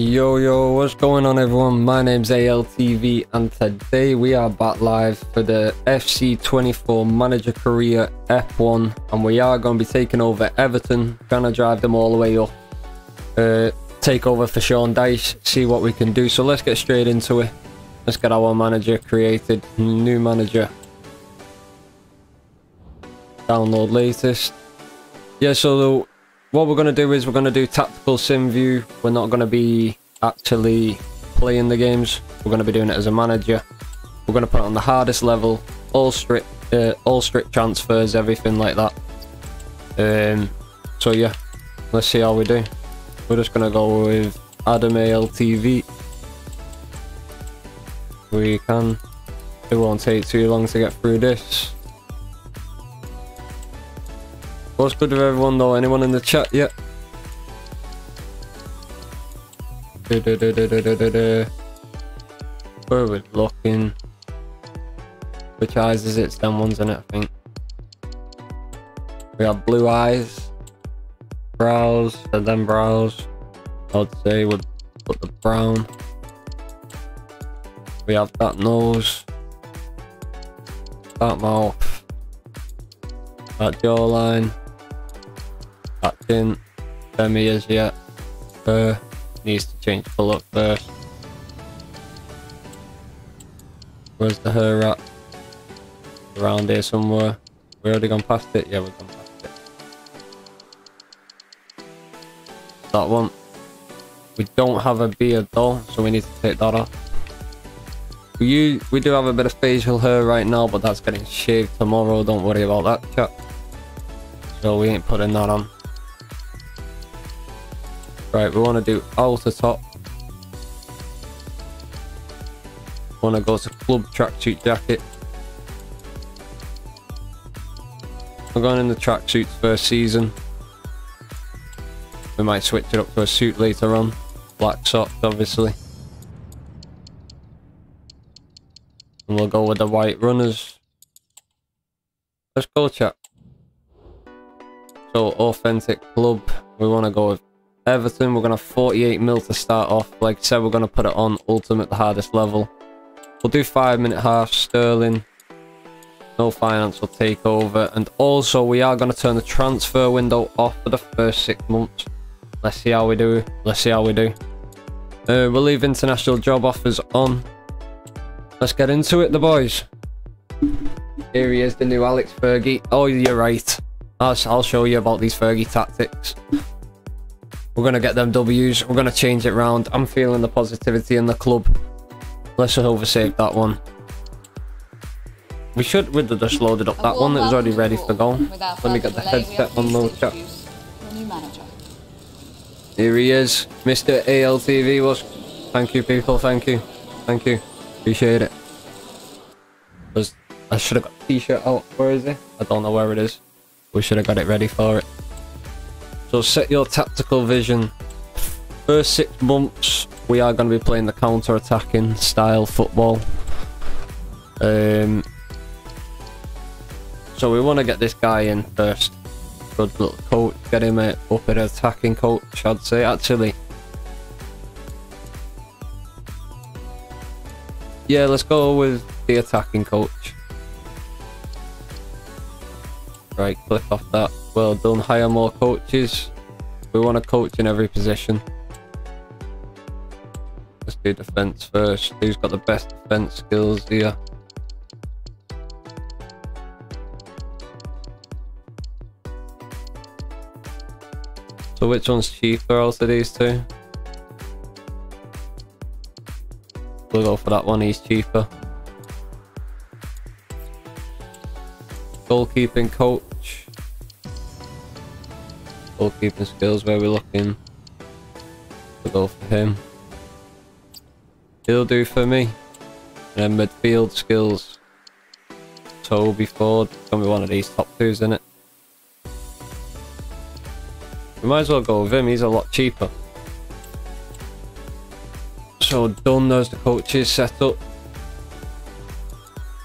Yo yo, what's going on everyone? My name's ALTV and today we are back live for the FC24 Manager Career F1 and we are going to be taking over Everton, going to drive them all the way up. Uh, take over for Sean Dyche, see what we can do. So let's get straight into it. Let's get our manager created, new manager. Download latest. Yeah, so what we're going to do is we're going to do tactical sim view. We're not going to be actually playing the games. We're going to be doing it as a manager. We're going to put on the hardest level, all strict, uh, all strict transfers, everything like that. Um, so yeah, let's see how we do. We're just going to go with Adam ALTV. We can. It won't take too long to get through this. What's good with everyone though? Anyone in the chat yet? Da. Where are we looking? Which eyes is it? It's them ones in it, I think. We have blue eyes, brows, and then brows. I'd say would put the brown. We have that nose, that mouth, that jawline, that chin, them ears yet. Fur needs to change the look first. Where's the hair at? Around here somewhere. We already gone past it? Yeah, we've gone past it. That one. We don't have a beard though, so we need to take that off. We, use, we do have a bit of facial hair right now, but that's getting shaved tomorrow. Don't worry about that, chat. So we ain't putting that on. Right, we want to do outer top. Want to go to club tracksuit jacket. We're going in the tracksuits first season. We might switch it up to a suit later on. Black socks, obviously. And we'll go with the white runners. Let's go, chat. So, authentic club. We want to go with Everton. We're going to 48 mil to start off. Like I said, we're going to put it on ultimate, the hardest level. We'll do five minute half sterling. No finance will take over. And also, we are going to turn the transfer window off for the first six months. Let's see how we do. Let's see how we do. Uh, we'll leave international job offers on. Let's get into it, the boys. Here he is, the new Alex Fergie. Oh, you're right. I'll, I'll show you about these Fergie tactics. We're going to get them W's. We're going to change it round. I'm feeling the positivity in the club. Let's just oversave that one. We should have just loaded up that one that was already ready for go. Let me get the headset on low chat. Here he is, Mr. ALTV. Was thank you, people. Thank you, thank you. Appreciate it. I should have got t-shirt out. Where is it? I don't know where it is. We should have got it ready for it. So set your tactical vision. First six months, we are going to be playing the counter-attacking style football. Um, so we want to get this guy in first. Good little coach, get him a, up at attacking coach, I'd say. Actually, yeah, let's go with the attacking coach. Right, click off that. Well done. Hire more coaches. We want a coach in every position. Let's do defense first. Who's got the best defense skills here? So which one's cheaper out of these two? We'll go for that one, he's cheaper. Goalkeeping coach. Goalkeeping skills, where we're looking. We'll go for him. He'll do for me. And then midfield skills. Toby Ford. Gonna be one of these top twos, in it. We might as well go with him, he's a lot cheaper. So done, there's the coaches set up.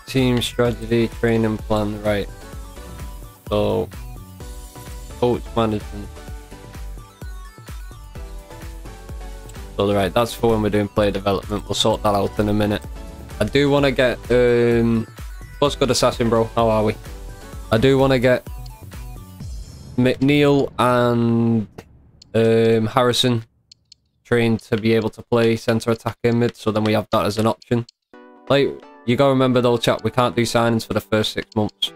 Team strategy, training plan, right. So, management. So right, that's for when we're doing player development. We'll sort that out in a minute. I do want to get um, what's good assassin, bro? How are we? I do want to get McNeil and um, Harrison trained to be able to play centre attack in mid, so then we have that as an option. Like, you gotta remember though, chat, we can't do signings for the first six months.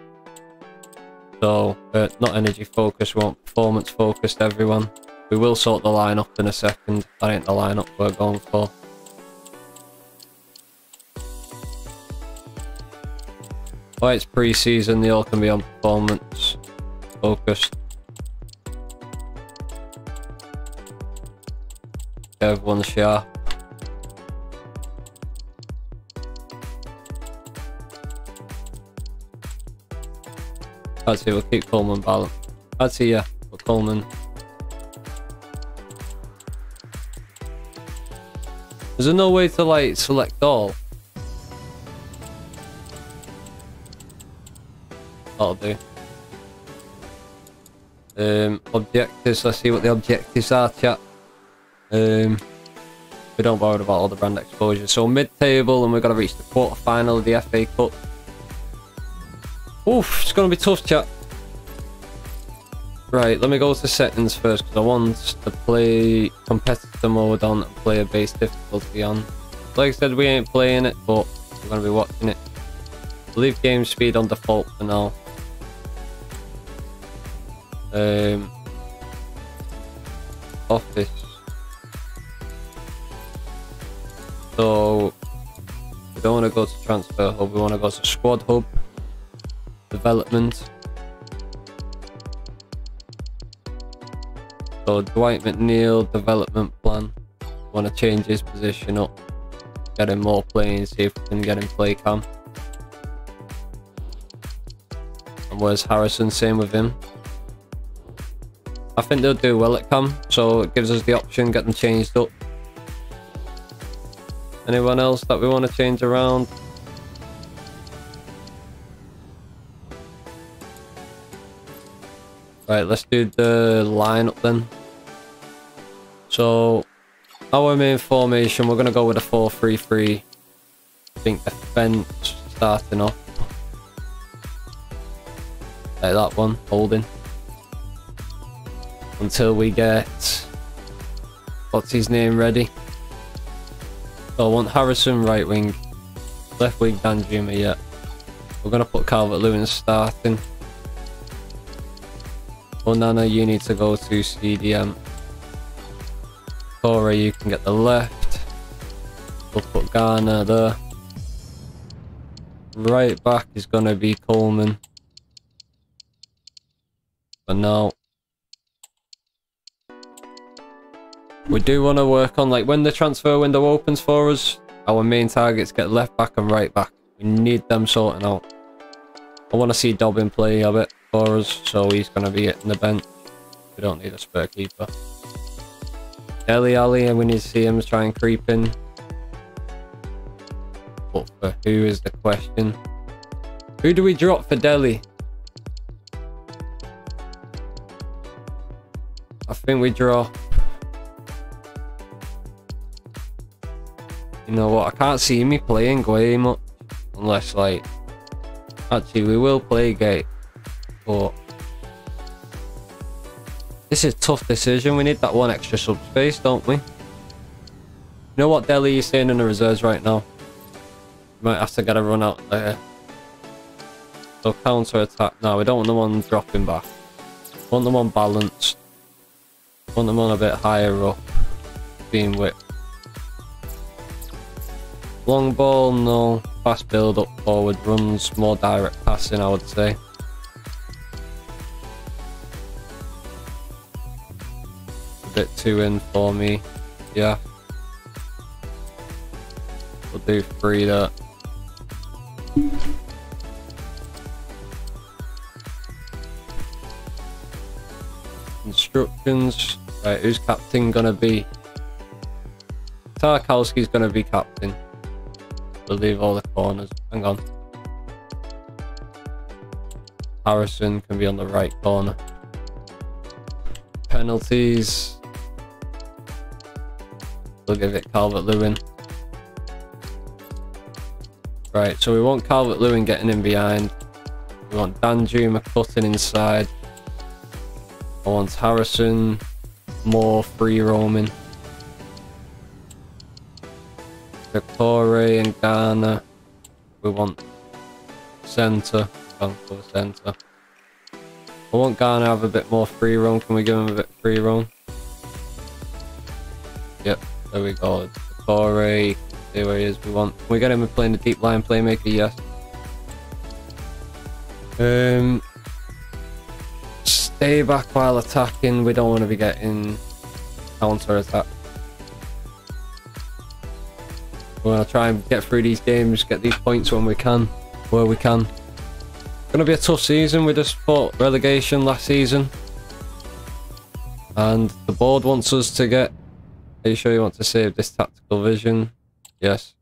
So, uh, not energy focused, we want performance focused, everyone. We will sort the line up in a second. That ain't the lineup we're going for. Why it's pre-season, they all can be on performance focused. Everyone's sharp. Say we'll keep Coleman balanced. Say yeah, but Coleman. Is there no way to like select all? That'll do. Um, objectives, let's see what the objectives are, chat. Um, we don't bother about all the brand exposure. So mid-table and we've got to reach the quarter-final of the FA Cup. Oof, it's going to be tough, chat. Right, let me go to settings first because I want to play competitor mode on player base difficulty on. Like I said, we ain't playing it, but we're going to be watching it. Leave game speed on default for now. Um, office. So we don't want to go to transfer hub, we want to go to squad hub, development. So Dwight McNeil development plan. Want to change his position up, get him more playing, see if we can get him play cam. And where's Harrison? Same with him. I think they'll do well at cam, so it gives us the option, get them changed up. Anyone else that we want to change around? Right, let's do the lineup then. So, our main formation, we're going to go with a 4-3-3. I think defense starting off. Like that one, holding. Until we get... What's his name ready? So I want Harrison right wing. Left wing Danjuma, yeah. We're going to put Calvert-Lewin starting. Onana, you need to go to CDM. Torre, you can get the left. We'll put Garner there. Right back is going to be Coleman. But now, we do want to work on, like, when the transfer window opens for us, our main targets get left back and right back. We need them sorting out. I want to see Dobbin play a bit for us, so he's going to be hitting the bench. We don't need a spare keeper. Dele Alli, and we need to see him try and creep in. But for who is the question? Who do we drop for Dele? I think we draw. You know what, I can't see me playing Gueye much. Unless, like... Actually, we will play Gate. But... This is a tough decision. We need that one extra subspace, don't we? You know what Dele is saying in the reserves right now? We might have to get a run out there. So counter attack. No, we don't want the one dropping back. We want them on balanced. We want them on a bit higher up. Being whipped. Long ball, no. Fast build up forward runs, more direct passing, I would say. Bit too in for me. Yeah. We'll do three that. Instructions. Right, who's captain gonna be? Tarkowski's gonna be captain. We'll leave all the corners. Hang on. Harrison can be on the right corner. Penalties. We'll give it Calvert-Lewin. Right, so we want Calvert-Lewin getting in behind. We want Danjuma cutting inside. I want Harrison more free roaming. Doucouré and Garner. We want centre. The centre. I want Garner to have a bit more free roam. Can we give him a bit free roam? Yep, there we go. Doucouré. See where he is. We want. We got him playing the deep line playmaker? Yes. Um, stay back while attacking. We don't want to be getting counter attack. We're gonna try and get through these games, get these points when we can, where we can. Gonna be a tough season. We just fought relegation last season, and the board wants us to get. Are you sure you want to save this tactical vision? Yes.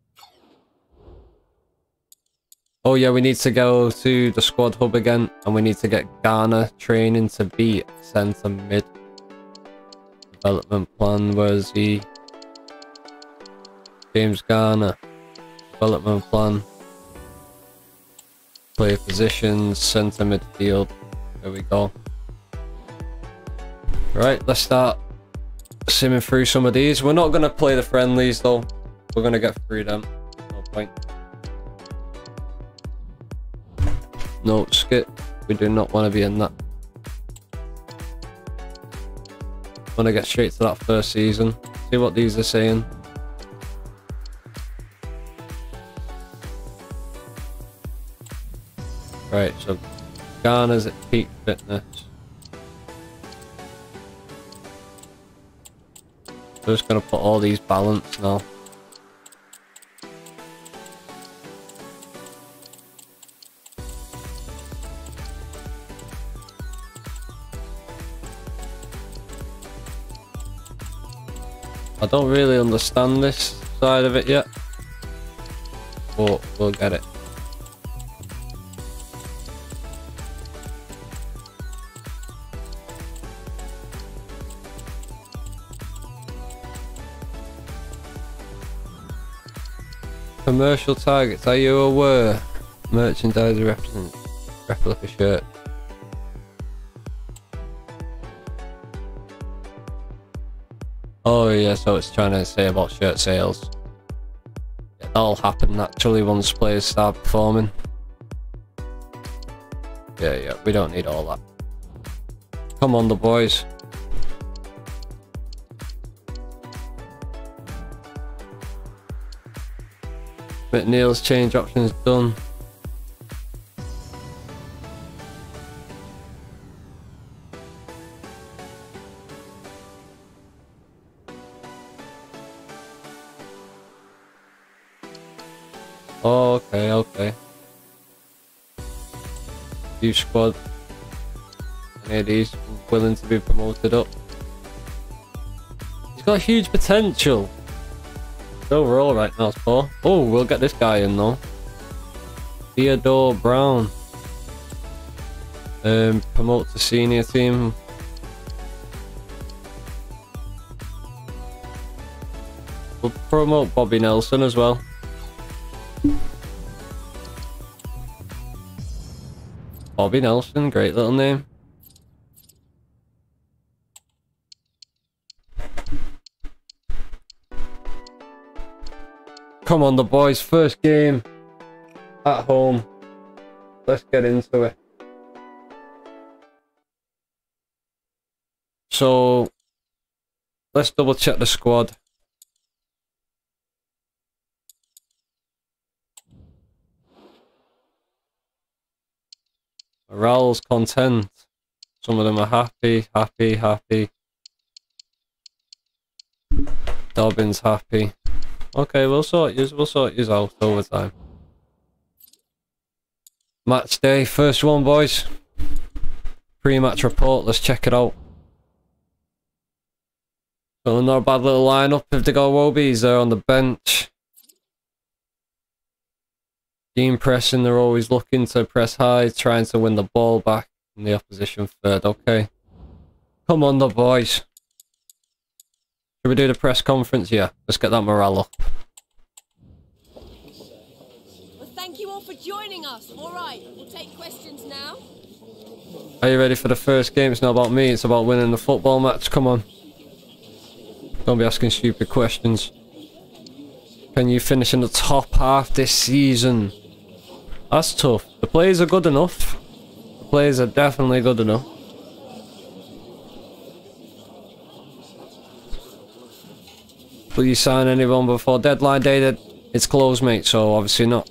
Oh yeah, we need to go to the squad hub again, and we need to get Garner training to be centre mid. Development plan, where's he? James Garner. Development plan. Player positions, centre midfield. There we go. Right, let's start simming through some of these. We're not going to play the friendlies though. We're going to get through them. No point. No, skip. We do not want to be in that. Want to get straight to that first season. See what these are saying. Right, so Garner's at peak fitness. We're just gonna put all these balance now. I don't really understand this side of it yet, but we'll get it. Commercial targets, are you aware? Merchandise represent replica shirt. Oh yeah, so it's trying to say about shirt sales. Yeah, that'll happen naturally once players start performing. Yeah, yeah, we don't need all that. Come on the boys. McNeil's change options done. Okay, okay. New squad. Any of willing to be promoted up. He's got huge potential. Overall right now, Paul. Oh, we'll get this guy in though. Theodore Brown. Um, promote to senior team. We'll promote Bobby Nelson as well. Bobby Nelson, great little name. Come on, the boys. First game at home. Let's get into it. So, let's double check the squad. Morale's content. Some of them are happy, happy, happy. Dobbins happy. Okay, we'll sort you. We'll sort you out over time. Match day, first one, boys. Pre-match report. Let's check it out. So not a bad little lineup if they go Wobies there on the bench. Team pressing, they're always looking to press high, trying to win the ball back in the opposition third. Okay. Come on, the boys. Should we do the press conference? Yeah, let's get that morale up. Well, thank you all for joining us. All right, we'll take questions now. Are you ready for the first game? It's not about me, it's about winning the football match. Come on. Don't be asking stupid questions. Can you finish in the top half this season? That's tough. The players are good enough. The players are definitely good enough. Will you sign anyone before deadline day? That it's closed, mate. So obviously not.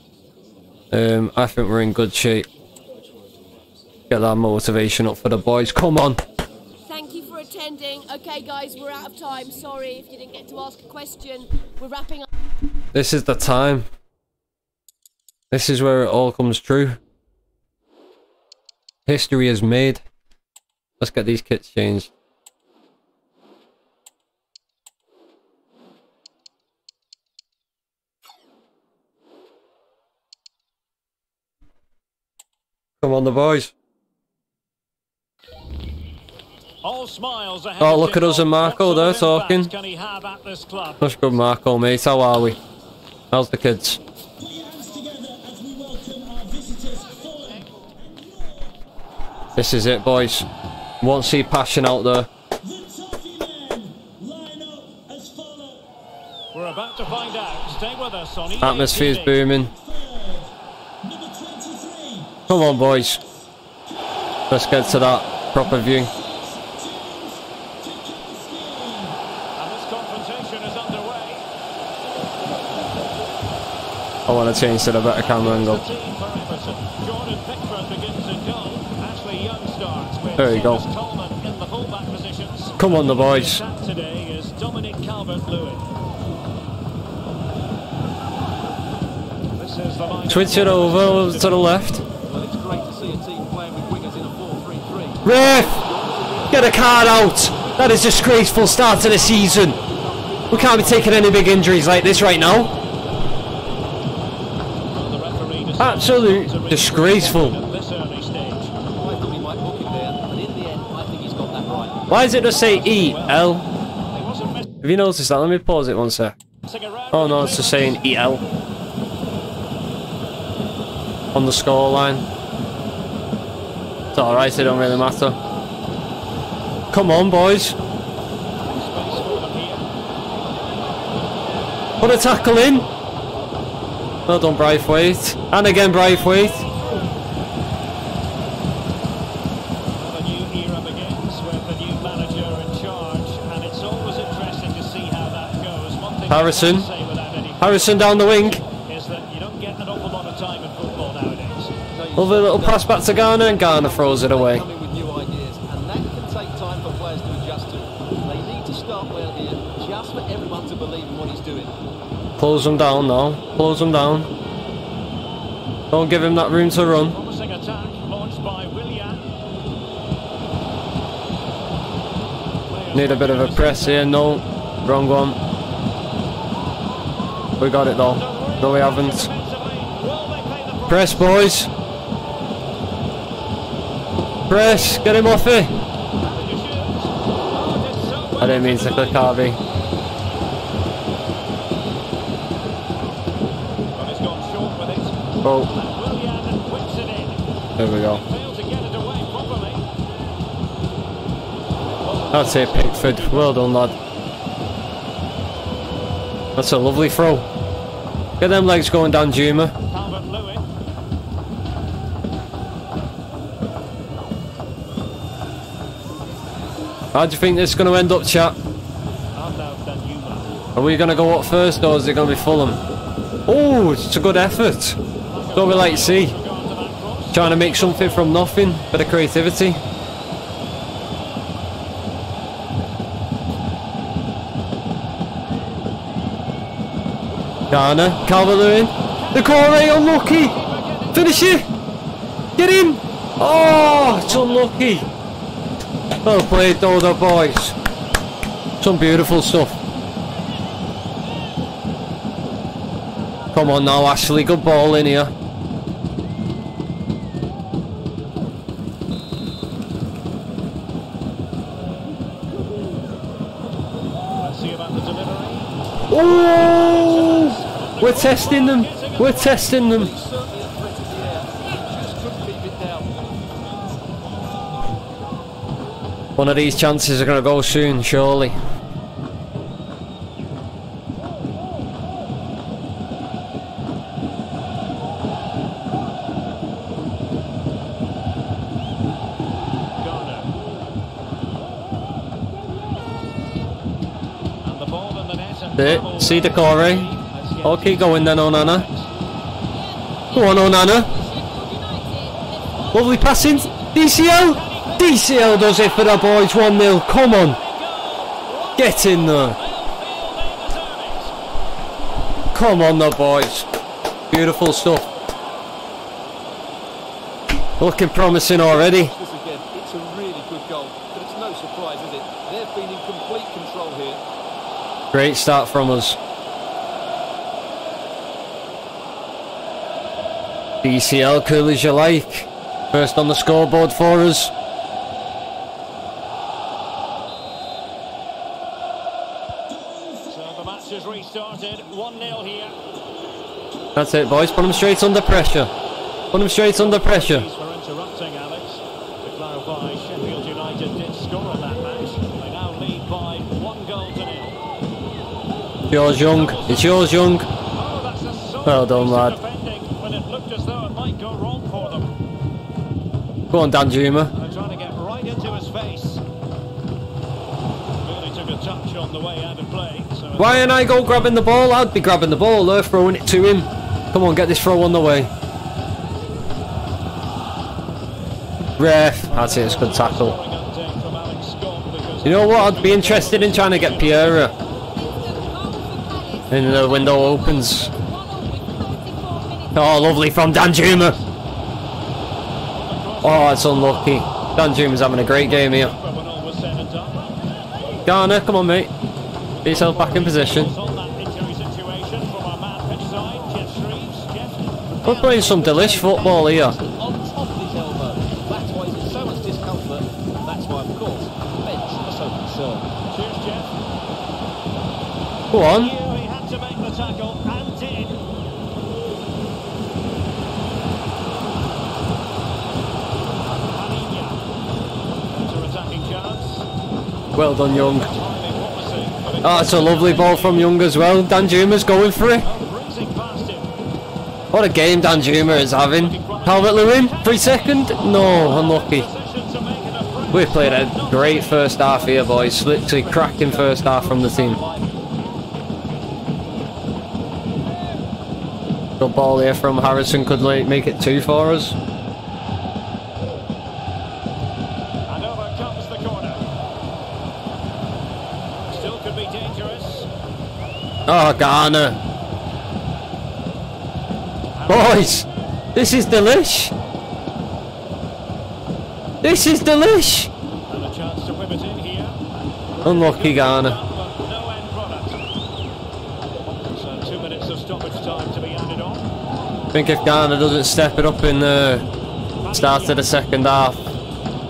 Um, I think we're in good shape. Get that motivation up for the boys. Come on. Thank you for attending. Okay, guys, we're out of time. Sorry if you didn't get to ask a question. We're wrapping up. This is the time. This is where it all comes true. History is made. Let's get these kits changed. Come on, the boys. All smiles ahead Oh, look at us and Marco What there sort of talking. impact Can he have at this club? That's good, Marco, mate. How are we? How's the kids? This is it, boys. Won't see passion out there. We're about to find out. Stay with us on Atmosphere's booming. Come on, boys. Let's get to that proper underway. I want to change to the better camera angle. There you go. Come on, the boys. Switch it over to the left. Ref! Get a card out! That is disgraceful start to the season. We can't be taking any big injuries like this right now. The referee decides Absolute disgraceful. Why does it just say E L? Have you noticed that? Let me pause it one sec. Oh no, it's just saying EL. On the scoreline. It's alright, it don't really matter. Come on, boys. Space for them here. Put a tackle in. Well done, Braithwaite. And again, Braithwaite. Harrison. new era begins with Lovely little pass back to Garner, and Garner throws it away. Coming with and that can take time for players to adjust to. They need to start well here, just for everyone to believe in what he's doing. Close them down now. Close them down. Don't give him that room to run. Promising attack launched by Willian. Need a bit of a press here. No. Wrong one. We got it though. No, we haven't. Will they play the Press, boys. Press. Get him off it. I didn't mean to click Harvey. Oh, there we go. That's it, Pickford. Well done, lad. That's a lovely throw. Get them legs going, Danjuma. How do you think this is going to end up, chat? Are we going to go up first or is it going to be Fulham? Oh, it's a good effort. What we like to see. Trying to make something from nothing. Bit of creativity. Garner, Calvert-Lewin. The corner, unlucky. Finish it. Get in. Oh, it's unlucky. Well played, though, the boys. Some beautiful stuff. Come on now, Ashley. Good ball in here. Oh! We're testing them. We're testing them. He's certainly a threat in the air. Just couldn't keep it down. One of these chances are going to go soon, surely. And There, see Doucouré. Oh, keep going then, oh, Onana. Go on, oh, Onana. Lovely passing. DCL. DCL does it for the boys. 1 0. Come on. Get in there. Come on, the boys. Beautiful stuff. Looking promising already. It's a really good goal, but it's no surprise, is it? They've been in complete control here. Great start from us. DCL, cool as you like. First on the scoreboard for us. So the match has restarted. 1-0 here. That's it, boys. Put them straight under pressure. Put them straight under pressure. Apologies for interrupting, Alex. To clarify, Sheffield United did score in that match. They now lead by one goal to nil. Yours, Young. It's yours, Young. Oh, that's a solid Well done, lad. defending when it looked as though it might go wrong for them. Go on, Danjuma. They're trying to get right into his face. Really took a touch on the way out of play. So Why ain't I go grabbing the ball? I'd be grabbing the ball there, throwing it to him. Come on, get this throw on the way. Ref. That's it, it's a good tackle. Scoring update from Alex Scott because You know what? I'd be interested in trying to get Piera. And the window opens. Oh, lovely from Danjuma. Oh, it's unlucky. Danjuma's having a great game here. But when all was said and done, Garner, come on, mate. Get yourself back in position. Bench are so concerned. cheers, Jeff. Go on. Well done, Young. Oh, a lovely ball from Young as well. Danjuma's going for it. Breezing past him. What a game Danjuma is having. Calvert Lewin, three second? No, unlucky. Position to make it a free. We played a great first half here, boys. Literally cracking first half from the team. Good ball here from Harrison could like, make it two for us. And over oh, Boys, this is delish. This is delish. Unlucky on. I think if Garner doesn't step it up in the start of the second half,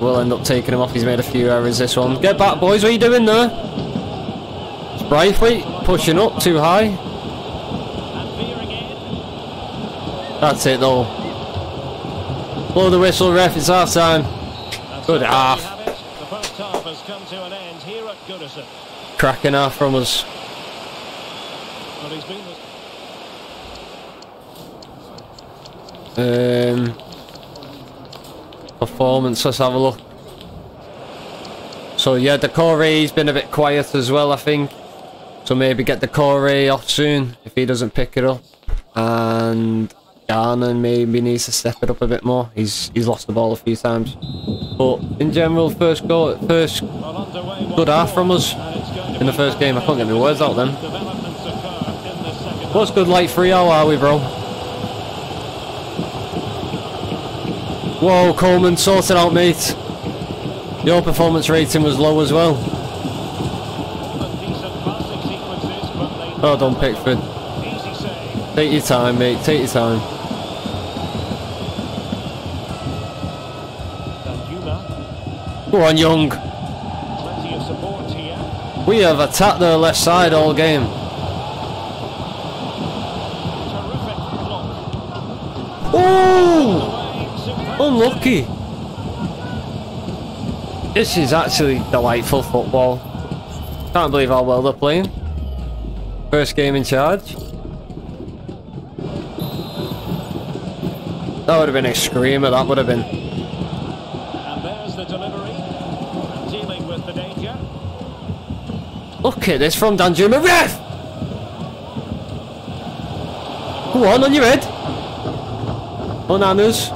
we'll end up taking him off. He's made a few errors this one. Get back, boys. What are you doing there? It's Braithwaite pushing up too high. And veering in. That's it though. Blow the whistle, ref. It's half time. Good half. Cracking half from us. Um, performance. Let's have a look. So yeah, Doucouré's been a bit quiet as well. I think. So maybe get Doucouré off soon if he doesn't pick it up, and Garner maybe needs to step it up a bit more. He's he's lost the ball a few times, but in general, first goal, first good half from us in the first game. I can't get my words out then. What's good like three? How are we, bro? Whoa, Coleman, sort it out, mate. Your performance rating was low as well. Well done, Pickford. Take your time, mate. Take your time. Go on, Young. We have attacked their left side all game. Oh! Unlucky. This is actually delightful football. Can't believe how well they're playing. First game in charge. That would have been a screamer, that would have been. And there's the delivery. And dealing with the danger. Look at this from Danjuma. Ref! Go on, on your head. Bananas.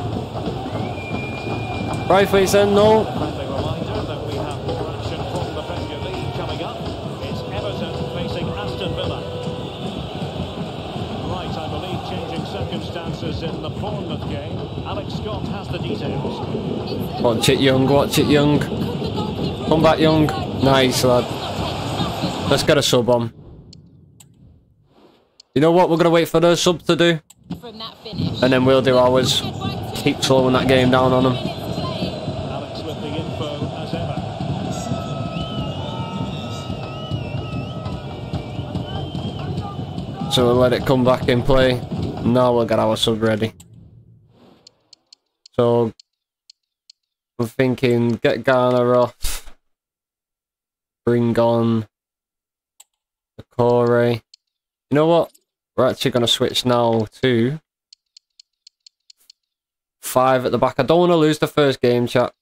Right face then, no. In the Bournemouth game. Alex Scott has the details. Watch it, Young. Watch it, Young. Come back, Young. Nice, lad. Let's get a sub on. You know what? We're gonna wait for the sub to do, From that finish. and then we'll do ours. Keep slowing that game down on them. Alex with the info as ever. So we'll let it come back in play. Now we'll get our sub ready. So I'm thinking get Garner off. Bring on the Core. You know what? We're actually gonna switch now to five at the back. I don't want to lose the first game, chat.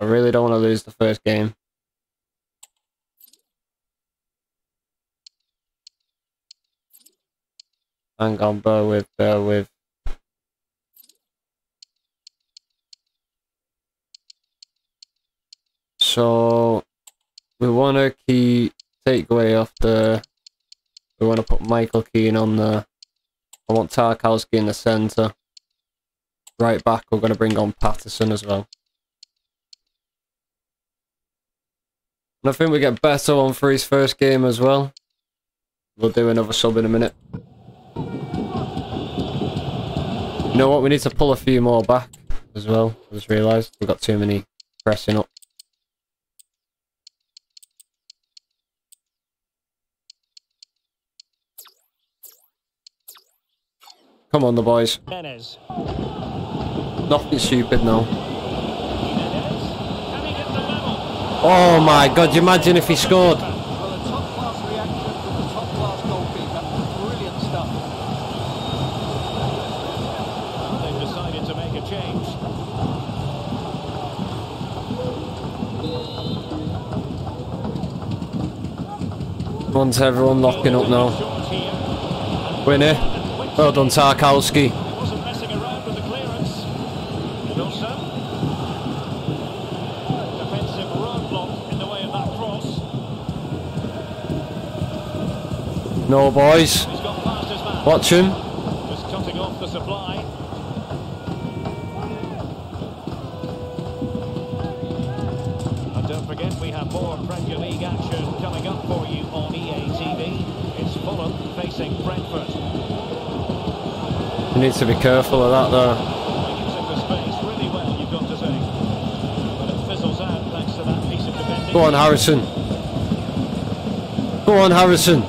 I really don't want to lose the first game. Hang on, bear with, bear with. So we want to keep take away off the. We want to put Michael Keane on the. I want Tarkowski in the centre. Right back, we're going to bring on Patterson as well. And I think we get better on for his first game as well. We'll do another sub in a minute. You know what? We need to pull a few more back as well. I just realised we've got too many pressing up. Come on, the boys. Nothing stupid now. Muniz. Can oh he get the level? Oh my god, you imagine if he scored. Well, a top-class reaction from the top-class goalkeeper. Brilliant stuff. They've decided to make a change. Want everyone locking up now. Winner. Well done, Tarkowski. Wasn't messing around with need to be careful of that though. They're using the space really well, you've got to say. But it fizzles out thanks to that piece of defending. Go on, Harrison. Go on, Harrison.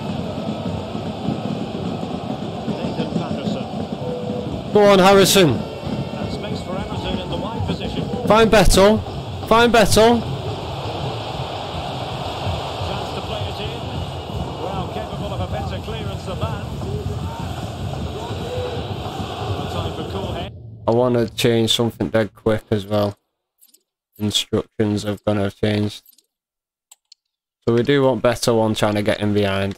Go on, Harrison. And space for Everton in the wide position. Find Beto. Find Beto. Change something dead quick as well. Instructions have to have changed. So we do want better one trying to get him behind.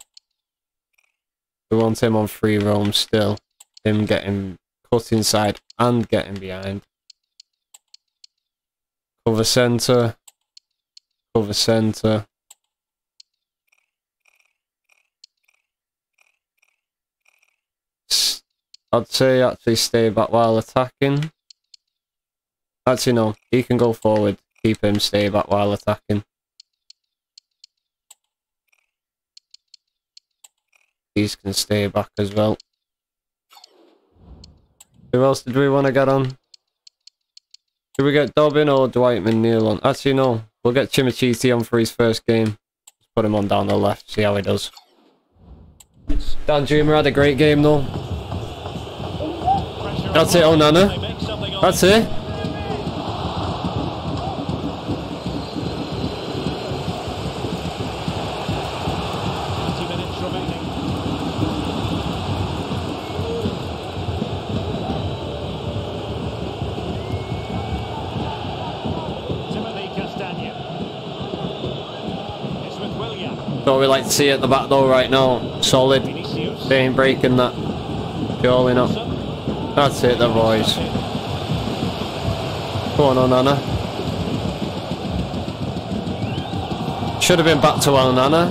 We want him on free roam still. Him getting cut inside and getting behind. Cover centre. Cover centre. I'd say actually stay back while attacking. Actually no, he can go forward. Keep him stay back while attacking. These can stay back as well. Who else did we want to get on? Did we get Dobbin or Dwight McNeil on? Actually no, we'll get Chermiti on for his first game. Let's put him on down the left, see how he does. Danjuma had a great game though. That's it, oh, Onana. Make That's it. Like to see at the back though right now. Solid. They ain't breaking that. Surely not. That's it, the boys. Go on, Onana. Should have been back to Onana.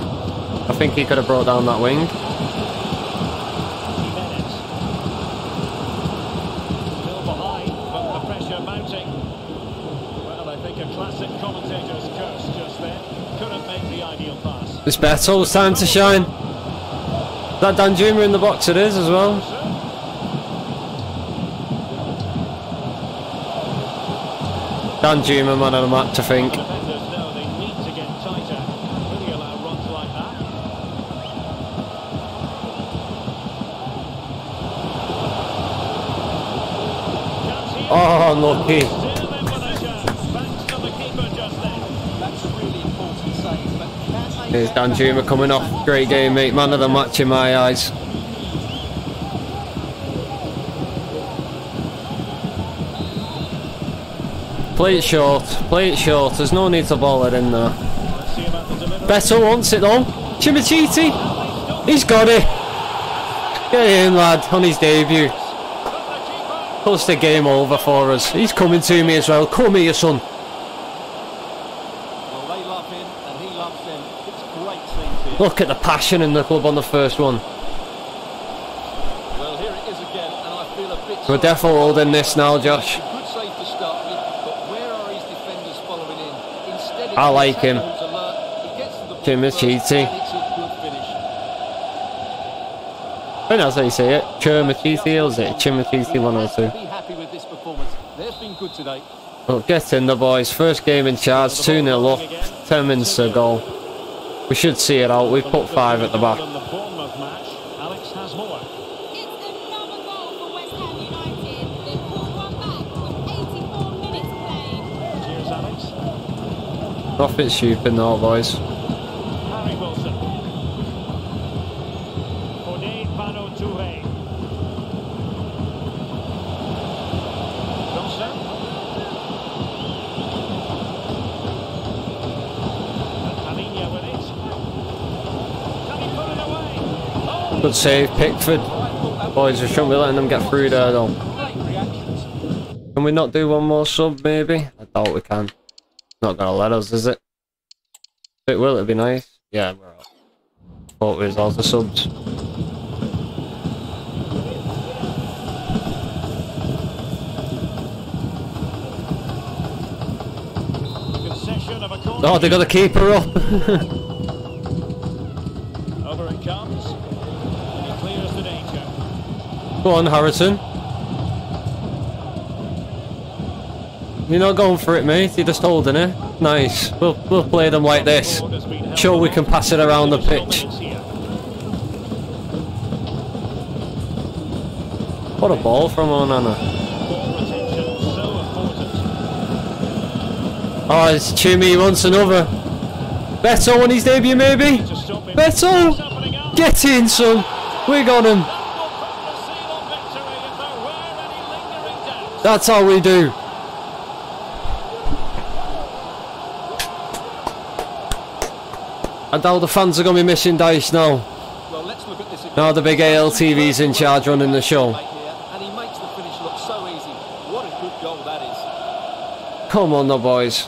I think he could have brought down that wing. Jimenez. Still behind, but the pressure mounting. Well, I think a classic commentator's curse just then. Couldn't make the ideal It's Beto's time to shine. That Danjuma in the box it is as well. Danjuma man of the match, I think. Oh, Defenders know can they Here's get back coming off. Great game, mate. Man of the match in my eyes. Play it short. Play it short. There's no need to ball it in there. Beto wants it though. Chimichiti. He's got it. Get in, lad, on his debut. Puts the game over for us. He's coming to me as well. Come here, your son. Well, they love him and he loves them. It's great seeing here. Look at the passion in the club on the first one. Well, here it is again, and I feel a bit. We're definitely holding this now, Josh. It's a good save to start with, but where are his defenders following in? Instead, it's I like him. alert. He gets to Jim is cheating. and It's a good finish. I think that's how you say it. Chimichiti, or is it? Chimichiti, one or two. to Be happy with this performance. They've been good today. Well, get in the boys. First game in charge, 2 0 up. 10 minutes to go. We should see it out. We've put 5 at the back. In the Bournemouth match, Alex has more. It's another goal for West Ham United. They've pulled one back with 84 minutes played. Cheers, Alex. Nothing stupid now, boys. Harry Wilson. Odeid Pano Touré. Johnson. And Palhinha with it. Can he put it away? Oh, Good save, Pickford. Boys, we shouldn't be letting them get through there, though. Can we not do one more sub, maybe? I doubt we can. Not gonna let us, is it? It will, it'd be nice. Yeah, we're out. Thought we was all the subs. concession of a corner. Oh, they got the keeper up. Over it comes. And he clears the danger. Go on, Harrison. You're not going for it, mate. You're just holding it. Nice. We'll, we'll play them like this. Sure, we can pass it around the pitch. What a ball from Onana. Oh, it's Chimmy. Wants another. Beto on his debut, maybe? Beto! Get in, son. We got him. That will put the seal on victory if there were any lingering doubts. That's how we do. I doubt the fans are going to be missing Dyche now. Well, let's look at this again. Now the big ALTV's in charge running the show. Right here, And he makes the so easy. What a good goal that is. Come on, the boys.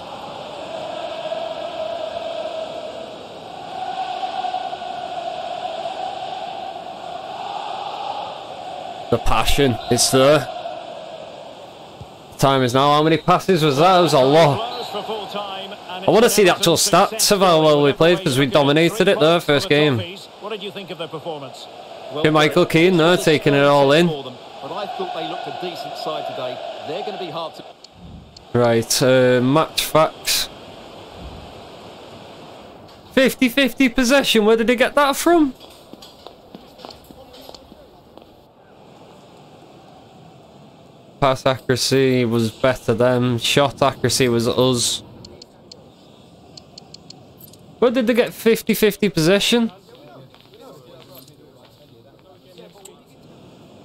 The passion, it's there. Time is now. How many passes was that? It was a lot. I want to see the actual stats of how well we played because we dominated it there first game. What did you think of their performance? Okay, Michael Keane there, taking it all in. But I thought they looked a decent side today. They're going to be hard to... Right, uh, match facts. 50-50 possession. Where did he get that from? Pass accuracy was better than shot accuracy was us. Where did they get 50-50 possession?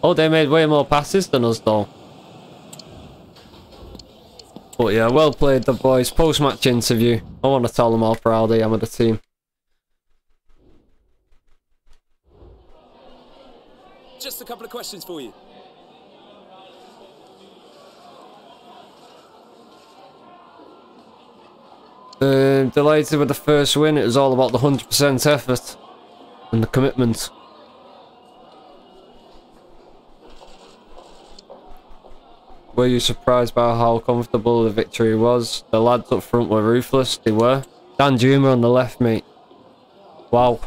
Oh, they made way more passes than us though. But yeah, well played the boys. Post-match interview. I want to tell them all for how proud I am of the team. Just a couple of questions for you. Uh, delighted with the first win. It was all about the 100% effort and the commitment. Were you surprised by how comfortable the victory was? The lads up front were ruthless, they were. Danjuma on the left, mate. Wow.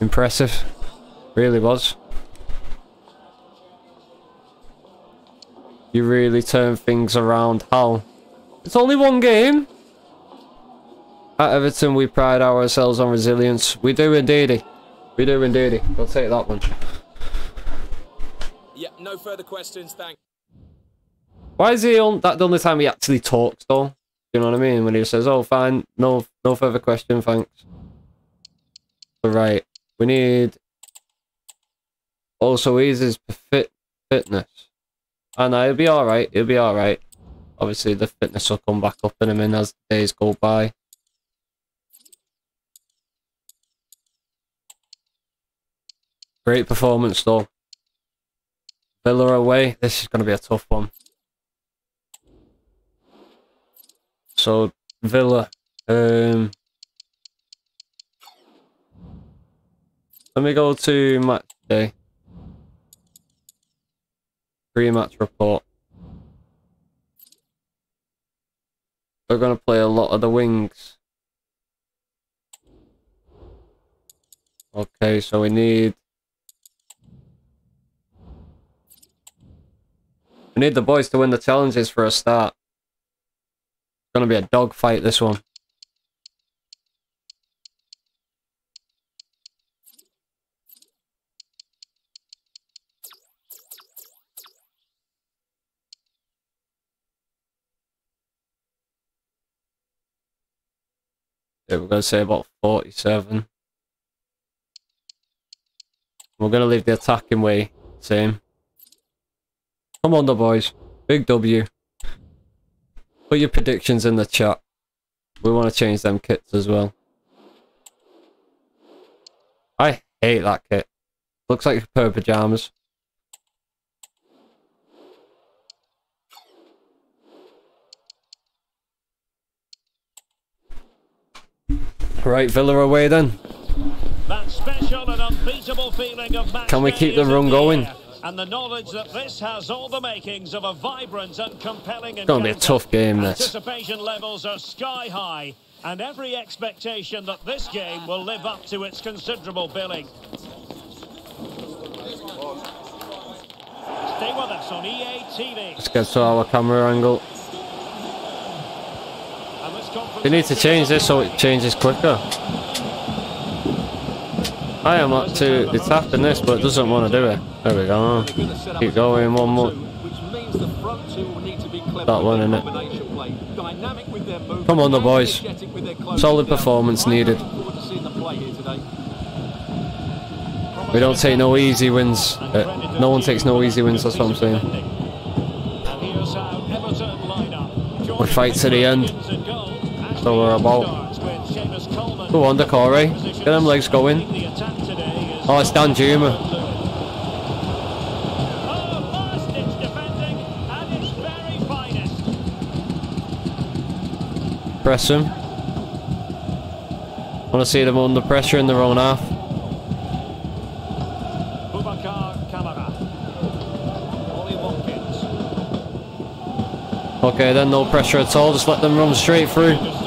Impressive. Really was. You really turned things around. How? It's only one game. At Everton, we pride ourselves on resilience. We do indeedy. We do indeedy. I'll take that one. Yeah, no further questions, thanks. Why is he on that the only time he actually talks though? Do you know what I mean? When he says, "Oh, fine, no, no further question, thanks." Right, we need. Also, he's his fit fitness, ah, and he'll be all right. He'll be all right. Obviously, the fitness will come back up in him in as the days go by. Great performance though. Villa away. This is going to be a tough one. So Villa. Um, let me go to match day. Pre-match report. We're going to play a lot of the wings. Okay, so we need... Need the boys to win the challenges for a start. It's gonna be a dog fight this one. Yeah, we're gonna say about 47. We're gonna leave the attacking way same. Come on the boys. Big W. Put your predictions in the chat. We want to change them kits as well. I hate that kit. Looks like a pair of pajamas. Right, Villa away then. That special and unbeatable feeling of match Can we keep the run going? And the knowledge that this has all the makings of a vibrant and compelling It's gonna be a tough game, this. Anticipation levels are sky high, and every expectation that this game will live up to its considerable billing. Stay with us on EA TV. Let's get to our camera angle. And We need to change this so it changes quicker. I am up to it's tapping this but it doesn't want to do it. There we go. Keep going, one more. That one, with their Come on, the boys. Solid performance needed. We don't take no easy wins. Uh, no one takes no easy wins, that's what I'm saying. We fight to the end. So we're about. Go on, Doucouré. Get them legs going. Oh, it's Danjuma. Press them. Want to see them under pressure in their own half. Okay, then no pressure at all. Just let them run straight through.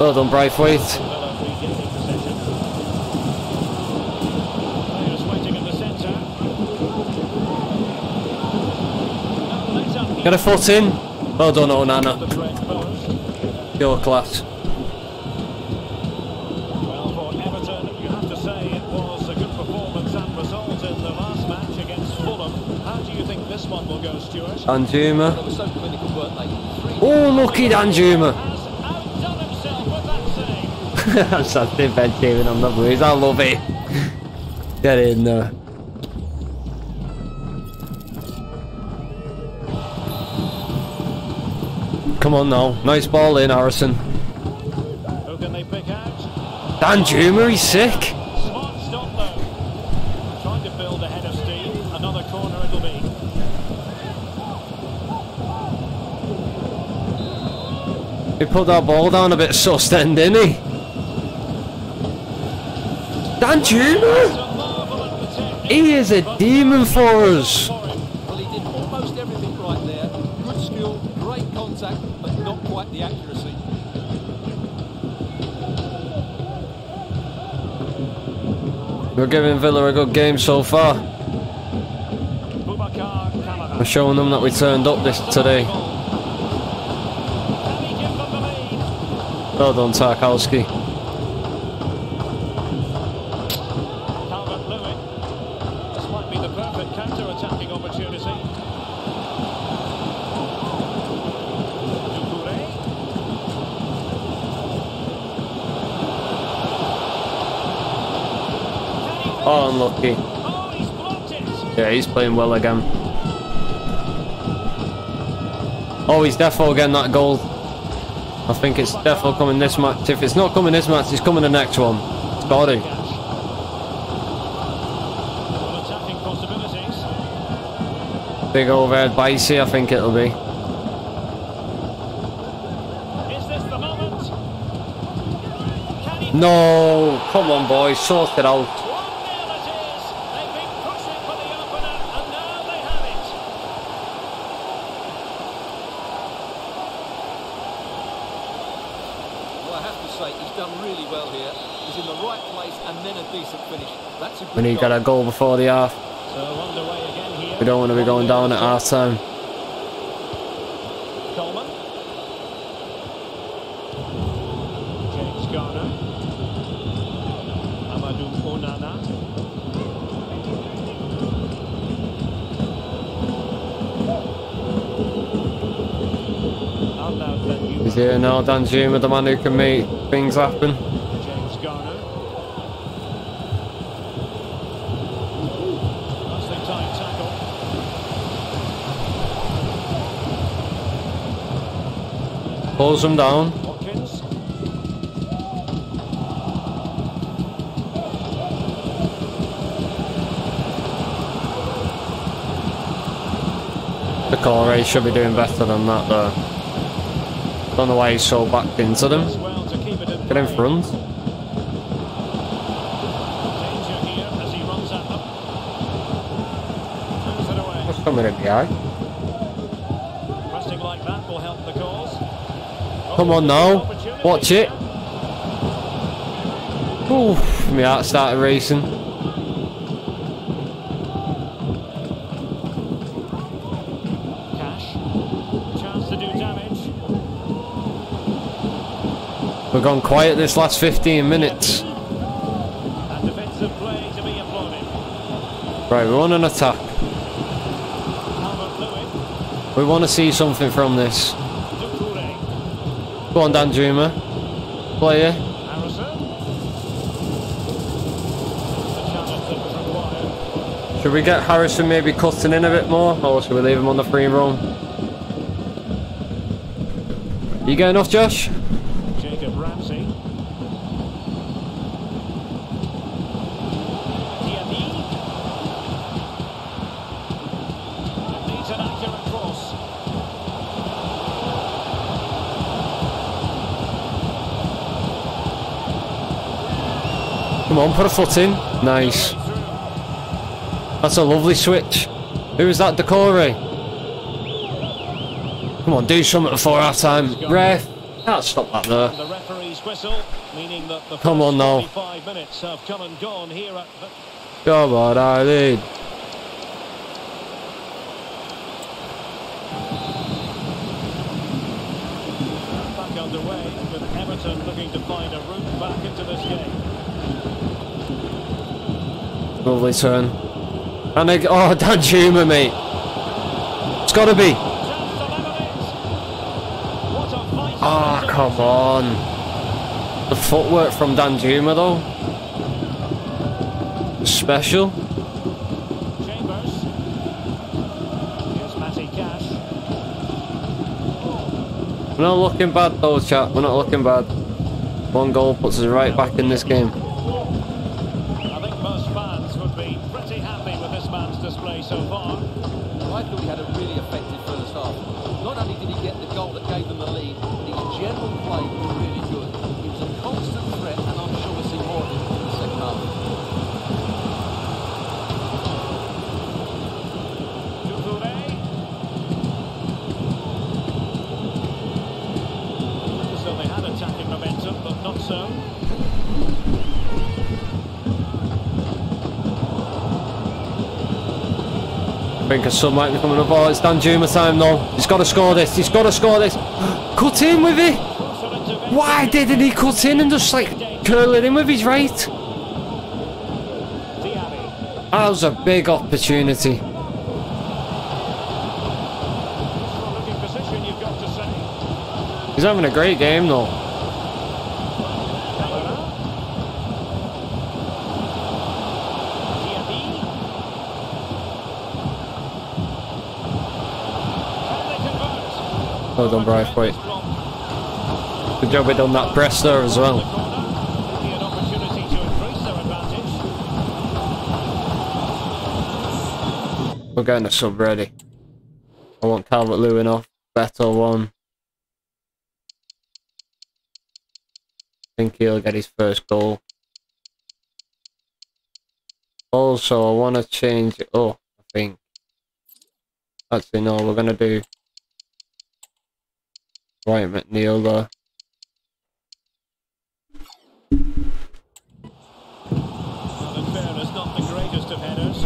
Well done, Branthwaite. Get a foot in. Well done, Onana. Your class. Well, for Everton, you have to say it was a good performance and result in the last match against Fulham. How do you think this one will go, Stuart? Danjuma. They were so clinical, weren't they? Three Oh, lucky Danjuma. Has outdone himself with that save. I'm such bed shaving on the blues. I love it. Get in there. Come on now. Nice ball in, Harrison. Who can they pick out? Danjuma, he's sick. Smart stop. Trying to build ahead of steam. Another corner it'll be. He put that ball down a bit sus then, didn't he? Danjuma! It's a marvel at the technique. He is a demon for us. Well, he did almost everything right there. Good skill, great contact, but not quite the accuracy. We're giving Villa a good game so far. We're showing them that we turned up this today. Can he give them the lead? Well done, Tarkowski. Playing well again. Oh, he's defo getting that goal. I think it's defo coming this match. If it's not coming this match, it's coming the next one. Possibilities. Big overhead Bicey, I think it'll be. No, come on, boys, sort it out. 1-0 it is. They've been pushing for the opener, and now they have it. Well, I have to say, he's done really well here. He's in the right place and then a decent finish. That's a We need to get goal. before the half. So underway again here. We don't want to be going down at half time. James Garner. Amadou Onana. Arnaud Danjuma. He's here now, Danjuma, the man who can make things happen. James Garner. That's the tight tackle. Pulls him down. The Corey should be doing better than that though. Don't know why he's so backed into them. Get in front. Coming in the Come on now. Watch it. Oof, my heart started racing. Cash. Chance to do damage. We've gone quiet this last 15 minutes. And defensive play to be applauded. Right, we're on an attack. We want to see something from this. Go on, challenge that was required. Should we get Harrison maybe cutting in a bit more? Or should we leave him on the free roam? You getting off, Josh? Jacob Ramsey. Diaby. Needs an accurate cross. Come on, put a foot in. Nice. That's a lovely switch. Who is that, Doucouré? Come on, do something before half time. Ref, can't stop that there. The referee's whistle, meaning that the Come on now. 45 minutes have come and gone here at Come on, Eileen. back underway with Everton looking to find a route back into this game. Lovely turn. And they, oh, Danjuma, mate. It's got to be. Chance to level it. What a fight! Oh, come on. The footwork from Danjuma, though. Special. Chambers. Here's Matty Cash. We're not looking bad, though, chat. We're not looking bad. One goal puts us right back in this game. I think might be coming up. Oh, it's Danjuma time, though. He's got to score this. He's got to score this. Cut in with it. Why didn't he cut in and just, like, curl it in with his right? That was a big opportunity. He's having a great game, though. Kamara. Diaby. Can they convert? Well done, Branthwaite. Good job we done that press there as well. We're getting the sub ready. I want Calvert Lewin off. Better one. I think he'll get his first goal. Also, I want to change it up, I think. Actually, no, we're going to do Dwight McNeil there. Uh, well, in fairness, not the greatest of headers.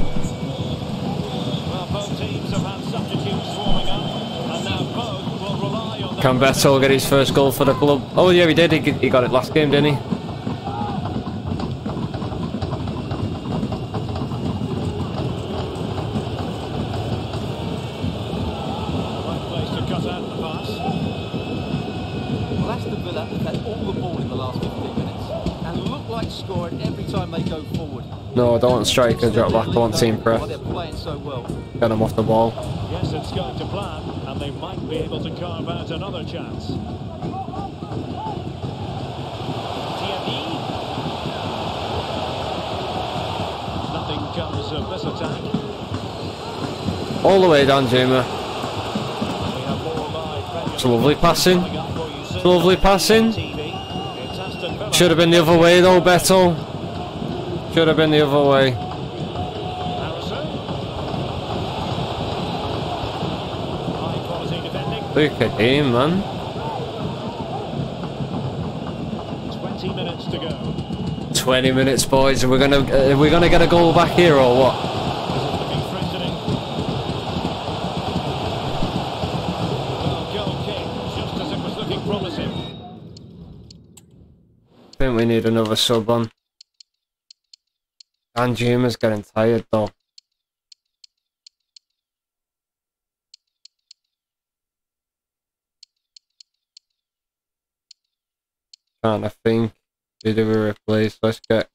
Well, both teams have had substitutes warming up, and now both will rely on Can Beto get his first goal for the club? Oh yeah, he did. He, he got it last game, didn't he? Want striker drop back. I want team press. Why they're playing so well. Get him off the ball. Yes, it's going to plan, and they might be able to carve out another chance. Nothing comes of this attack. All the way down, Juma. We have more live Premier It's lovely passing. coming up for you soon. It's lovely passing. TV. It's Aston Villa. Should have been the other way though, Beto. Should have been the other way. Harrison. High quality defending. Look at him, man. 20 minutes to go. 20 minutes, boys. Are we gonna uh, are we gonna get a goal back here or what? This is looking threatening. Well, goal kick, just as it was looking promising. I think we need another sub on. Danjuma's getting tired though. Trying to think. Who do we replace? Let's get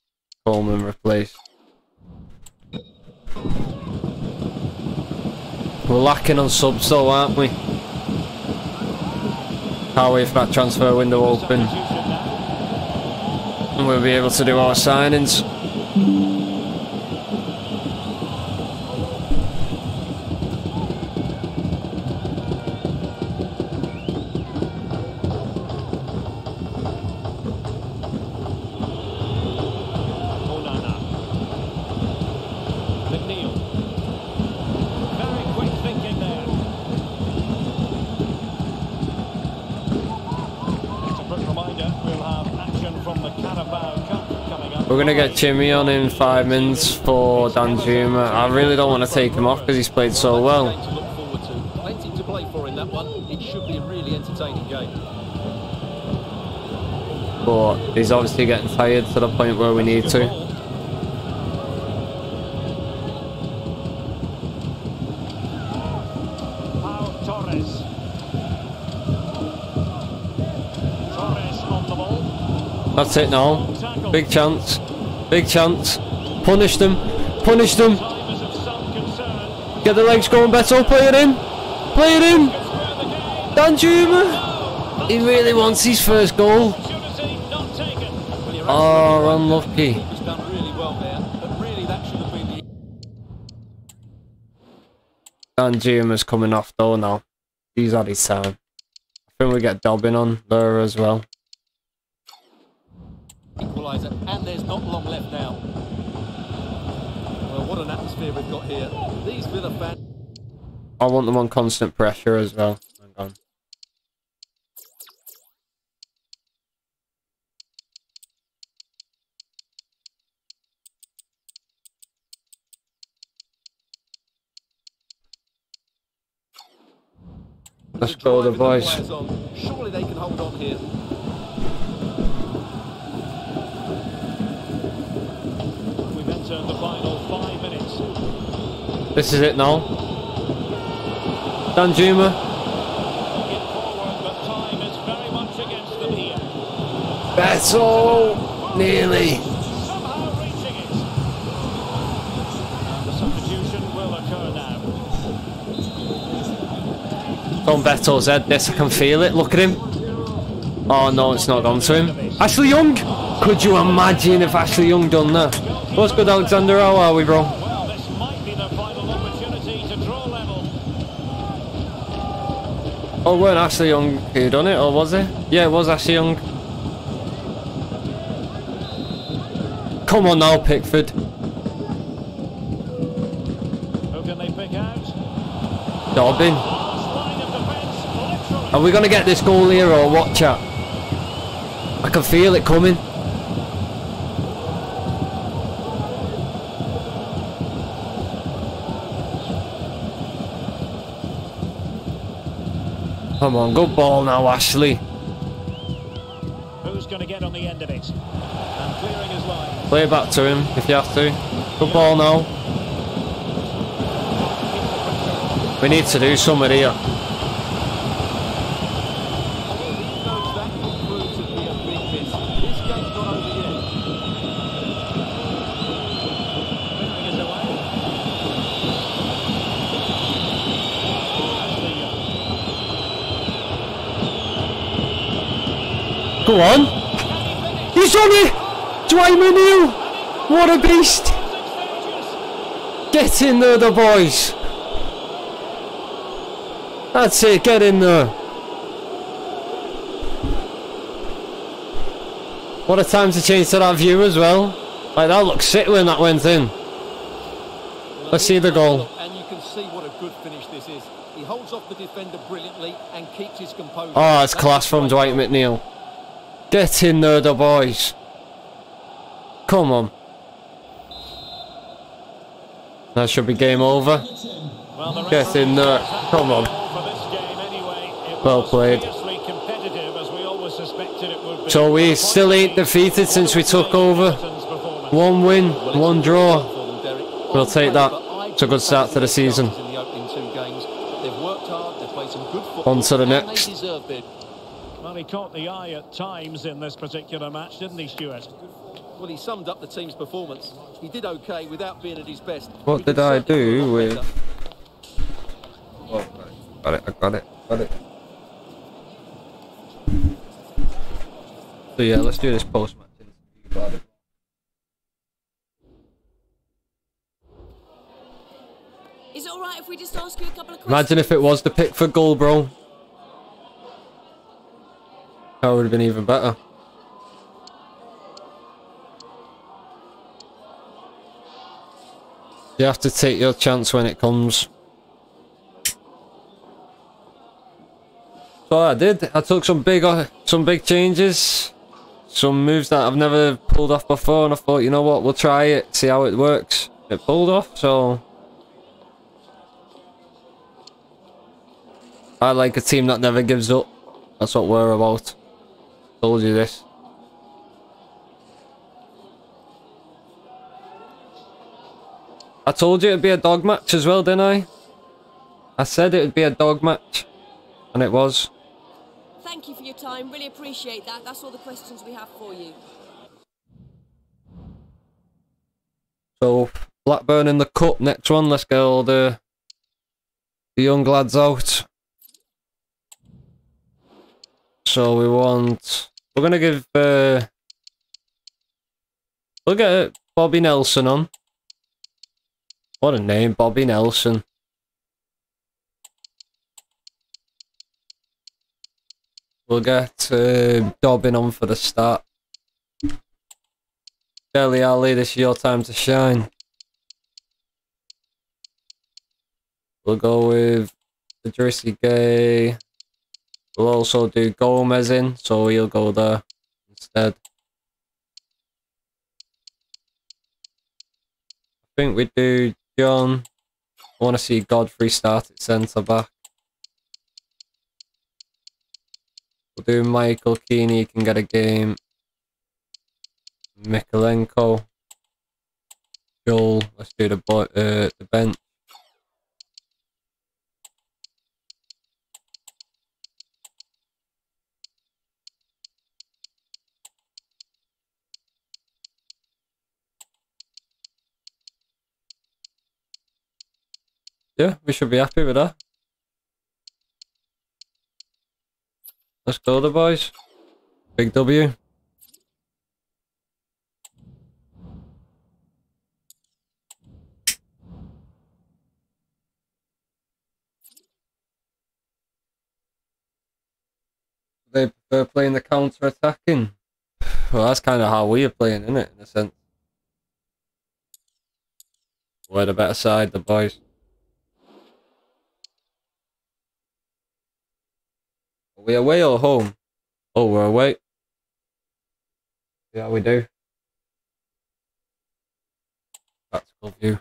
Coleman replaced. We're lacking on subs though, aren't we? Can't wait for that transfer window open and we'll be able to do our signings. Gonna get Jimmy on in five minutes for Danjuma. I really don't want to take him off because he's played so well. It should be a really entertaining game. But he's obviously getting tired to the point where we need to. That's it now. Big chance. Big chance. Punish them. Punish them. Get the legs going, Beto. Play it in. Play it in. Danjuma. He really wants his first goal. Oh, unlucky. The Danjuma's coming off though now. He's had his time. I think we get Dobbin on there as well. Equaliser, and there's not long left now. Well, what an atmosphere we've got here. These Villa fans. I want them on constant pressure as well. Hang on. Let's go, the boys. Surely they can hold on here. We've the final five minutes. This is it now. Danjuma. Get forward, but time is very much against them here. Beto! Nearly. Somehow reaching it. And the substitution will occur now. On Beto's head. This, I can feel it. Look at him. Oh no, it's not gone to him. Ashley Young! Could you imagine if Ashley Young done that? What's good, Alexander? How are we, bro? Well, this might be the final opportunity to draw level. Oh, weren't Ashley Young who done it, or was it? Yeah, it was Ashley Young. Come on now, Pickford. Who can they pick out? Dobbin. Last line of defence, literally. Are we going to get this goal here, or what, chat? I can feel it coming. Come on, good ball now, Ashley. Who's going to get on the end of it? And clearing his line. Play it back to him if you have to. Good ball now. We need to do something here. He knows that will prove to be a big miss. This game's not over yet. Clearing his away. Ashley Young. Go on. He's on it! Dwight McNeil! What a beast! Get in there, the boys! That's it, get in there. What a time to change to that view as well. Like, that looked sick when that went in. Let's see the goal. And you can see what a good finish this is. He holds off the defender brilliantly and keeps his composure. Oh, it's class from Dwight McNeil. Get in there, the boys. Come on. That should be game over. Well, Get in there. Come on. For this game anyway, Well played. fiercely competitive as we always suspected it would be. So we still ain't defeated since we took over. One win, one draw. for them, Derek. We'll take that. It's a good start to the season. In the opening two games, they've worked hard. They've played some good football. On to the next. They deserve their Well, he caught the eye at times in this particular match, didn't he, Stuart? Well, he summed up the team's performance. He did okay without being at his best. What He did I do a lot with- better. Got it, I got it, got it. So yeah, let's do this post-match. Is it alright if we just ask you a couple of questions? Imagine if it was the Pickford goal, bro. That would have been even better. You have to take your chance when it comes. So I did. I took some big, uh, some big changes, some moves that I've never pulled off before, and I thought, you know what, we'll try it, see how it works. It pulled off, so I like a team that never gives up. That's what we're about. Told you this. I told you it'd be a dog match as well, didn't I? I said it would be a dog match, and it was. Thank you for your time. Really appreciate that. That's all the questions we have for you. So, Blackburn in the cup. Next one. Let's get all the, the young lads out. So we want we're going to give... Uh, we'll get Bobby Nelson on. What a name, Bobby Nelson. We'll get uh, Dobbin on for the start. Dele Alli, this is your time to shine. We'll go with Idrissa Gueye. We'll also do Gomes in, so he'll go there instead. I think we do John. I want to see Godfrey start at centre back. We'll do Michael Keane, he can get a game. Mykolenko. Joel, let's do the, uh, the bench. Yeah, we should be happy with that. Let's go the boys. Big W. They prefer playing the counter attacking. Well, that's kind of how we are playing, isn't it? In a sense. We're the better side, the boys. Are we away or home? Oh, we're away. Yeah, we do. Practical view.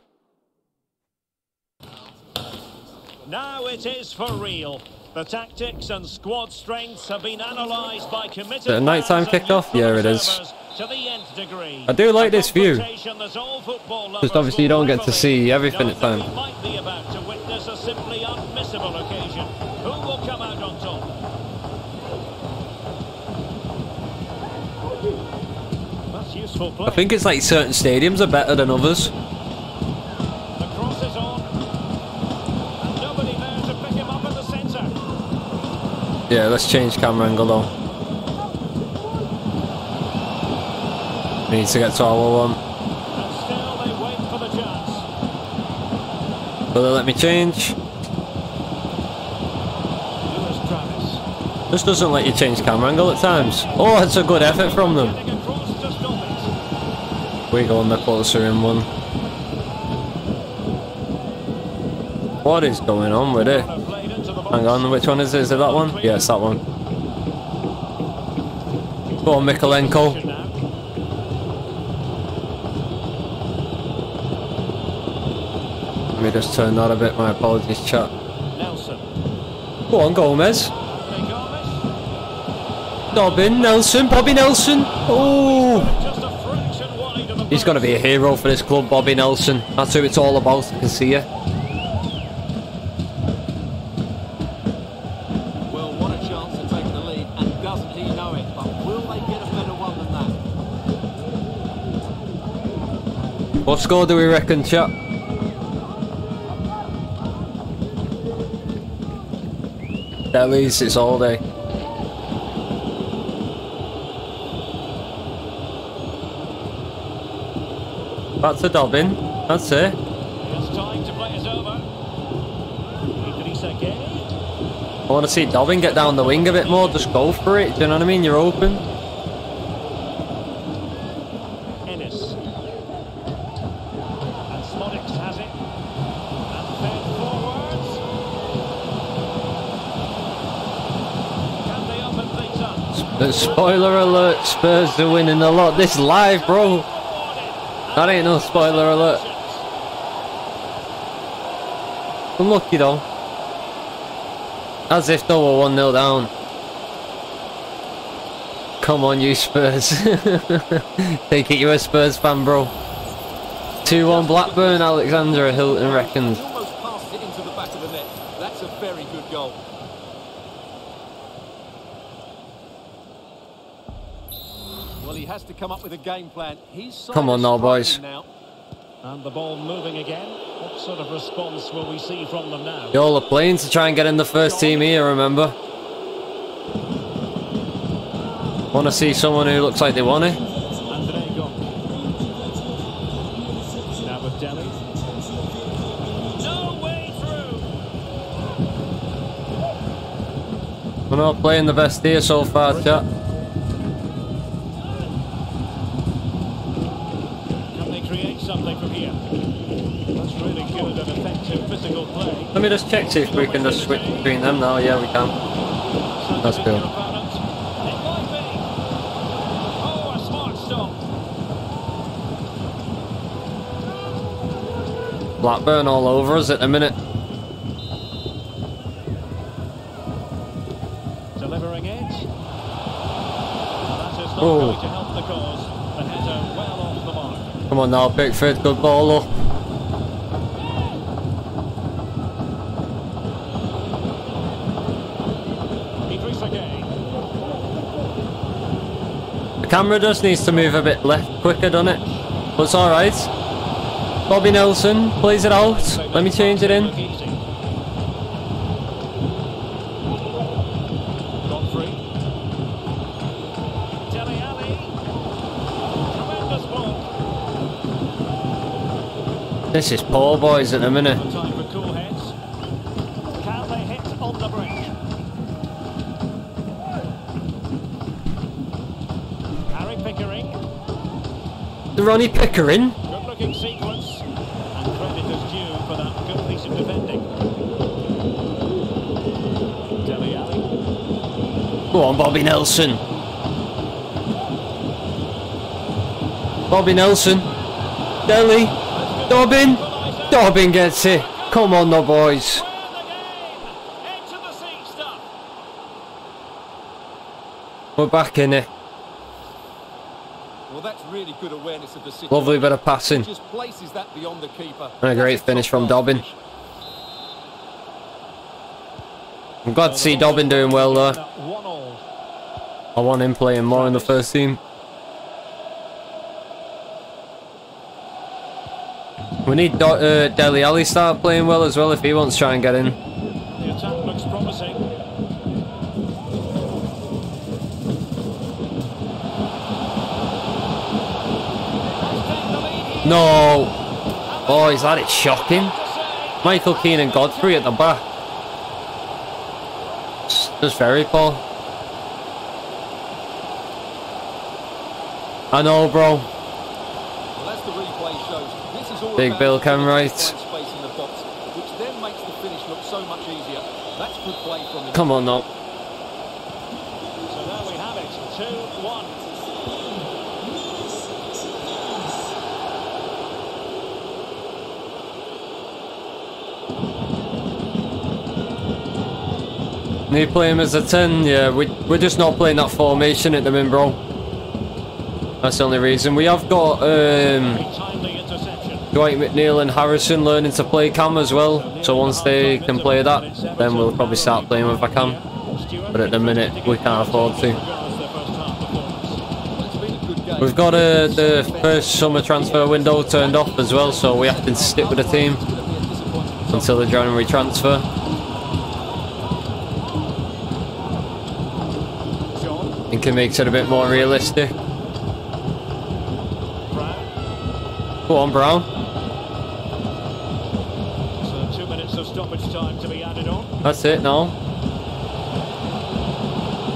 Now it is for real. The tactics and squad strengths have been analysed by committed Is it a nighttime kickoff? Yeah, it is. To the nth degree. I do like this view. confrontation that all football Just obviously you don't get to see everything at time. Might be about to witness a simply unmissable occasion. Who will come out on top? That's useful play. I think it's like certain stadiums are better than others. The cross is on. And nobody there to pick him up in the centre. Yeah, let's change camera angle though. We need to get to our one. And still they wait for the chance. Will they let me change? This doesn't let you change camera angle at times. Oh, it's a good effort from them. We go on the closer in one. What is going on with it? Hang on, which one is it? Is it that one? Yeah, it's that one. Go on, Mykolenko. Let me just turn that a bit. My apologies, chat. Go on. Gomes. Dobbin, Nelson, Bobby Nelson. Oh, he's going to be a hero for this club, Bobby Nelson. That's who it's all about. I can see you. Well, what a chance to take the lead, and doesn't he know it? But will they get a better one than that? What score do we reckon, chat? At least it's all day. Back to Dobbin. That's it. It's time to play is over. Idrissa Gueye. I want to see Dobbin get down the wing a bit more. Just go for it. Do you know what I mean? You're open. Ennis. And Szmodics has it. And fed forwards. Can they open things up? Uh, Spoiler alert, Spurs are winning a lot. This live, bro. That ain't no spoiler alert. Unlucky though. As if they were 1 0 down. Come on, you Spurs. Take it, you're a Spurs fan, bro. 2-1 Blackburn, Alexandra Hilton reckons. He almost passes it into the back of the net. That's a very good goal. Well, he has to come up with a game plan. He's Come on now, boys. Now. And the ball moving again. What sort of response will we see from them now? Y'all are playing to try and get in the first team here, remember? Want to see someone who looks like they want it? Now with Dele. No way through. We're not playing the best here so far, chat. Can they create something from here? That's really good and effective physical play. Let me just check see if we can just switch between them now. Yeah, we can. That's Sandwich cool. your opponent. It might be. Oh, a smart stop. Blackburn all over us at the minute. Delivering it. That is not Oh. going to help the cause. The header well off the mark. Come on now, Pickford. Good ball up. Idrissa Gueye. The camera just needs to move a bit left quicker, doesn't it? But it's alright. Bobby Nelson plays it out. Let me change it in. This is poor boys at the minute. Ronnie Pickering. Good looking sequence. And credit is due for that good piece of defending. Dele Alli. Go on, Bobby Nelson. Bobby Nelson. Dele. Dobbin. Dobbin gets it. Come on, the boys. Win the game! Into the seat stuff! We're back in it. Really good awareness of the situation. Lovely bit of passing. Just places that beyond the keeper. And a great finish from Dobbin. I'm glad to see Dobbin doing well all. I want him playing more in the first team. We need Do uh, Dele Alli start playing well as well if he wants to try and get in. No! Oh, is that it shocking? Michael Keane and Godfrey at the back. Just- very poor. I know, bro. Well, as the replay shows, this is all Big Bill Cam the right. space in the box, which then makes the finish look so much easier. That's good play from him. Come on now. So there we have it. 2-1. To play him as a 10? Yeah, we, we're just not playing that formation at the minute, bro. That's the only reason. We have got um, Dwight McNeil and Harrison learning to play cam as well. So once they can play that, then we'll probably start playing with a cam. But at the minute, we can't afford to. We've got uh, the first summer transfer window turned off as well, so we have to stick with the team until the January transfer. It makes it a bit more realistic. Go on, Brown. So two minutes of stoppage time to be added on. That's it now.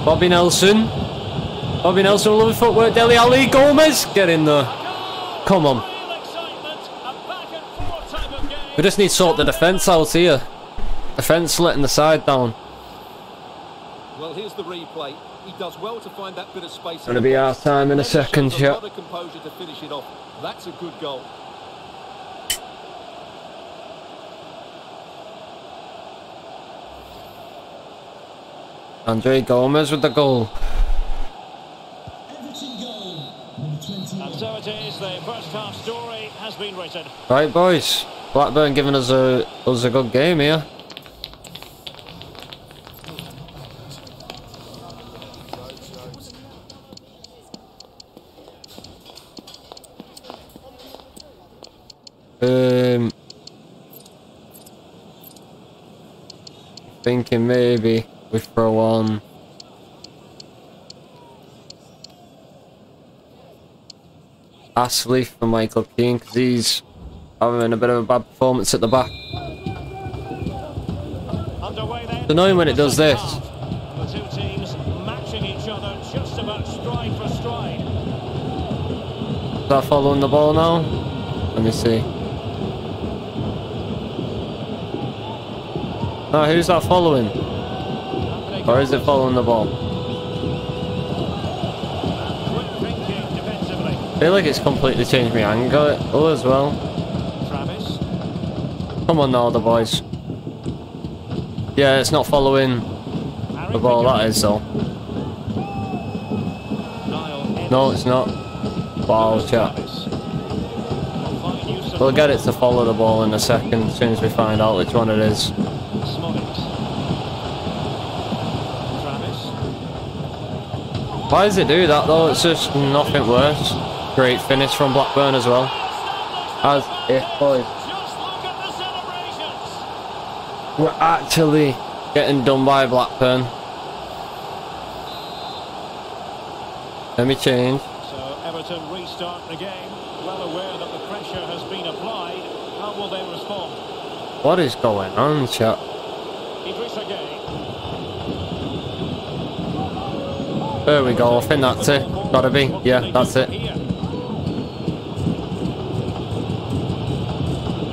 Bobby Nelson. Bobby Nelson, lovely footwork. Dele Alli Gomes. Get in there. Come on. Real excitement. A back and forth type of game. We just need to sort the defence out here. Defence letting the side down. Well, here's the replay. He does well to find that bit of space. in Gonna be our time in a Then he shows second, A yeah. composure to finish it off. That's a good goal. Andre Gomes with the goal. And so it is, the first half story has been written. Right, boys. Blackburn giving us a us a good game here. Um, thinking maybe we throw on. Ashley for Michael Keane because he's having a bit of a bad performance at the back. It's annoying when it does this. The two teams matching each other just about stride for stride. Is that following the ball now? Let me see. No, who's that following? Or is it following the ball? I feel like it's completely changed my angle as well. Travis. Come on now, the boys. Yeah, it's not following the ball, that is though. No, it's not. Wow, chat. We'll get it to follow the ball in a second as soon as we find out which one it is. Smollett. Travis. Why does it do that though? It's just nothing worse. Great finish from Blackburn as well. As if, boys, Just look at the celebrations. we're actually getting done by Blackburn. Let me change. So Everton restart the game, well aware that the pressure has been applied. How will they respond? What is going on, chat? Idrissa Gueye. There we go. I think that's it. Gotta be. Yeah, that's it. Here.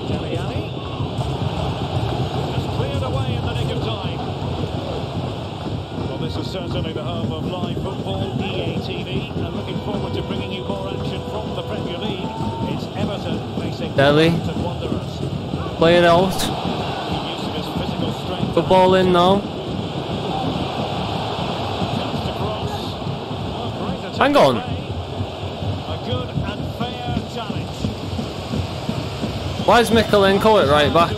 Dele Alli. Has cleared away in the nick of time. Well, this is certainly the home of live football, EA TV, and looking forward to bringing you more action from the Premier League. It's Everton facing Dele. Wolverhampton Wanderers. Play it out. Making use of his physical strength. The in now. Chance to cross. Oh, great attack Hang on. A good and fair challenge. Why is Mykolenko it right back?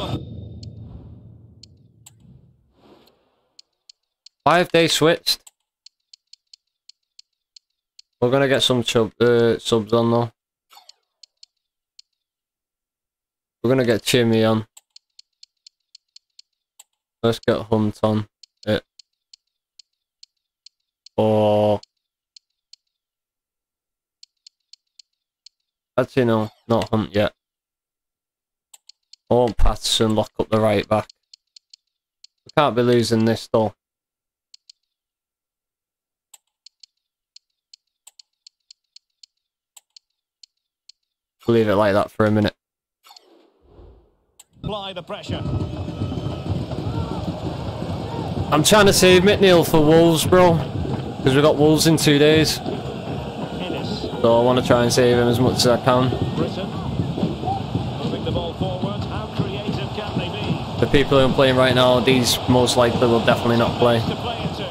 Why have they switched? We're gonna get some chub, uh, subs on though. We're gonna get Chimmy on. Let's get Hunt on it. Or actually no, not Hunt yet. I want Patterson lock up the right back. We can't be losing this though. Leave it like that for a minute. Apply the pressure. I'm trying to save McNeil for Wolves, bro. Because we've got Wolves in two days. So I want to try and save him as much as I can. The ball forward. How creative can they be? The people who are playing right now, these most likely will definitely not play. To play into.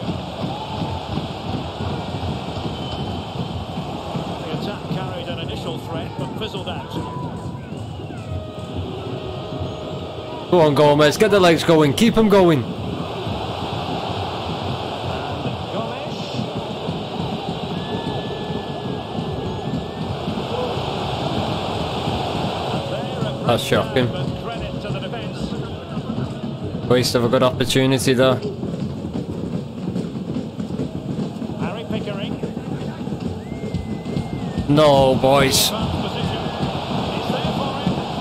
The attack carried an initial threat, but fizzled out. Go on, Gomes. Get the legs going. Keep them going. That's shocking. But credit to the defence. Waste of a good opportunity though. Harry Pickering. No, boys. Advanced position. It's there for him. My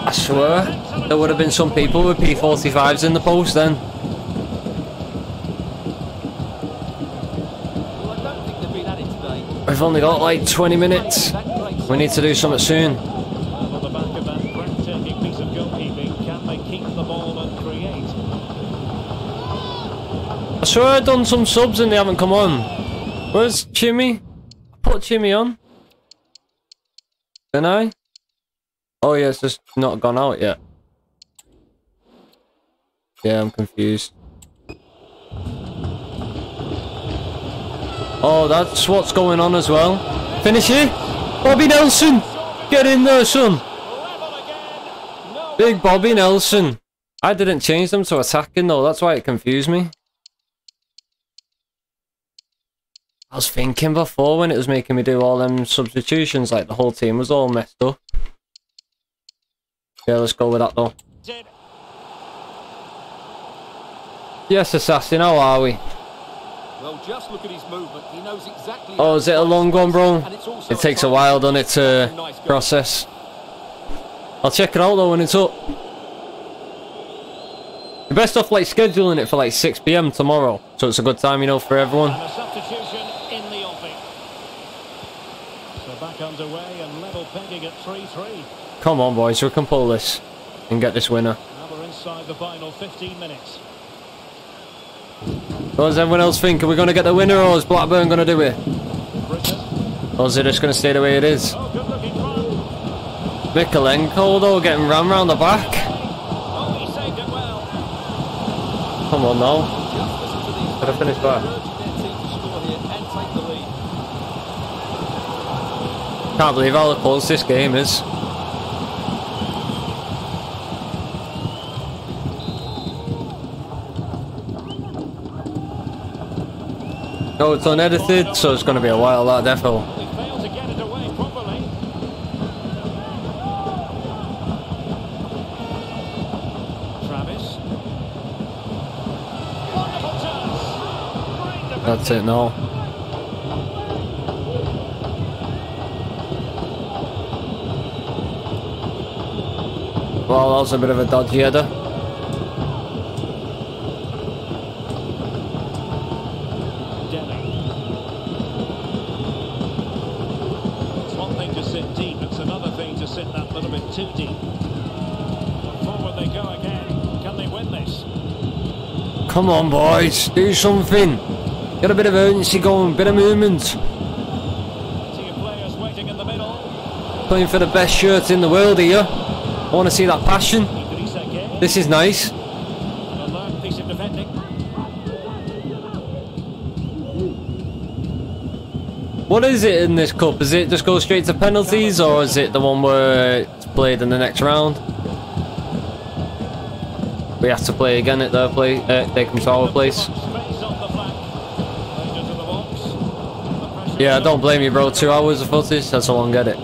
word. I swear, there would have been some people with P45s in the post then. Well, I don't think they've been at it today. We've only got like 20 minutes. We need to do something soon. I swear I've done some subs and they haven't come on. Where's Jimmy? Put Jimmy on. Didn't I? Oh yeah, it's just not gone out yet. Yeah, I'm confused. Oh, that's what's going on as well. Finish it! Bobby Nelson! Get in there, son! Big Bobby Nelson. I didn't change them to attacking though, that's why it confused me. I was thinking before when it was making me do all them substitutions, like the whole team was all messed up. Yeah, let's go with that though. Yes, Assassin, how are we? Well, just look at his movement. He knows exactly. Oh, is it a long one, bro? and it's also It takes a while, doesn't it, to Nice process. I'll check it out though when it's up. The best off like scheduling it for like 6pm tomorrow, so it's a good time, you know, for everyone. And a substitution in the offing. So back underway and level pegging at 3-3. Come on, boys, we can pull this and get this winner. Now we're inside the final 15 minutes. What does everyone else think? Are we going to get the winner or is Blackburn going to do it? Or is it just going to stay the way it is? Mykolenko though getting ran round the back. Come on now. Listen Gotta finish back. to. Can't believe how close this game is. Oh, it's unedited, so it's going to be a while, that defending. That's it now. Well, that was a bit of a dodgy header. Dele. It's one thing to sit deep, it's another thing to sit that little bit too deep. And forward they go again. Can they win this? Come on, boys, do something. Get a bit of urgency going, bit of movement. Playing for the best shirt in the world here. I want to see that passion. This is nice. What is it in this cup? Is it just go straight to penalties, or is it the one where it's played in the next round? We have to play again at their play. Uh, to our place. The flank. Played into the box. The Yeah, don't blame you, bro. Two hours of footage. That's how long get it.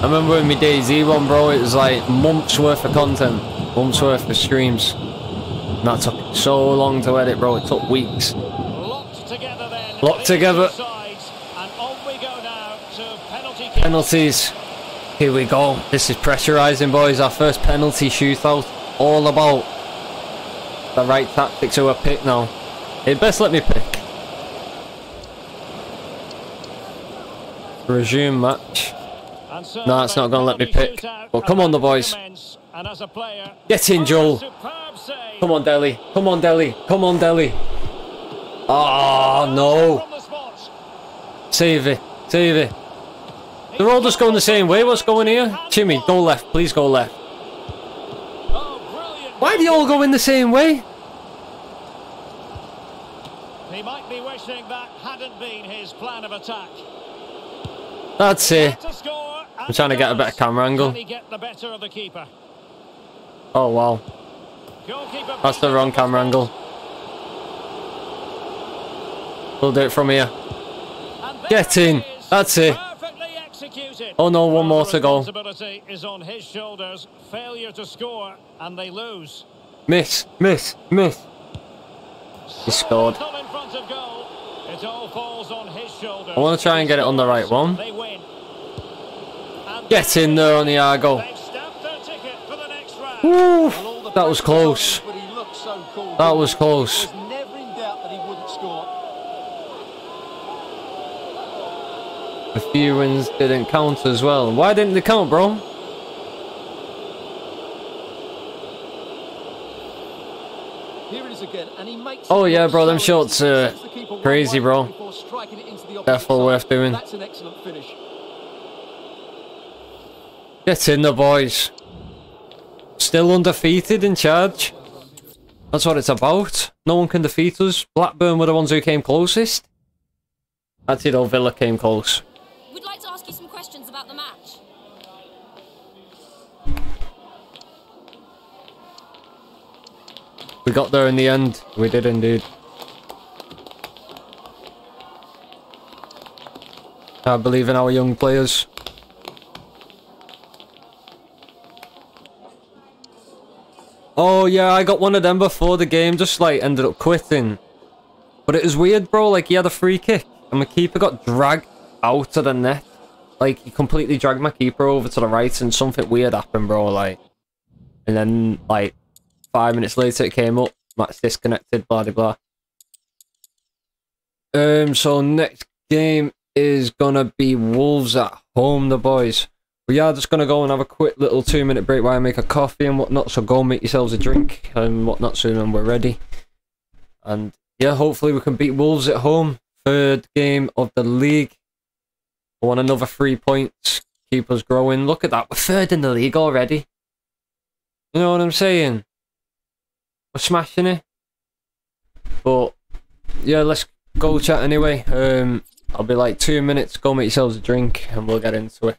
I remember in my DayZ one, bro. It was like months worth of content, months worth of streams. And that took so long to edit, bro. It took weeks. Locked together then. Locked together. Sides, and on we go now to penalty. Penalties. Here we go. This is pressurising, boys. Our first penalty shootout. All about the right tactics who I pick now. It best let me pick. Resume match. No, it's not gonna let me pick. Well, come on, the boys. a Get in, Joel. Come on, Dele. Come on, Dele. Come on, Dele. Oh, no. Save it. Save it. They're all just going the same way. What's going here? Jimmy, go left. Please go left. Oh. Why do you all go in the same way? He might be wishing that hadn't been his plan of attack. That's it. I'm trying to get a better camera angle. Can he get the better of the keeper? Oh, wow. That's the wrong camera angle. We'll do it from here. Get in. That's it. Executed. Oh, no, one more to go. Is on his shoulders. Failure to score, and they lose. Miss, miss, miss. He scored. In front of goal. It all falls on his shoulders. I wanna try and get it on the right one. They win. And Get in there on the Argo. They've stamped their ticket for the next round. Woo, Well, all the that was pressure was on close. him, But he looked so cool. That was close. There was never in doubt that he wouldn't score. Few wins didn't count as well. Why didn't they count, bro? Here it is again, and he makes Oh, yeah, bro, them shots are Sends the keeper one crazy, bro. before striking it into the opposite Definitely worth doing. That's an excellent finish. Get in the boys. Still undefeated in charge. That's what it's about. No one can defeat us. Blackburn were the ones who came closest. Actually, though, Villa came close. We got there in the end. We did indeed. I believe in our young players. Oh yeah, I got one of them before the game, just like ended up quitting. But it was weird, bro. Like he had a free kick, and my keeper got dragged out of the net. Like he completely dragged my keeper over to the right, and something weird happened, bro. Like, and then like five minutes later, it came up, match disconnected, blah blah blah. Um, so next game is gonna be Wolves at home, the boys. We are just gonna go and have a quick little two minute break while I make a coffee and whatnot. So go make yourselves a drink and whatnot soon, and we're ready. And yeah, hopefully we can beat Wolves at home. Third game of the league. I want another three points. Keep us growing. Look at that. We're third in the league already. You know what I'm saying? We're smashing it. But yeah, let's go chat anyway. Um, I'll be like two minutes. Go make yourselves a drink, and we'll get into it.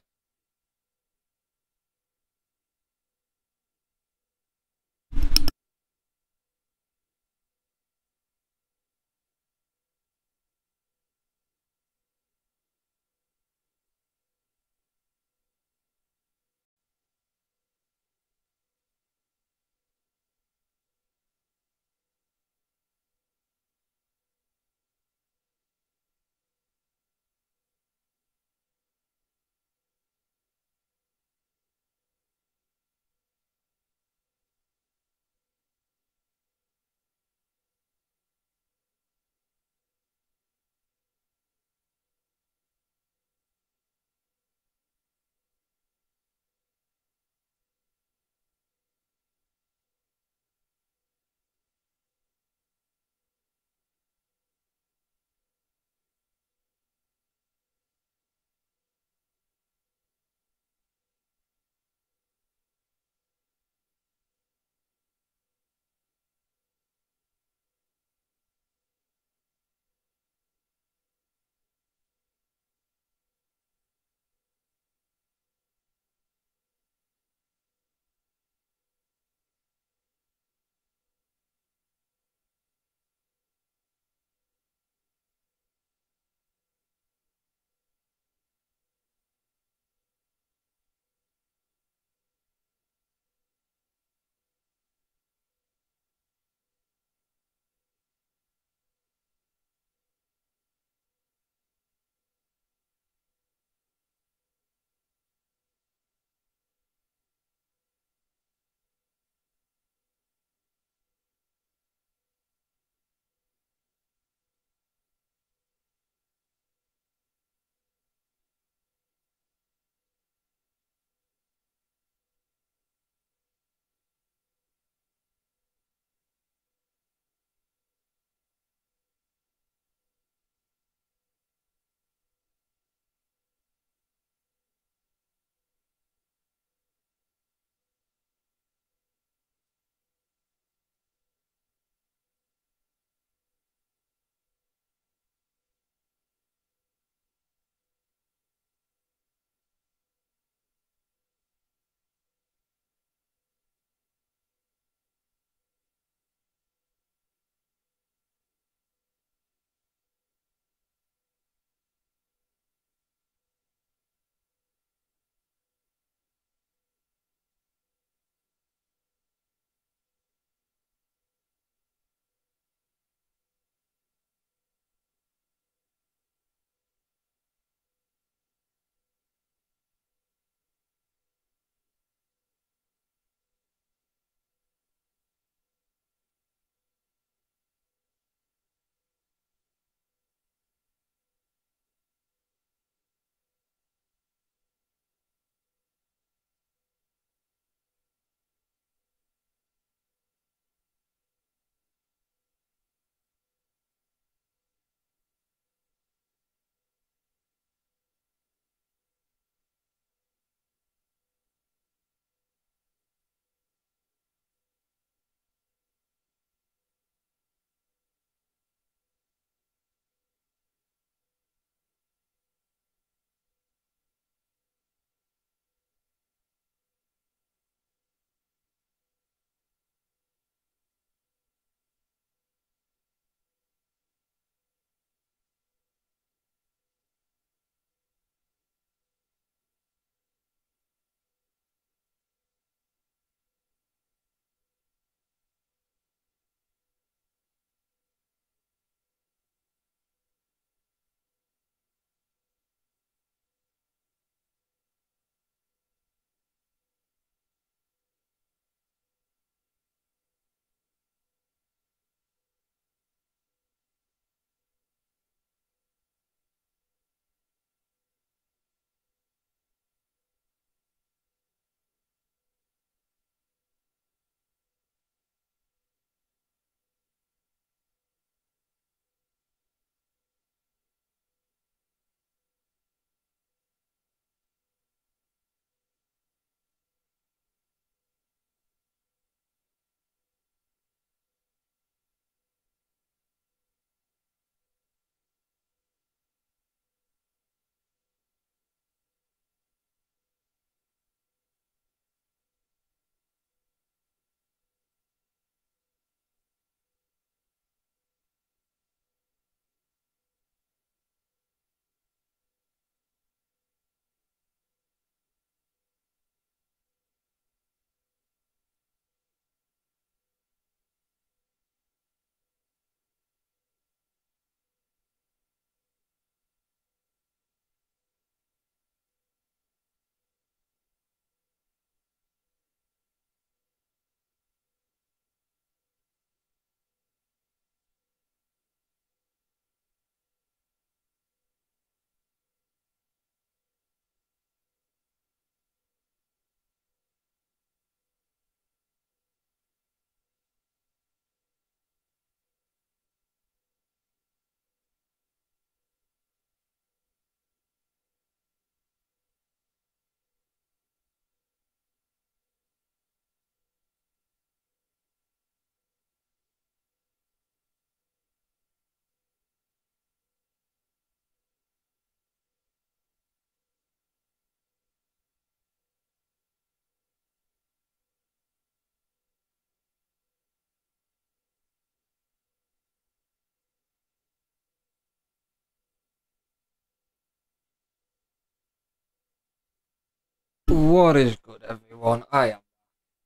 What is good, everyone? I am.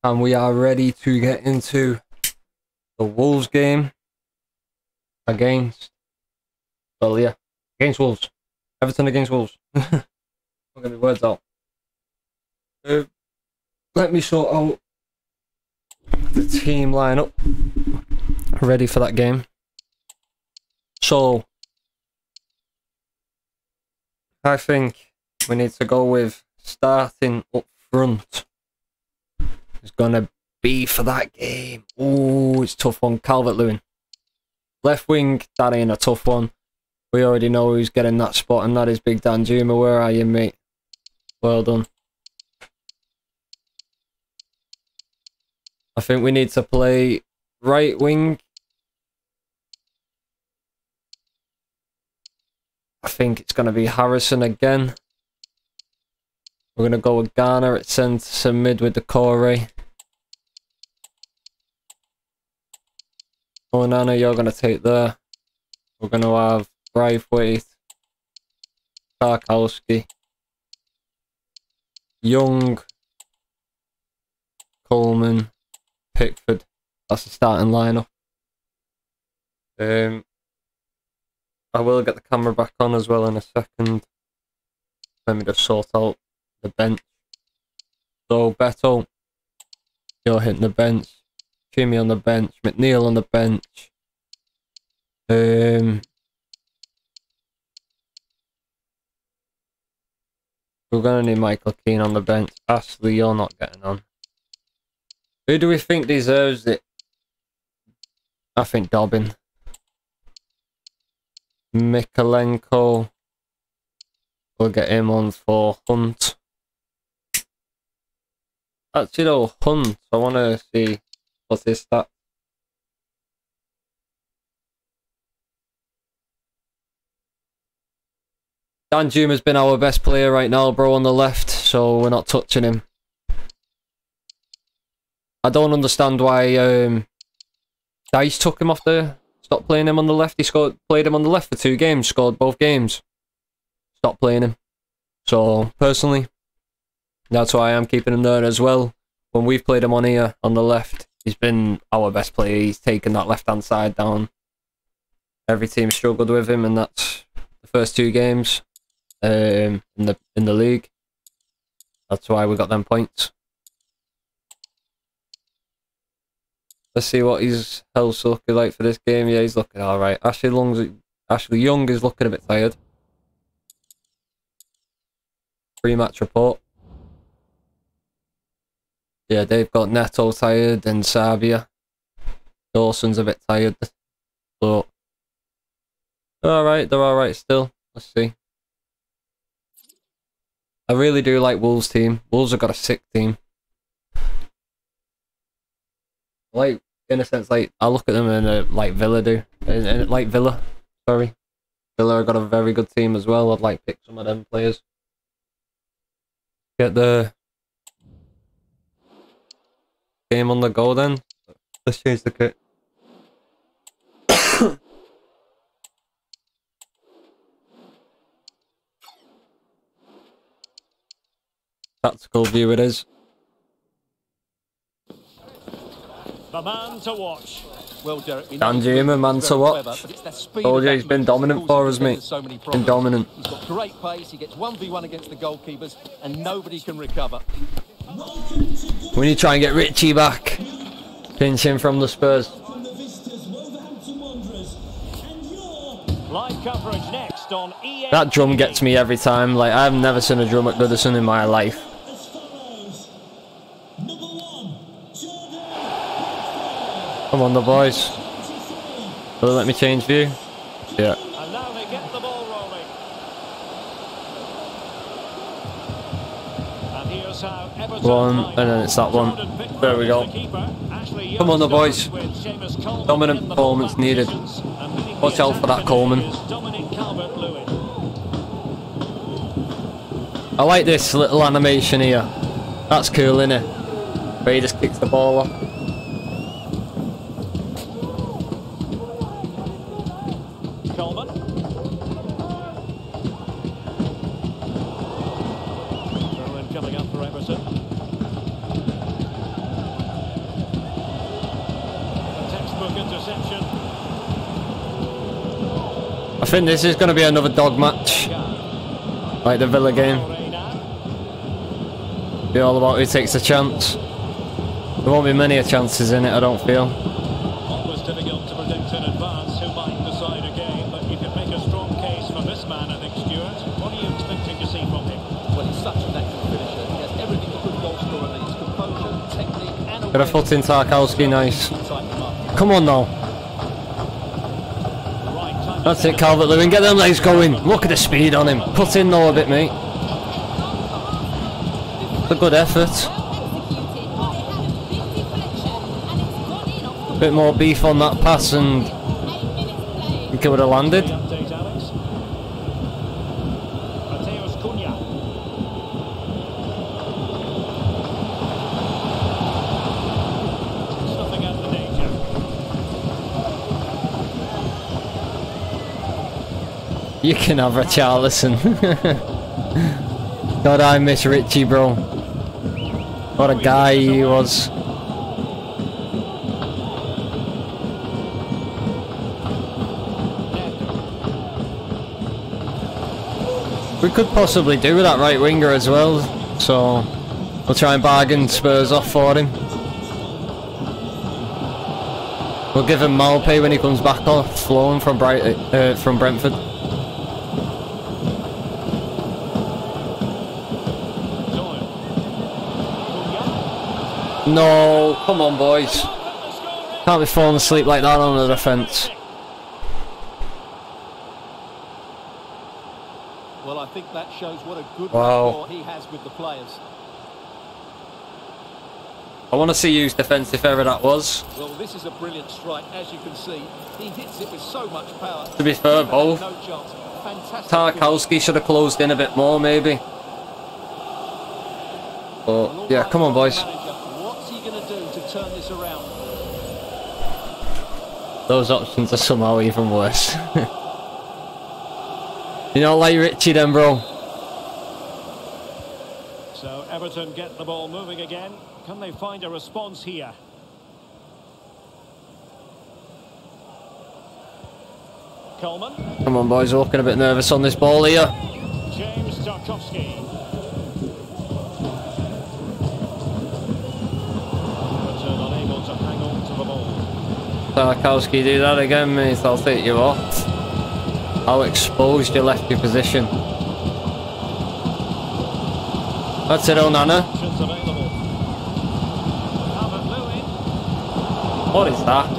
And we are ready to get into the Wolves game against. Well, yeah, against Wolves. Everton against Wolves. I'll get my words out. Uh, let me sort out the team lineup. Ready for that game. So, I think we need to go with starting up front. It's gonna be for that game. Oh, it's tough one. Calvert Lewin. Left wing, that ain't a tough one. We already know who's getting that spot, and that is Big Danjuma. Where are you, mate? Well done. I think we need to play right wing. I think it's going to be Harrison again. We're going to go with Garner at centre mid with the Corey. Oh, Nana, you're going to take there. We're going to have Branthwaite, Tarkowski, Young, Coleman, Pickford. That's the starting lineup. Um, I will get the camera back on as well in a second. Let me just sort out the bench. So Beto, you're hitting the bench. Jimmy on the bench. McNeil on the bench. Um, we're gonna need Michael Keane on the bench. Ashley, you're not getting on. Who do we think deserves it? I think Dobbin. Mykolenko. We'll get him on for Hunt. Actually, though, Hunt, I want to see what's his stat. Danjuma's been our best player right now, bro, on the left, so we're not touching him. I don't understand why um, Dyche took him off the. Stop playing him on the left. He scored, played him on the left for two games, scored both games. Stop playing him. So personally, that's why I'm keeping him there as well. When we've played him on here on the left, he's been our best player. He's taken that left hand side down. Every team struggled with him, and that's the first two games um, in the in the league. That's why we got them points. Let's see what his health's looking like for this game. Yeah, he's looking alright. Ashley Lung's, Ashley Young is looking a bit tired. Pre-match report. Yeah, they've got Neto tired and Savia. Dawson's a bit tired. But alright, they're alright still. Let's see. I really do like Wolves team. Wolves have got a sick team. Like in a sense, like I look at them and uh, like Villa do, and, and like Villa, sorry, Villa have got a very good team as well. I'd like pick some of them players. Get the game on the go then. Let's change the kit. Tactical view it is. The man to watch. Well, Derek, we Dan know Juma, man to watch. clever, but it's that speed Told of you that he's been dominant for us, mate. so many Been dominant. He's got great pace. He gets 1v1 against the goalkeepers, and nobody can recover. We need to try and get Richie back. Pinch him from the Spurs. Live coverage next on EA. That drum gets me every time. Like I've never seen a drum at Goodison in my life. Come on, the boys. Will they let me change view? Yeah. One, and then it's that one. There we go. Come on, the boys. Dominant performance needed. Watch out for that Coleman. I like this little animation here. That's cool, innit? Where he just kicks the ball off. Think this is going to be another dog match, like the Villa game. Be all about who takes a chance. There won't be many chances in it, I don't feel. Always difficult to predict in advance who might decide a game, but you can make a strong case for this man, I think, Stuart. What are you expecting to see from him? Well, he's such a natural finisher. He has everything a good goal scorer needs. Composure, technique, and Got a foot in Tarkowski, nice. Come on now. That's it, Calvert Lewin. Get them legs going. Look at the speed on him. Put in though a bit, mate. It's a good effort. Bit more beef on that pass and it would have landed. You can have a Charlison. God, I miss Richie, bro. What a guy he was. We could possibly do with that right winger as well, so we'll try and bargain Spurs off for him. We'll give him Maupay when he comes back off loan from Bright uh, from Brentford. No, come on, boys. Can't be falling asleep like that on the defence. Well, I think that shows what a good Wow. rapport he has with the players. I want to see whose defensive if ever that was. Well, this is a brilliant strike, as you can see. He hits it with so much power. To be fair, Keeper both. No. Fantastic. Tarkowski should have closed in a bit more, maybe. But yeah, come on, boys. Those options are somehow even worse. you know, like Richie, then, bro. So Everton get the ball moving again. Can they find a response here? Coleman, Come on, boys. We're looking a bit nervous on this ball here. James Tarkowski. Tarkowski, do that again, mate. I'll take you off. How exposed you left your position. That's it, Onana. What is that?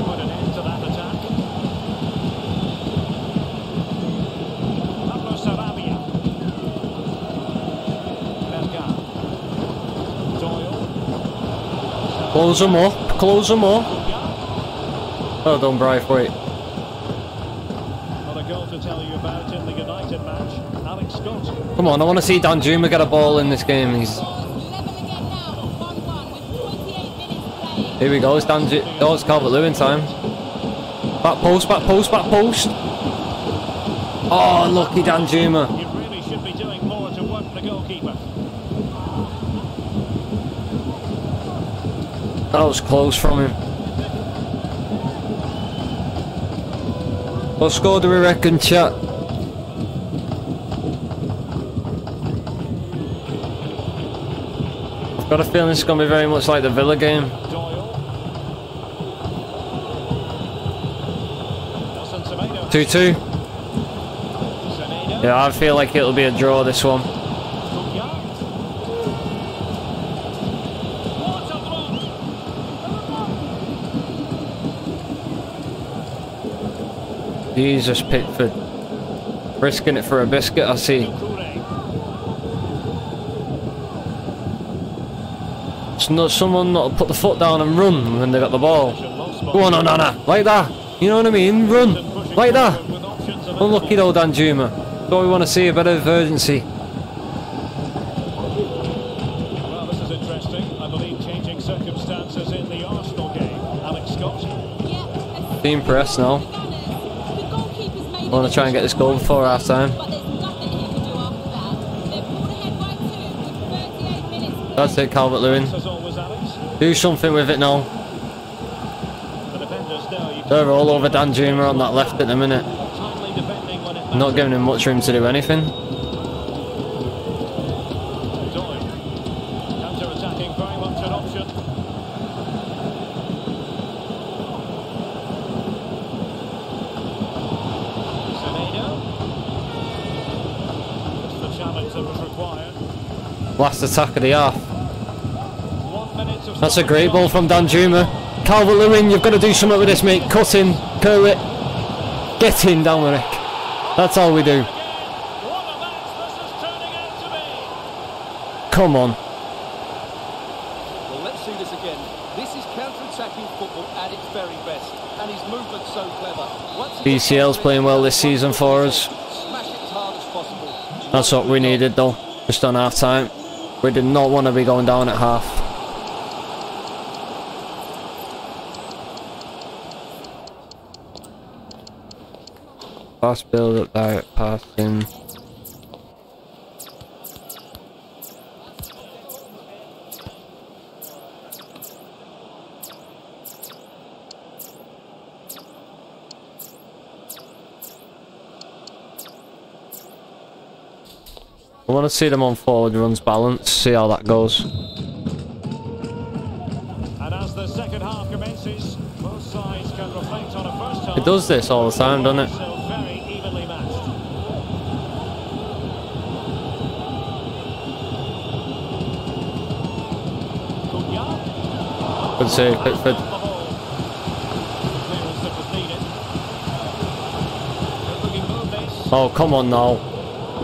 Close them up. Close them up. Well done, Branthwaite. Not a goal to tell you about in the United match. Alex Scott. Come on, I want to see Danjuma get a ball in this game. He's here we go. It's Dan. Ju- oh, it's Calvert Lewin time. Back post, back post, back post. Oh, lucky Danjuma. You really should be doing more to work the goalkeeper. That was close from him. What score do we reckon, chat? I've got a feeling it's going to be very much like the Villa game. 2 2. Yeah, I feel like it'll be a draw this one. Jesus, Pickford. Risking it for a biscuit, I see. It's not someone not put the foot down and run when they got the ball. Go on, Onana. Like that. You know what I mean? Run. Like that. Unlucky though, Danjuma. Don't we want to see a bit of urgency? Team press now. I want to try and get this goal before half time. But there's nothing he can do after that. They're brought ahead by two with 38 minutes played. That's it, Calvert Lewin. As always, Alex. Do something with it now. The defence defenders know you They're all over Danjuma on that left at the minute. timely defending when it Not giving him much room to do anything. Doyle. Counter-attacking, very much an option. Semedo. Just the challenge that was required. Last attack of the half. One minute of That's a great ball from Danjuma. Calvert Lewin, you've got to do something with this, mate. Cut in, curl it. Get in, Dominic. That's all we do. Again, what a match this is turning out to be. Come on. Well, let's see this again. This is counter-attacking football at its very best. And his movement's so clever. Once he gets DCL's playing well this season for us. Smash it as hard as possible. That's what we needed, though. Just on half time. We did not want to be going down at half. Fast build up, direct passing. I want to see them on forward runs balance, see how that goes. And as the second half commences, both sides can reflect on a first half. It does this all the time, doesn't it? So very evenly Good save, Pickford. The ball. Clearance that was needed. Good looking move this. Oh, come on now.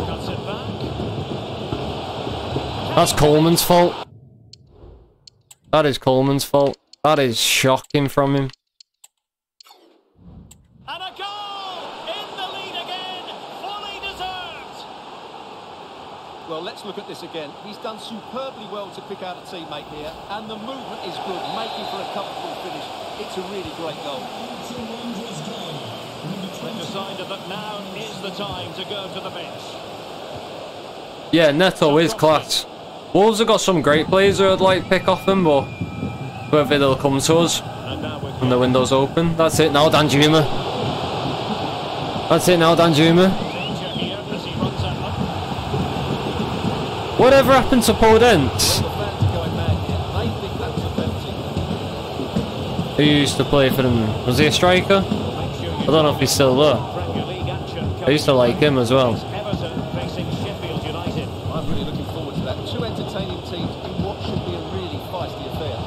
Cuts it back. That's Coleman's fault. That is Coleman's fault. That is shocking from him. And a goal! In the lead again! Fully deserved! Well, let's look at this again. He's done superbly well to pick out a teammate here, and the movement is good, making for a comfortable finish. It's a really great goal. They've decided that now is the time to go to the bench. Yeah, Neto is class. Wolves have got some great players who I'd like to pick off them, but whether they'll come to us when the window's open. That's it now, Danjuma. That's it now, at them. Whatever happened to a penalty. Who used to play for them? Was he a striker? I don't know if he's still there. I used to like him as well. Everton facing Sheffield United. I'm really looking forward to that. Two entertaining teams in what should be a really feisty affair.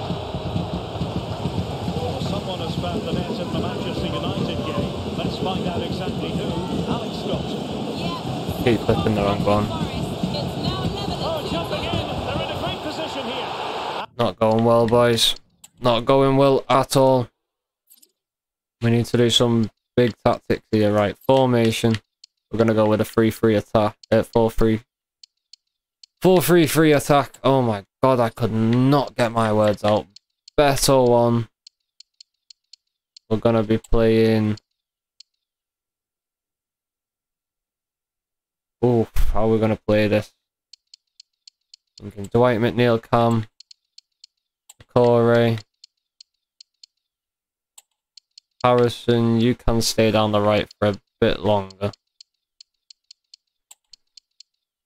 Well, someone has found the net in the Manchester United game. Let's find out exactly who. Alex Scott. Keep flipping the wrong one. Not going well, boys. Not going well at all. We need to do some big tactics here. Right, formation. We're going to go with a 3-3 attack. Uh, 4-3. 4-3-3 attack. Oh my god, I could not get my words out. Better one. We're going to be playing... Oof, how are we going to play this? Thinking Dwight McNeil, come. Corey, Harrison, you can stay down the right for a bit longer.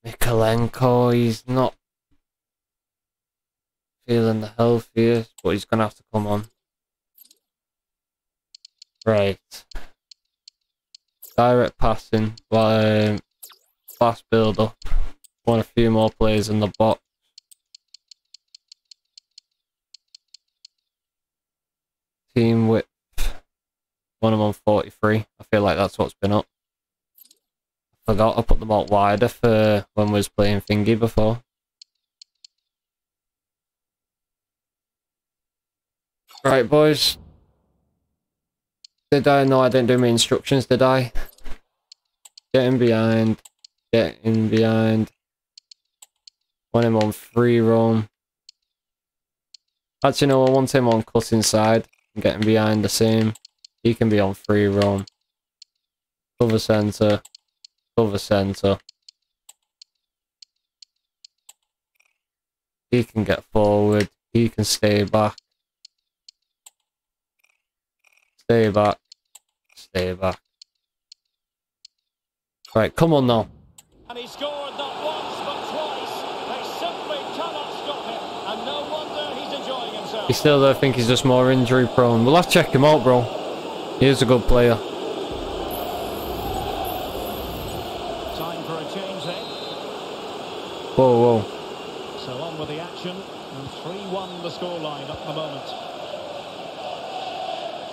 Mykolenko, he's not feeling the healthiest, but he's gonna have to come on. Right. Direct passing, um, fast build up. Want a few more players in the box. Team width. One of them 43. I feel like that's what's been up. I forgot I put them out wider for when we was playing Thingy before. Right, boys. Did I? No, I didn't do my instructions, did I? Getting behind. Getting behind. Want him on free roam. Actually, no, I want him on cut inside. and Getting behind the same. He can be on free roam. Cover centre. Cover centre. He can get forward. He can stay back. Stay back. Stay back. Right, come on now. And he scored not once but twice. They simply cannot stop him. And no wonder he's enjoying himself. He still don't think he's just more injury prone. We'll have to check him out, bro. He is a good player. Time for a change then. Whoa, whoa. So on with the action. And 3-1 the scoreline at the moment.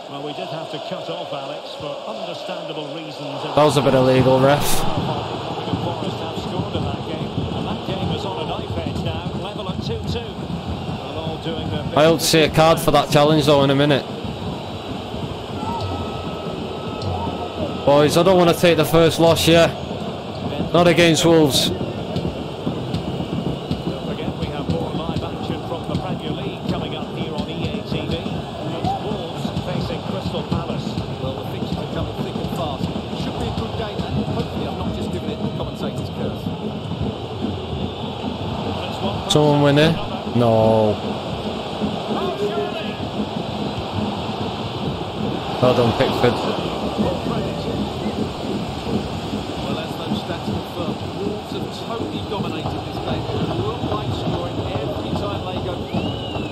Well, we did have to cut off Alex for understandable reasons. That was a bit illegal, ref. Nottingham Forest have scored in that game. And that game is on a knife edge now. Level at 2-2. And all best I'll to see a card for that challenge though in a minute. Boys, I don't want to take the first loss yet. Not against Wolves. Someone win it? No. Oh, surely! Well done, Pickford. Well, as those stats confirm, Wolves have totally dominated this game. And will like scoring every time they go forward.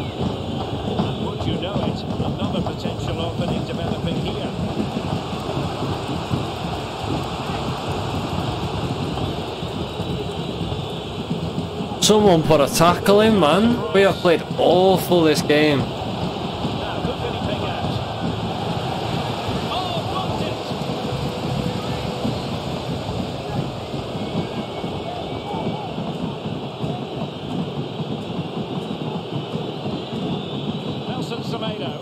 And would you know it, another potential opening developing here. Someone put a tackle in, man. We have played awful this game. Now, who did he pick out? Oh, blocked it! Nelson Semedo.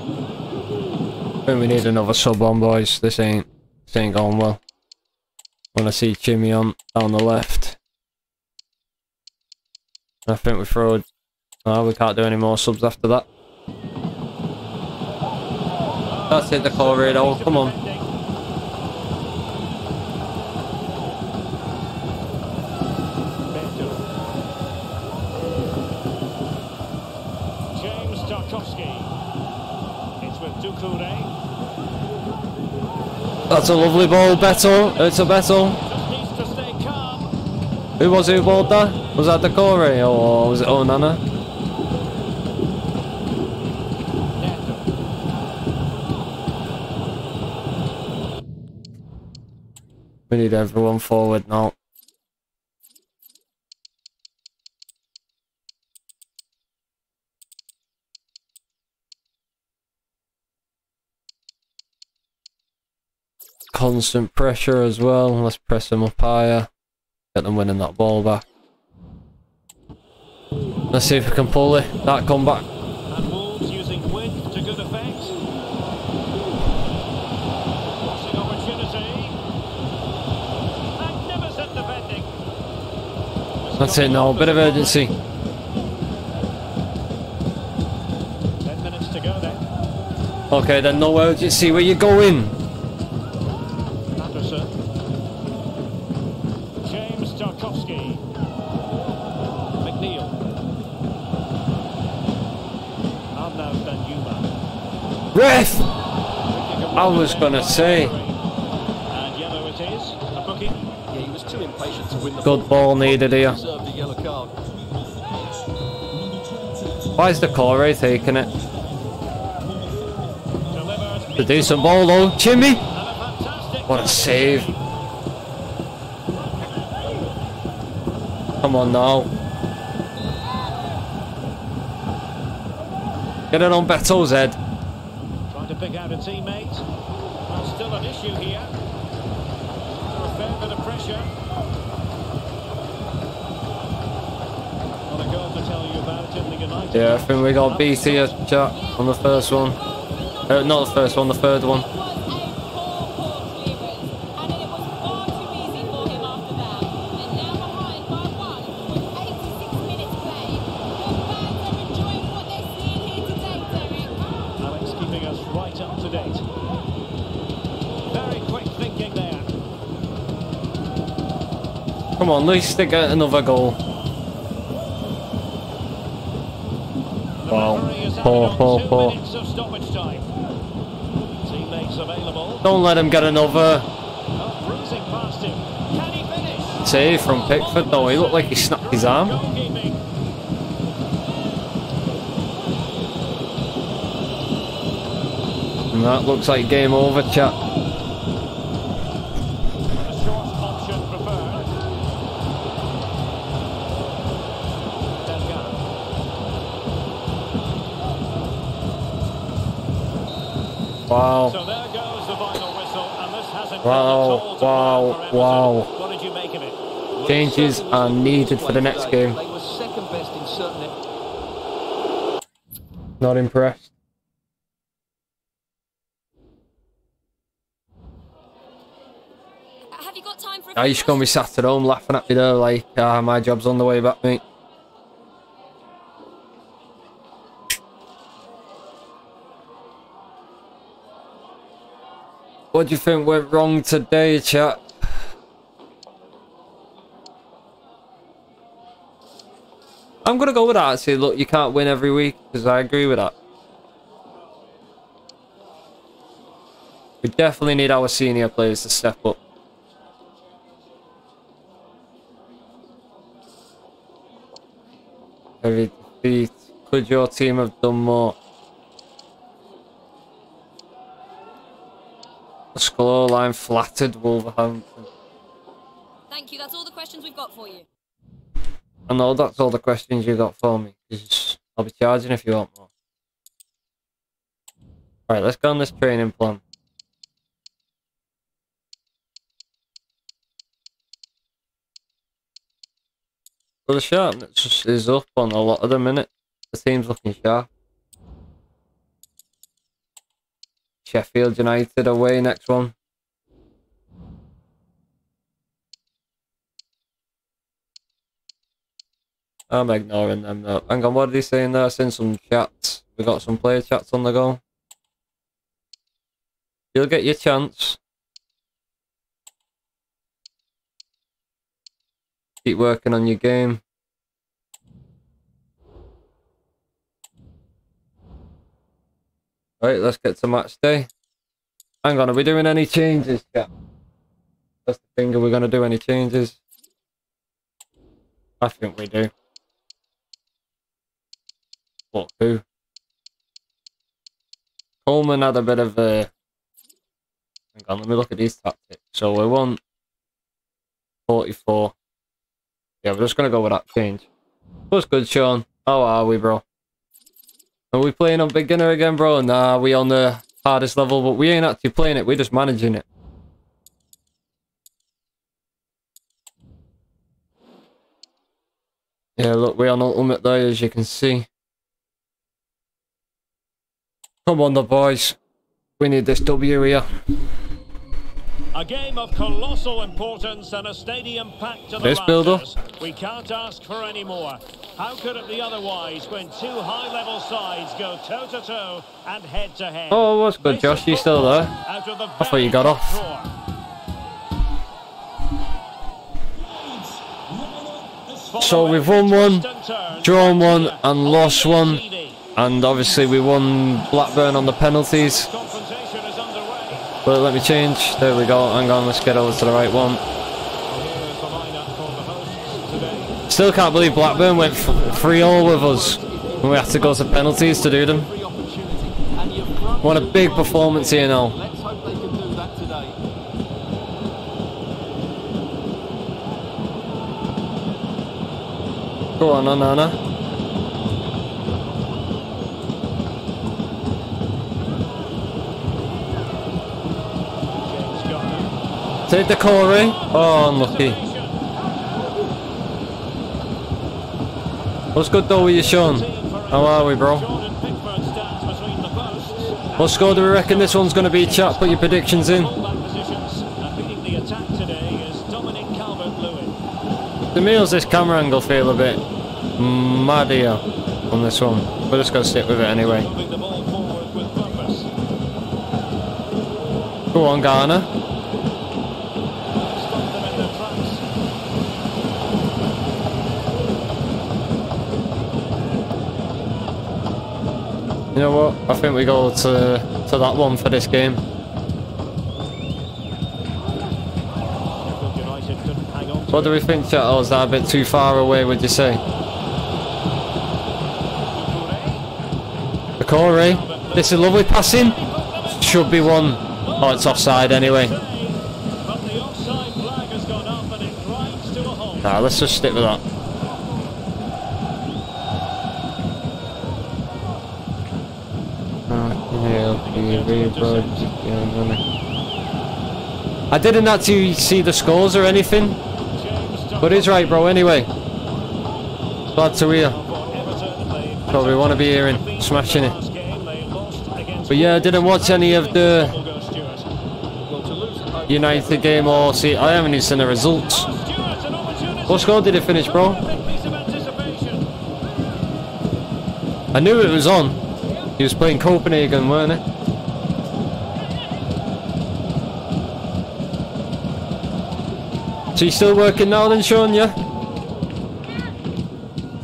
I think we need another sub on, boys. This ain't, this ain't going well. Want to see Jimmy on down the left. I think we throw. No, we can't do any more subs after that. That's it, the corridor. Come on. That's a lovely ball, Beto. It's a Beto. Who was it who balled that? Was that the Corey or was it Onana? We need everyone forward now. Constant pressure as well. Let's press them up higher. Get them winning that ball back. Let's see if we can pull it. That comeback. And Wolves using width to good effect. Crossing opportunity. Magnificent defending. That's it now. Bit of urgency. Ten minutes to go then. Okay, then no urgency. Where you going? Ref! I was gonna say. A Good ball needed here. A. Why is the Corey taking it? The decent ball though. Jimmy! A. What a save. Come on now. Get it on Beto's head. Pick out a teammate. Well, still an issue here. A fair bit of pressure. What a goal to tell you about in the United. Yeah, I think we got chat, on the first one. Uh, not the first one, the third one. Come on, at least they get another goal. Wow. referee Poor, poor, poor. minutes of stoppage time. Teammate Chance available. Don't let him get another Oh, breezing past him. Can he finish? save from Pickford though. He looked like he snapped his arm. And that looks like game over, chat. Changes are needed for the next game. They were second best in certain Not impressed. Have you got time for a I used to gonna be sat at home laughing at me though, like, ah, my job's on the way back, mate. What do you think went wrong today, chat? I'm gonna go with that. Say, look, you can't win every week because I agree with that. We definitely need our senior players to step up. Heavy defeat. Could your team have done more? The scoreline flattered Wolverhampton. Thank you. That's all the questions we've got for you. I know that's all the questions you got for me. I'll be charging if you want more. Alright, let's go on this training plan. Well, the sharpness is up on a lot of the innit? The team's looking sharp. Sheffield United away next one. I'm ignoring them though. Hang on, what did he say in there? Send some chats. We got some player chats on the go. You'll get your chance. Keep working on your game. Right, let's get to match day. Hang on, are we doing any changes, chat? That's the thing, are we going to do any changes? I think we do. What, who? Coleman had a bit of a... Hang on, let me look at these tactics. So we want 44. Yeah, we're just going to go with that change. What's good, Sean? How are we, bro? Are we playing on beginner again, bro? Nah, we on the hardest level, but we ain't actually playing it. We're just managing it. Yeah, look, we're on ultimate there, as you can see. Come on, the boys. We need this W here. A game of colossal importance and a stadium packed to the This builder. rafters. We can't ask for any more. How could it be otherwise when two high-level sides go toe-to-toe and head-to-head? Oh, what's good, This Josh? You still there? the I thought you got off. So we've won one, drawn one, and lost one. And obviously we won Blackburn on the penalties. But let me change. There we go. Hang on, let's get over to the right one. Still can't believe Blackburn went 3-0 with us. And we had to go to penalties to do them. What a big performance here now. Go on, Onana. Take the Corey. Eh? Oh, unlucky. What's good though with you, Sean? How are we, bro? What score do we reckon this one's going to be, chat? Put your predictions in. The attack today is Dominic Calvert-Lewin. To me, this camera angle feel a bit mad on this one? We're just going to stick with it anyway. Go on, Garner. know what? I think we go to, to that one for this game. What do we think, chat? Oh, is that a bit too far away, would you say? Corey, eh? this is lovely passing. Should be one. Oh, it's offside anyway. Nah, let's just stick with that. I didn't actually see the scores or anything, but it's right, bro. Anyway, glad to hear. We want to be hearing, smashing it. But yeah, I didn't watch any of the United game or see. I haven't even seen the results. What score did it finish, bro? I knew it was on. He was playing Copenhagen, weren't he? So you still working now then, Sean, yeah?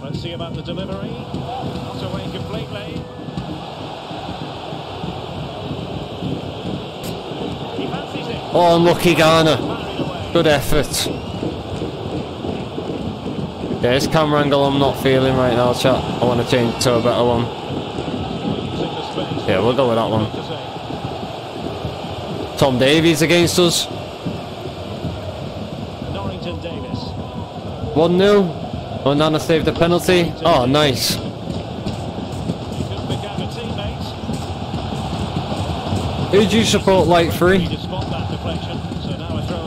Let's see about the delivery. Not away completely. He fancies it. Oh, unlucky Garner. Good effort. Yeah, this camera angle I'm not feeling right now, chat. I want to change to a better one. Using the space. Yeah, we'll go with that one. Tom Davies against us. Norrington-Davies. 1-0. Onana saved the penalty. Oh, nice. Who do you support, like, He three? to spot that deflection. So now a throw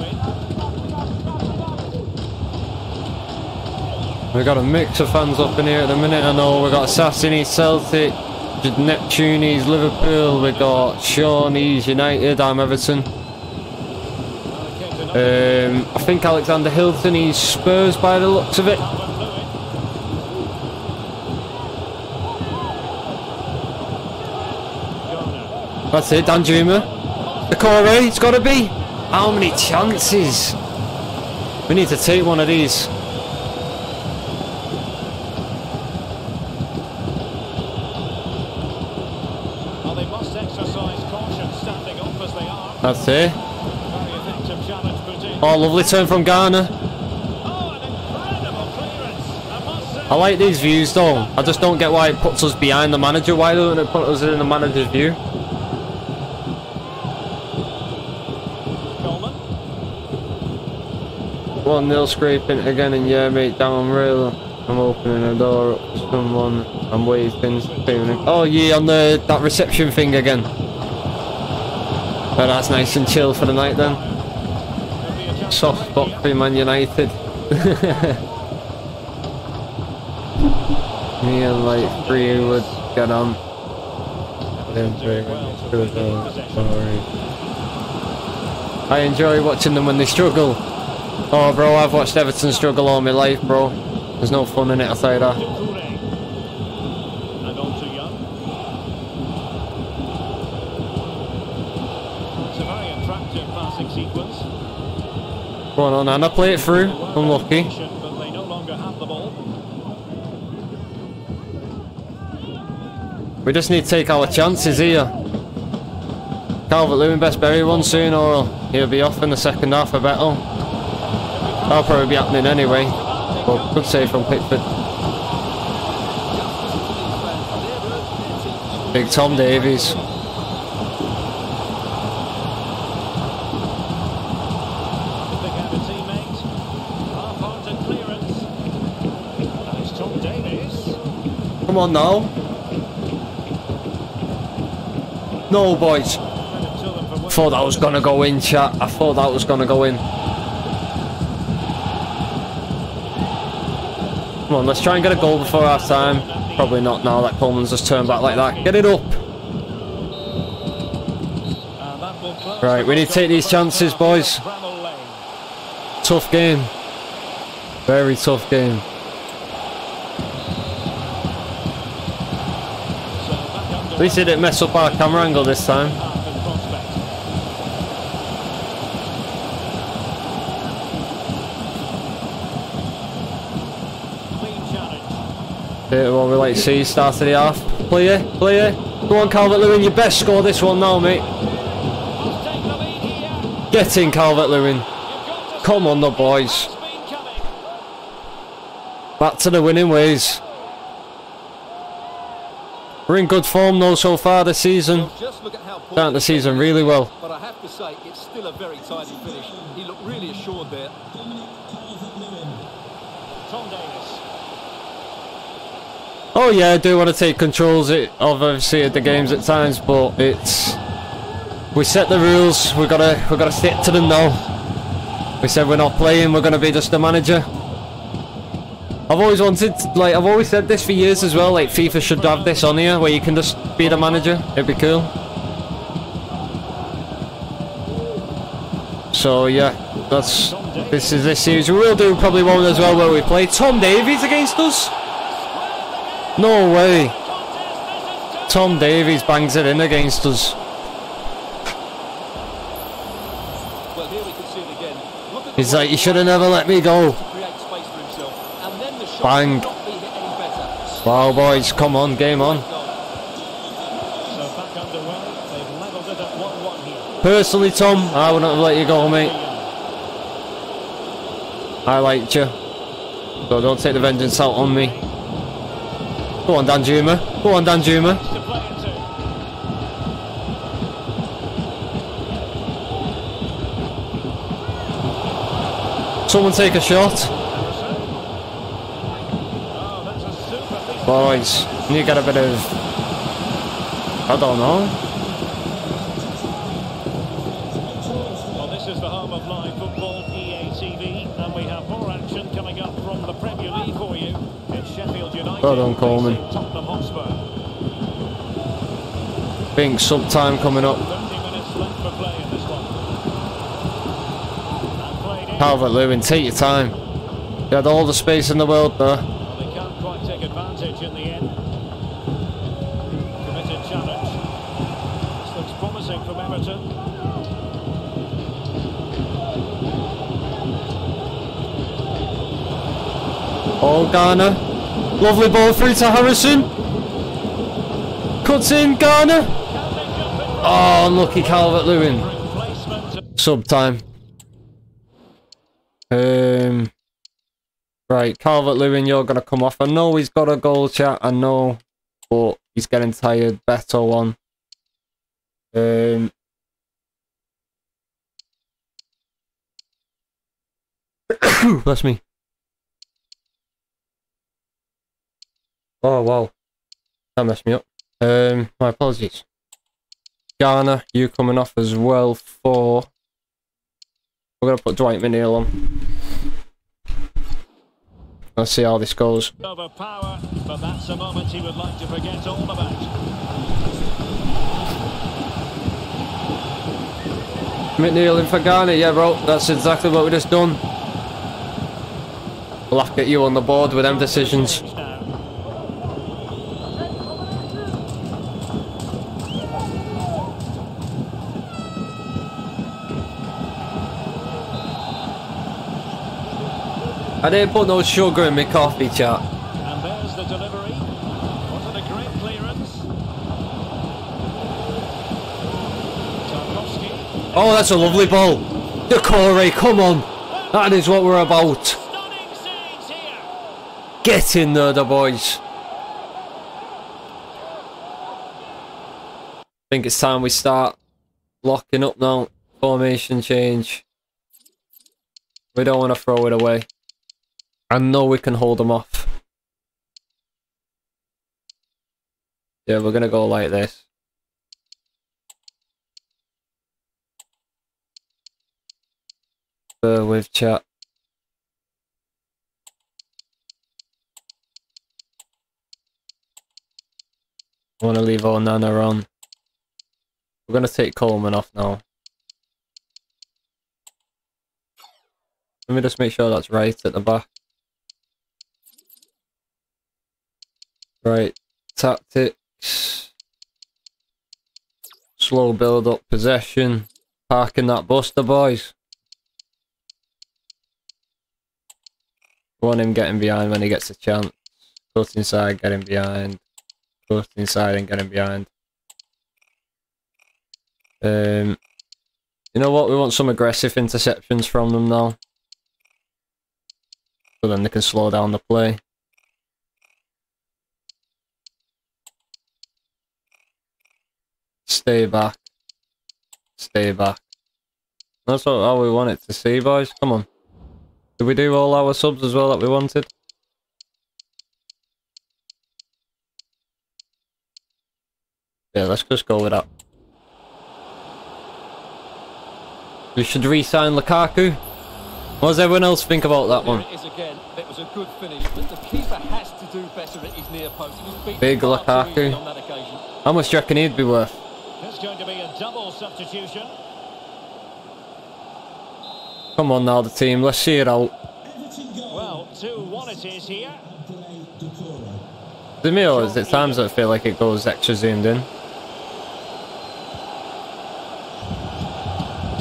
in. We got a mix of fans up in here at the minute. I know we've got Sassini, Celtic, Neptunes, Liverpool. we've got Shawnees, United. I'm Everton. Um, I think Alexander Hilton. He's Spurs by the looks of it. That's it, Danjuma. The Corey, it's got to be. How many chances? We need to take one of these. That's they Oh, lovely turn from clearance. I like these views though. I just don't get why it puts us behind the manager. Why don't it put us in the manager's view? 1 nil scraping again, and yeah, mate, down real. I'm opening the door up to someone. I'm waiting. Oh, yeah, on the that reception thing again. But that's nice and chill for the night then. Could be a chance Soft to spot for Man United. Me and like three would get on. I enjoy watching them when they struggle. Oh, bro, I've watched Everton struggle all my life, bro. There's no fun in it, say that. Doucouré. And on to Young. It's a very attractive passing sequence. Go on, I play it through. Unlucky. We just need to take our chances here. Calvert Lewin best bury one soon or he'll be off in the second half, bet. Oh. That'll probably be happening anyway. But good save from Pickford. Big Tom Davies. Pick out a teammate. Half-hearted clearance. And it's Tom Davies. Come on now. No, boys. Winning. Thought that was going to go in, chat. I thought that was going to go in. Come on, let's try and get a goal before half time. Probably not now that Coleman's just turned back like that. Get it up. Right, we need to take these chances, boys. Tough game. Very tough game. At least it didn't mess up our camera angle this time. Yeah, what we like to see, start of the half. Play it, play it. Go on, Calvert Lewin, you best score this one now, mate. Get in, Calvert Lewin. You've got to Come on, the boys. Back to the winning ways. We're in good form though so far this season. Well, just look at how poor Starting the season really well. But I have to say, it's still a very tidy finish. He looked really assured there. Tom Davies. Oh yeah, I do want to take controls it of obviously the games at times, but it's we set the rules. We gotta we gotta stick to them now. We said we're not playing. We're gonna be just the manager. I've always wanted, like I've always said this for years as well. Like FIFA should have this on here where you can just be the manager. It'd be cool. So yeah, that's this is this series. We will do probably one as well where we play Tom Davies against us. No way. Tom Davies bangs it in against us. He's like, you should have never let me go. Better. Wow, boys, come on, game on. So back underway. They've levelled it at 1-1 here. Personally, Tom, I wouldn't have let you go, mate. I liked you. So don't take the vengeance out on me. Go on, Danjuma. Go on, Danjuma. Someone take a shot. Oh, that's a super piece. Boys, you get a bit of... I don't know. Well, this is the home of live football, EA TV, and we have more action coming up from the Premier League for you. It's Sheffield United Well done, Coleman. Tottenham Hotspur. Think sub time coming up. 30 minutes left for play in this one. And played in. Calvert Lewin, take your time. You had all the space in the world there. Garner. Lovely ball through to Harrison. Cuts in, Garner. Oh, unlucky Calvert Lewin. Sub time. Um. Right, Calvert Lewin, you're gonna come off. I know he's got a goal chat. I know, but he's getting tired. Better one. Um. Bless me. Oh wow, that messed me up. Um, my apologies. Garner, you coming off as well for. We're gonna put Dwight McNeil on. Let's see how this goes. Over power, but that's a moment he would like to forget all about. McNeil in for Garner, yeah, bro. That's exactly what we just done. To get you on the board with them decisions. I didn't put no sugar in my coffee, chat. And there's the delivery. Was a great clearance? Tarkowski. Oh, that's a lovely ball. Doucouré, come on. That is what we're about. Stunning saves here. Get in there, the boys. I think it's time we start locking up now. Formation change. We don't want to throw it away. I know we can hold them off. Yeah, we're going to go like this. Bear with chat. I want to leave Onana on. We're going to take Coleman off now. Let me just make sure that's right at the back. Right, tactics. Slow build up possession. Parking that buster, boys. Want him getting behind when he gets a chance. Cut inside, get him behind. Cut inside and get him behind. Um, you know what? We want some aggressive interceptions from them now. So then they can slow down the play. Stay back. Stay back. That's what, how we want it to see, boys. Come on. Did we do all our subs as well that we wanted? Yeah, let's just go with that. We should re-sign Lukaku. What does everyone else think about that one? it is again. It was a good finish, but keeper has to do better at his near post. He was beaten Big Lukaku. easily on that occasion. How much do you reckon he'd be worth? It's going to be a double substitution. Come on now, the team. Let's see it out. Well, 2-1 it is here. To me, or is it times I feel like it goes extra zoomed in?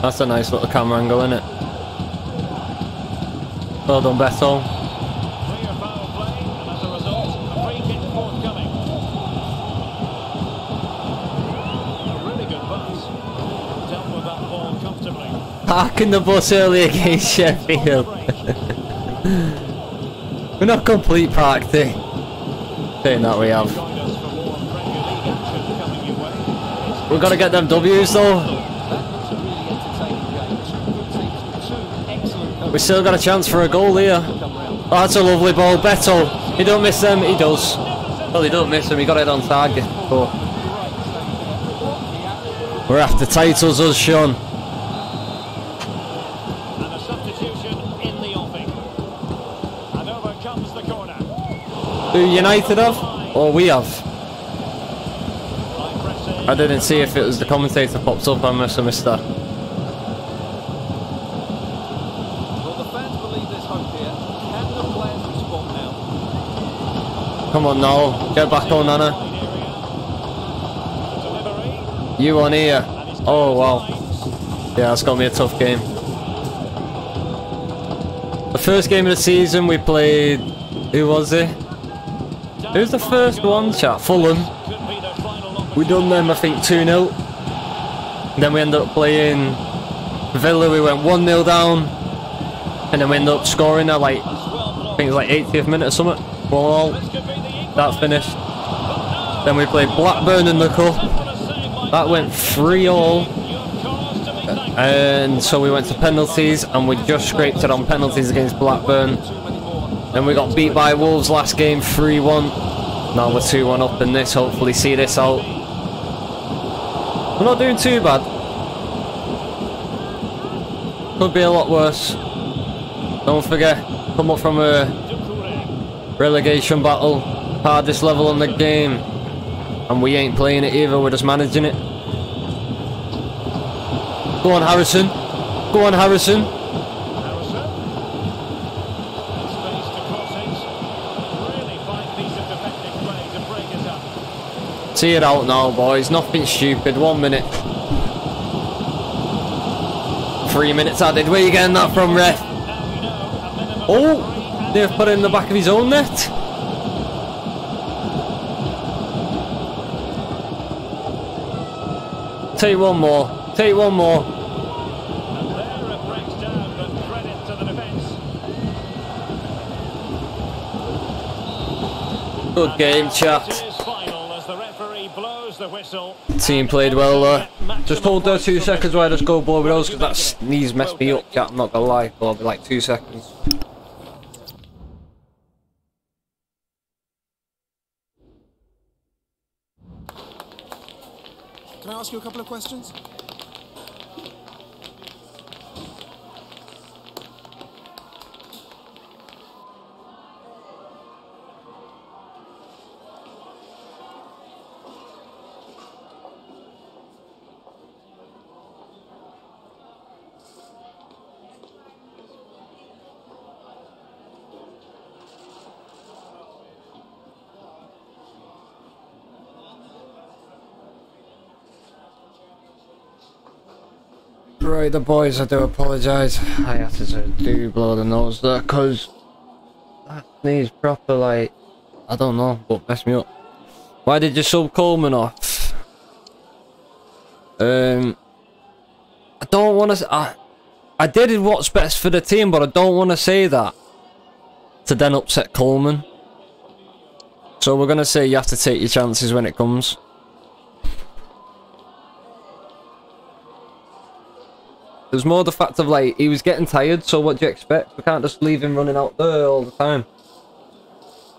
That's a nice little camera angle, isn't it? Well done, Beto. Parking the bus early against Sheffield. We're not complete parked eh? Saying that we have. We've got to get them W's though. We still got a chance for a goal here. Oh, that's a lovely ball. Beto. He don't miss them. He does. Well, he don't miss them. He got it on target. But we're after titles, us, Sean. Do United have? Or we have? I didn't see if it was the commentator pops up. I must have missed that. Well, the fans believe there's hope here. Can the players respond now? Come on now. Get back on, Anna. You on here. Oh, wow. Yeah, it's got be a tough game. The first game of the season we played... Who was it? Who's the first one, chat? Fulham. We done them, I think, 2-0. Then we ended up playing Villa, we went 1-0 down. And then we ended up scoring at like, I think it was like 80th minute or something. One all. That finished. Then we played Blackburn in the cup. That went 3 all. And so we went to penalties and we just scraped it on penalties against Blackburn. Then we got beat by Wolves last game 3-1. Now we're 2-1 up in this, hopefully see this out. We're not doing too bad. Could be a lot worse. Don't forget, come up from a relegation battle, hardest level on the game. And we ain't playing it either, we're just managing it. Go on Harrison. Go on. Harrison. Space to cross it. Really fine piece of defending play to break it up. See it out now, boys. Nothing stupid. One minute. Three minutes added. Where you getting that from, ref? Oh! They've put it in the back of his own net. Take one more. Take one more. Good game, chat. is final as the referee blows the whistle. Team played well there. Just hold those two seconds while I just go blow those because that sneeze messed me up, Yeah, I'm not gonna lie. I'll be like two seconds. Can I ask you a couple of questions? Right, the boys, I do apologise. I had to do blow the nose there because that sneeze proper, like, I don't know, but messed me up. Why did you sub Coleman off? Um, I don't want to. I, I did what's best for the team, but I don't want to say that to then upset Coleman. So we're gonna say you have to take your chances when it comes. It was more the fact of like he was getting tired. So what do you expect? We can't just leave him running out there all the time.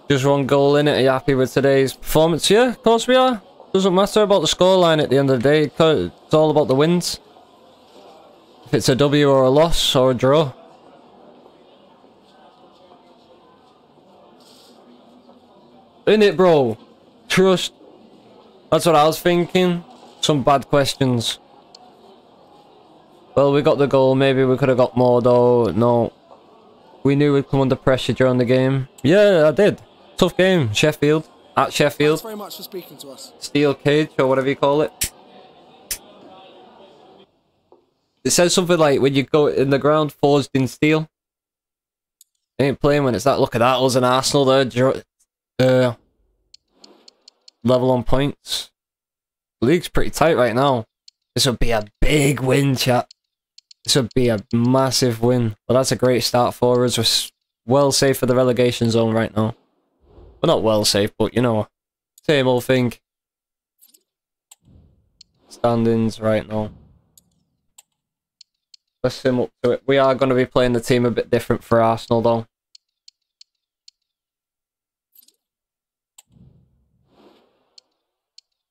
Just one goal in it. Are you happy with today's performance? Yeah, of course we are. Doesn't matter about the scoreline at the end of the day. It's all about the wins. If it's a W or a loss or a draw. In it, bro. Trust. That's what I was thinking. Some bad questions. Well, we got the goal. Maybe we could have got more, though. No. We knew we'd come under pressure during the game. Yeah, I did. Tough game. Sheffield. At Sheffield. Thanks very much for speaking to us. Steel cage, or whatever you call it. It says something like, when you go in the ground, forged in steel. Ain't playing when it's that. Look at that. Us and Arsenal there. Uh, level on points. League's pretty tight right now. This would be a big win, chat. This would be a massive win. Well, that's a great start for us. We're well safe for the relegation zone right now. Well, not well safe, but you know, same old thing. Standings right now. Let's sim up to it. We are going to be playing the team a bit different for Arsenal, though.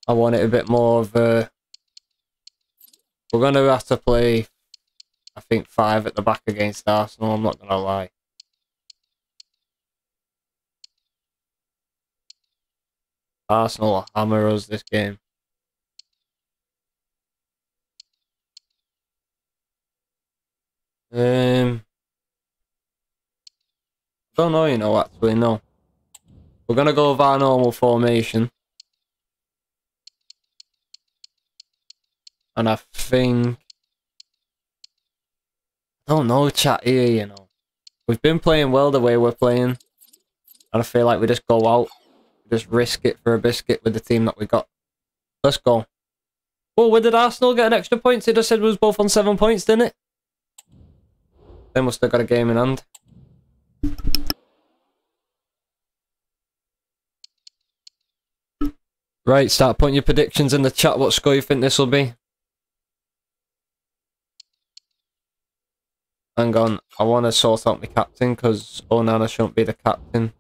I want it a bit more of a... We're going to have to play, I think, five at the back against Arsenal, I'm not going to lie. Arsenal will hammer us this game. Um, don't know, you know, actually, no. We're gonna go with our normal formation. And I think... Oh, I don't know, chat here, you know. We've been playing well the way we're playing. And I feel like we just go out. Just risk it for a biscuit with the team that we got. Let's go. Oh, where did Arsenal get an extra point? It just said we was both on seven points, didn't it? They must have got a game in hand. Right, start putting your predictions in the chat. What score you think this will be? Hang on, I want to sort out my captain because Onana shouldn't be the captain.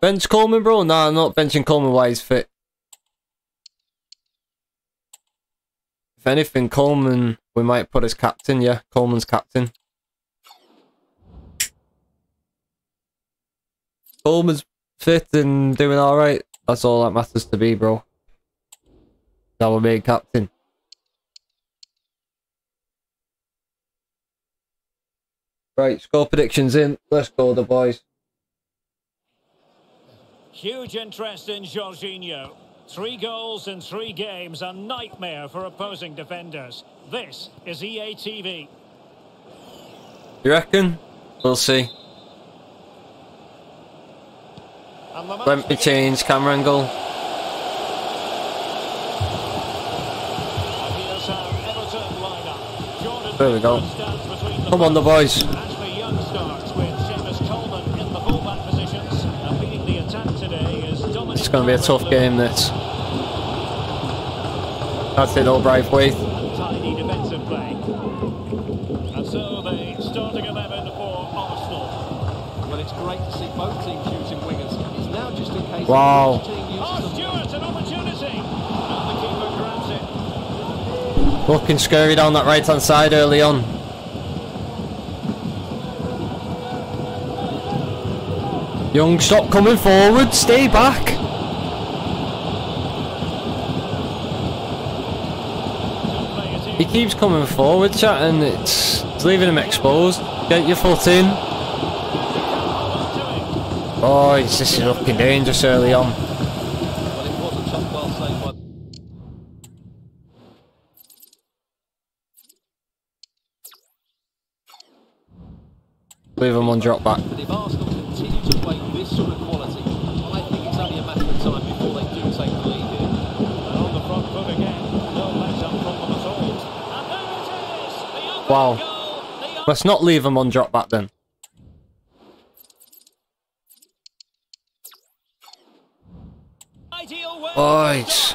Bench Coleman, bro? Nah, I'm not benching Coleman while he's fit. If anything, Coleman, we might put as captain, yeah. Coleman's captain. Coleman's fit and doing alright. That's all that matters to me, bro. That will be captain. Right, score predictions in. Let's go, the boys. Huge interest in Jorginho. Three goals in three games, a nightmare for opposing defenders. This is EA TV. You reckon? We'll see. And the match Let me change camera angle. And here's our Everton lineup. Jordan There we go. Come on, the boys. Ashley Young starts with Seamus Coleman in the fullback positions. And leading the attack today is Dominic It's going to be a tough game, this. That's it, all Branthwaite. Tidy defensive play. And so the starting 11 for Arsenal. Well, it's great to see both teams using wingers. It's now just a case Wow. of Oh, Stewart, an opportunity. And the keeper grabs it. Looking scurry down that right hand side early on. Young, stop coming forward. Stay back. He keeps coming forward, chat, and it's, it's leaving him exposed. Get your foot in. Oh, it's just looking dangerous early on. Leave him on drop back. Wow. Let's not leave him on drop back then. Boys.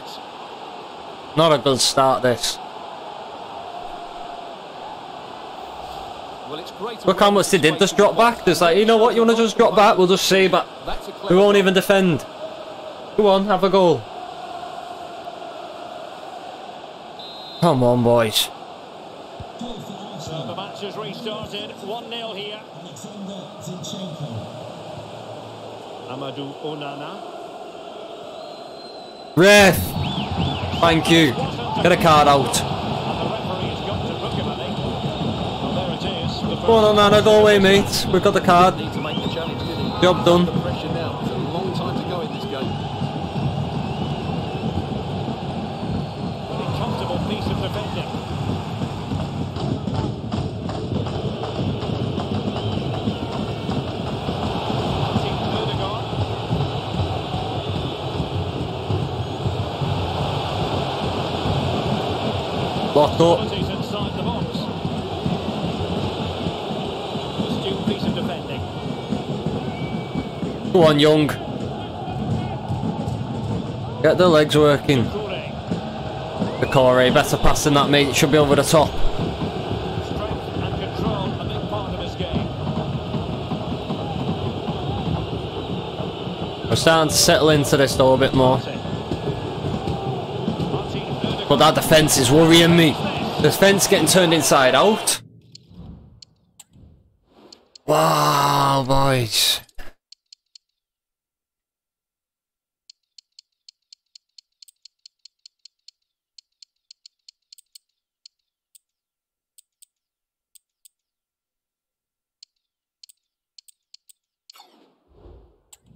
Not a good start this. Look how much they did just drop back. Just like, you know what, you want to just drop back? We'll just see, but We won't even defend. Go on, have a goal. Come on, boys. So the match has restarted. 1-0 here. Amadou Onana. Ref! Thank you. Get a card out. And the referee has got to book him, I think. Well, there it is. Go on, Nana, go away, mate. We've got the card. Need to make the challenge, did he? Job done. Defending. Go on, Young. Get the legs working. The Corey, eh? better pass than that, mate. It should be over the top. We're starting to settle into this though a bit more. But that defence is worrying me. The defence getting turned inside out. Wow, boys.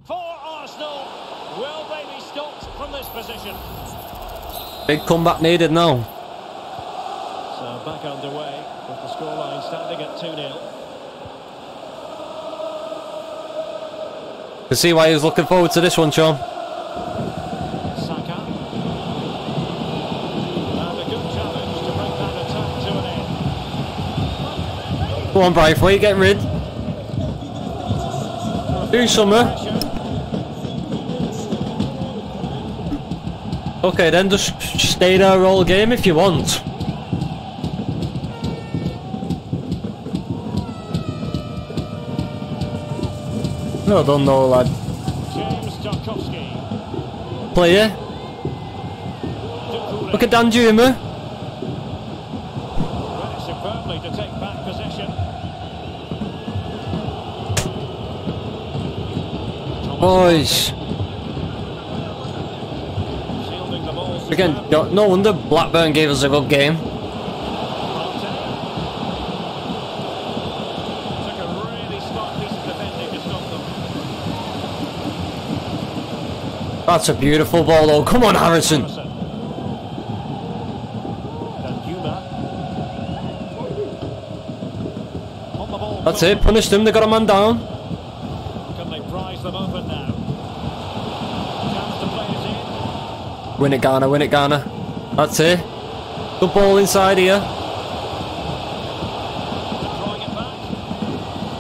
For Arsenal, will they be stopped from this position? Big comeback needed now. So back underway with the scoreline standing at 2 0. Can see why he was looking forward to this one, Sean. Saka. And a good challenge to bring that attack to an end. Go on, Branthwaite, get rid. Do summer. Okay, then just stay there all game if you want. No, don't know, lad. James Tarkowski. Player. Look at Danjuma. Ready superbly to take back possession. Thomas Boys. Shielding the ball. Again, no wonder Blackburn gave us a good game. That's a beautiful ball though. Come on, Harrison. That's it. Punished them. They got a man down. Can they prize them open now? Chance to play it in. Win it, Ghana. Win it, Ghana. That's it. Good ball inside here.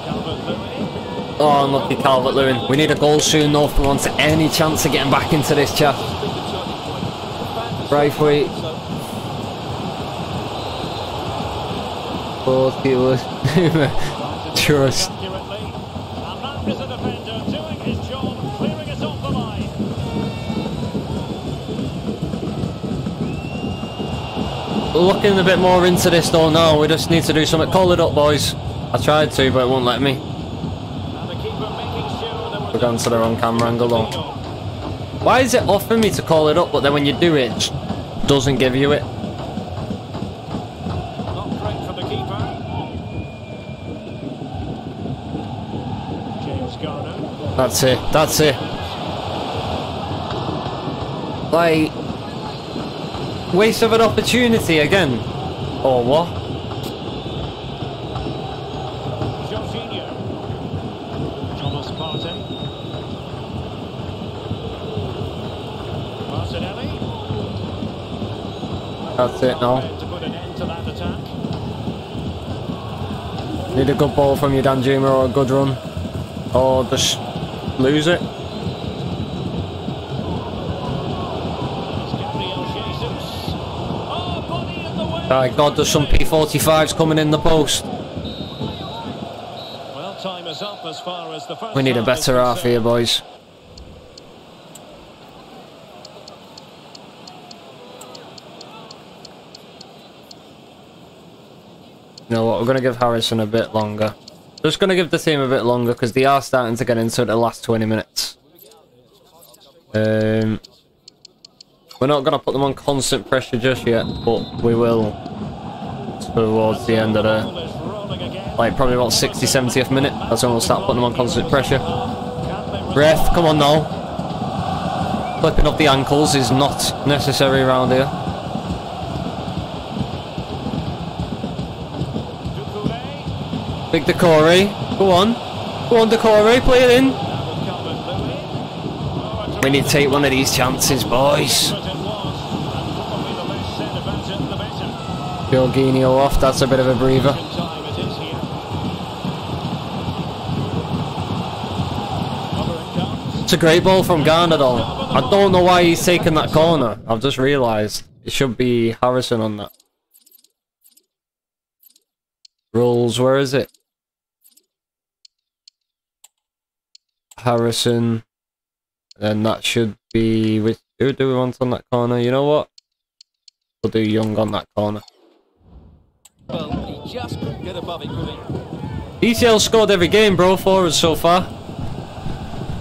Calvert-Lewin. Oh, unlucky Calvert Lewin. We need a goal soon though if we want any chance of getting back into this chat. Branthwaite. Both viewers. Trust. Looking a bit more into this though now. We just need to do something. Call it up, boys. I tried to, but it won't let me. We're going to the wrong camera angle though. Why is it offering me to call it up, but then when you do it, it doesn't give you it? That's it. That's it. Like, waste of an opportunity again. Or what? Jorginho. Thomas Partey. Martinelli. That's it now. To put an end to that attack. Need a good ball from you, Danjuma, or a good run. Or just lose it. Body in the way. My God, there's some P45s coming in the post. us up as far as the first We need a better half here, boys. You know what? We're going to give Harrison a bit longer. Just going to give the team a bit longer because they are starting to get into the last 20 minutes. Um, we're not going to put them on constant pressure just yet, but we will towards the end of the like probably about 60 70th minute. That's when we'll start putting them on constant pressure. Ref come on now flipping up the ankles is not necessary around here. Big Doucouré go on. Go on Doucouré play it in That will come with Louis. Oh, it's a we need to take one of these chances boys. Jorginho off that's a bit of a breather it's a great ball from though I don't know why he's taking that corner I've just realised it should be Harrison on that Rules, where is it? Harrison. Then that should be which who do we want on that corner? You know what? We'll do Young on that corner. Well, he just couldn't get above it, could he? DCL scored every game, bro, for us so far.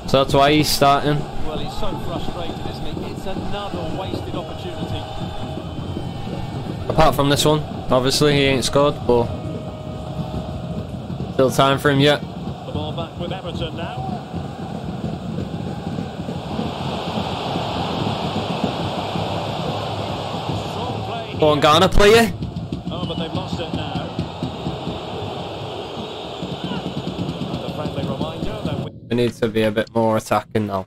So that's why he's starting. Well, he's so frustrated, isn't he? It's another wasted opportunity. Apart from this one, obviously he ain't scored, but still time for him yet. The ball back with Everton now. Strong play Go on, here. Garner, play it. Oh, but they've lost it now. And a friendly reminder that we need to be a bit more attacking now.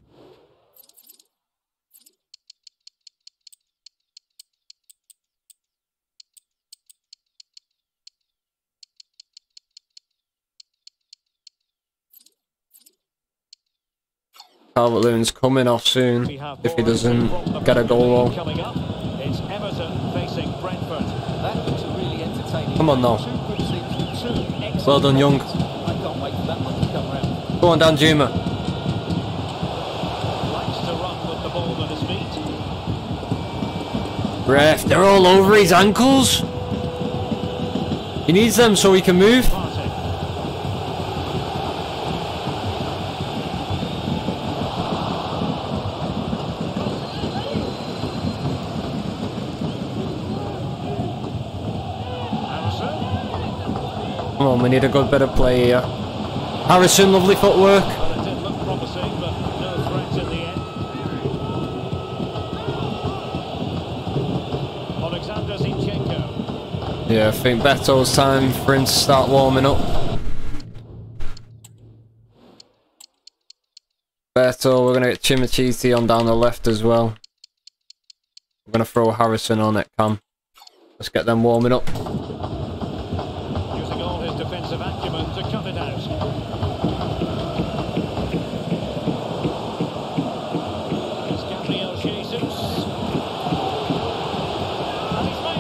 Calvert Lewin's coming off soon if he doesn't get a goal Premier wall. League Coming up, it's Everton facing Brentford. That looks a really entertaining. Come on now. Well done, Young. Go on, Danjuma. Ref, they're all over his ankles. He needs them so he can move. Come on, we need a good bit of play here. Harrison, lovely footwork. It. Yeah, I think Beto's time for him to start warming up. Beto, we're going to get Chermiti on down the left as well. We're going to throw Harrison on at Cam. Let's get them warming up.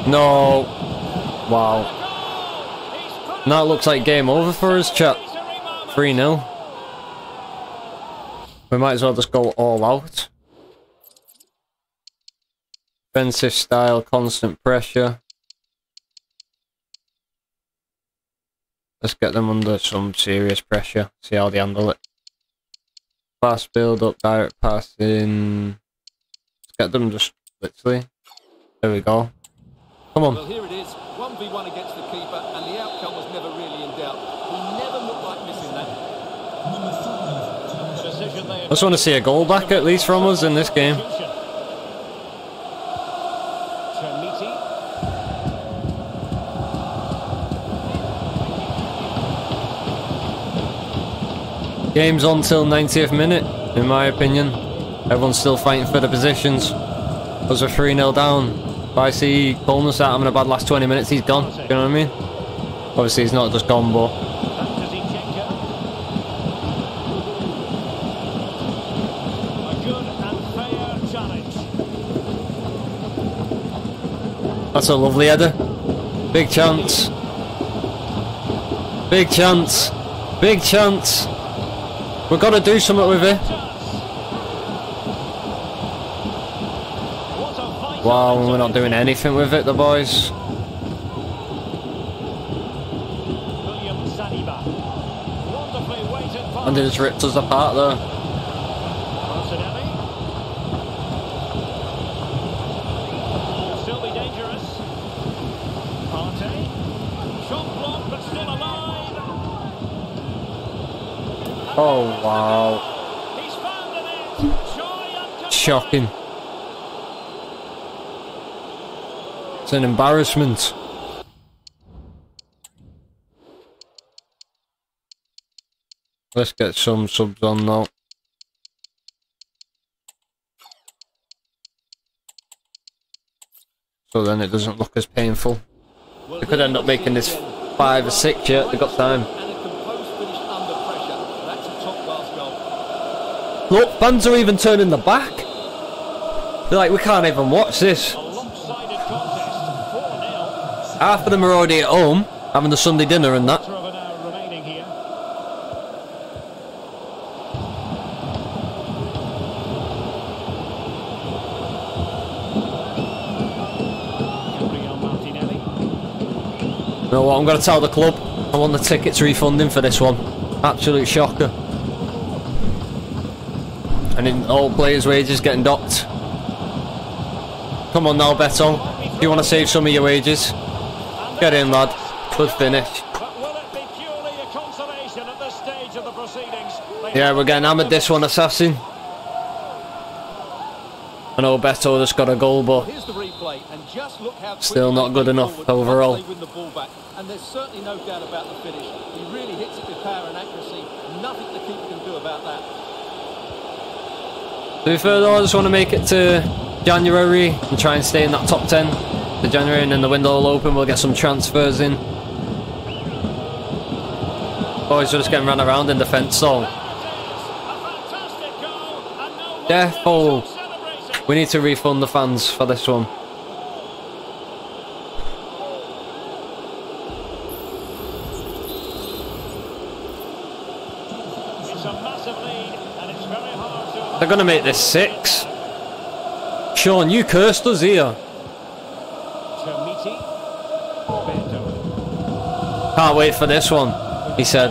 No. Wow. And that looks like game over for us, chap. it in 3 0. We might as well just go all out. Defensive style, constant pressure. Let's get them under some serious pressure. See how they handle it. Fast build up, direct passing. Let's get them just literally. There we go. Come on. Well, here it is. 1v1 against the keeper, and the outcome was never really in doubt. He never looked like missing that. I just want to see a goal back at least from us in this game. Game's on till 90th minute, in my opinion. Everyone's still fighting for the positions. Us are 3 0 down. If I see Coleman start having a bad last 20 minutes, he's gone. You know what I mean? Obviously, he's not just gone, but that's a lovely header. Big chance. Big chance. Big chance. We've got to do something with it. What a fight. Wow, we're not doing anything with it, the boys. And they just ripped us apart there. Martinelli. Could still be dangerous. Partey. Shot blocked, but still alive. Oh, wow. He's found an edge. Joy and Shocking. An embarrassment. Let's get some subs on now. So then it doesn't look as painful. They could end up making this five or six yet, they've got time. Look, fans are even turning the back. They're like, we can't even watch this. Half of them are already at home, having the Sunday dinner and that. You know what, I'm going to tell the club. I want the tickets refunding for this one. Absolute shocker. And in all players' wages getting docked. Come on now, Beto. You want to save some of your wages? Get in, lad. Good finish. Yeah, we're getting hammered this one, Assassin. I know Beto just got a goal, but Still not good enough overall. And there's certainly no doubt about the finish. He really hits it with power and accuracy. Nothing the keeper can do about that. To be fair though, I just want to make it to January and try and stay in that top 10 to January and then the window will open, we'll get some transfers in. Boys are just getting run around in defence so Defo. we need to refund the fans for this one. They're going to make this six. Sean, you cursed us here. Can't wait for this one, he said.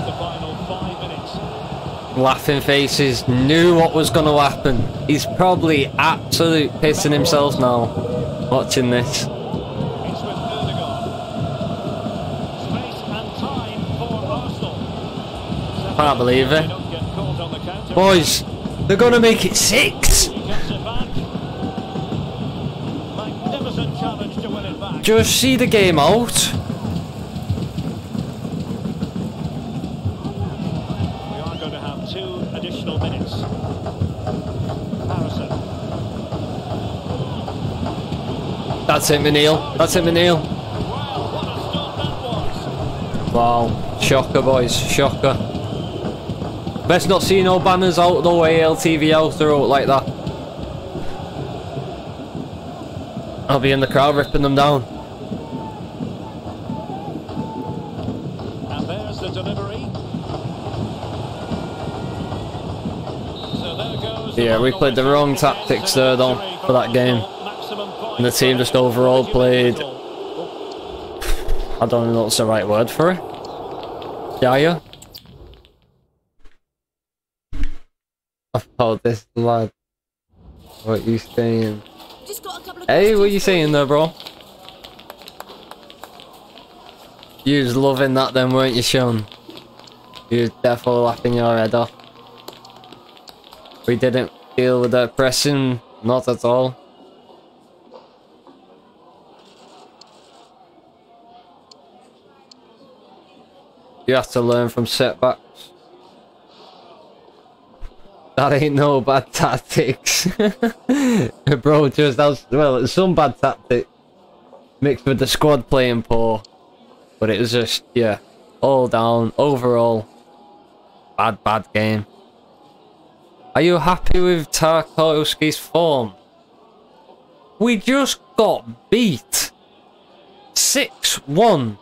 Laughing faces, knew what was going to happen. He's probably absolute pissing himself now, watching this. Can't believe it. Boys, they're going to make it six. Just see the game out. We are going to have two additional minutes. Harrison. That's it, Manil. That's it, Manil. Wow, what a start that was. Wow. Shocker, boys. Shocker. Best not see no banners out the way LTV out the road like that. I'll be in the crowd ripping them down. And there's the delivery. So there goes Yeah, we played the wrong tactics there, though, for that game. And the team just overall played- I don't know what's the right word for it. Jaya? Oh, this lad. What you saying? Just got a couple of Hey, what you questions saying there, bro? You was loving that then, weren't you, Sean? You was definitely laughing your head off. We didn't deal with that pressing, not at all. You have to learn from setbacks. That ain't no bad tactics. Bro, just that's well, it's some bad tactic mixed with the squad playing poor. But it was just yeah, all down overall. Bad bad game. Are you happy with Tarkowski's form? We just got beat 6-1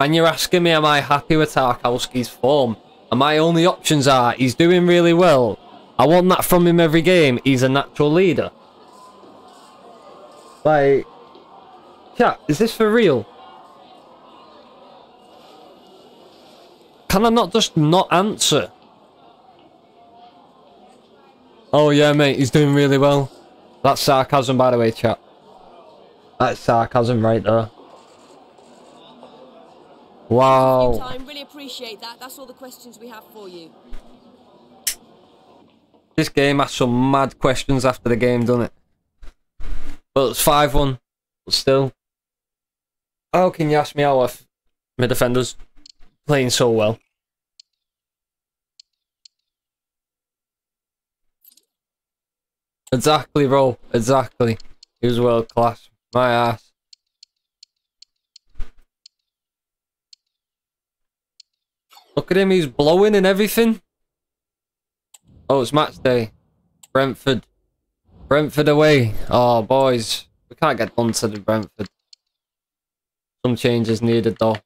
And you're asking me, am I happy with Tarkowski's form? And my only options are, he's doing really well. I want that from him every game. He's a natural leader. Like, chat, is this for real? Can I not just not answer? Oh yeah, mate, he's doing really well. That's sarcasm, by the way, chat. That's sarcasm right there. Wow. Time, really appreciate that. That's all the questions we have for you. This game has some mad questions after the game, doesn't it? But it's 5-1. But still. How can you ask me how if my defenders playing so well? Exactly, bro. Exactly. He was world class. My ass. Look at him, he's blowing and everything. Oh, it's match day. Brentford. Brentford away. Oh, boys. We can't get to the Brentford. Some changes needed, though.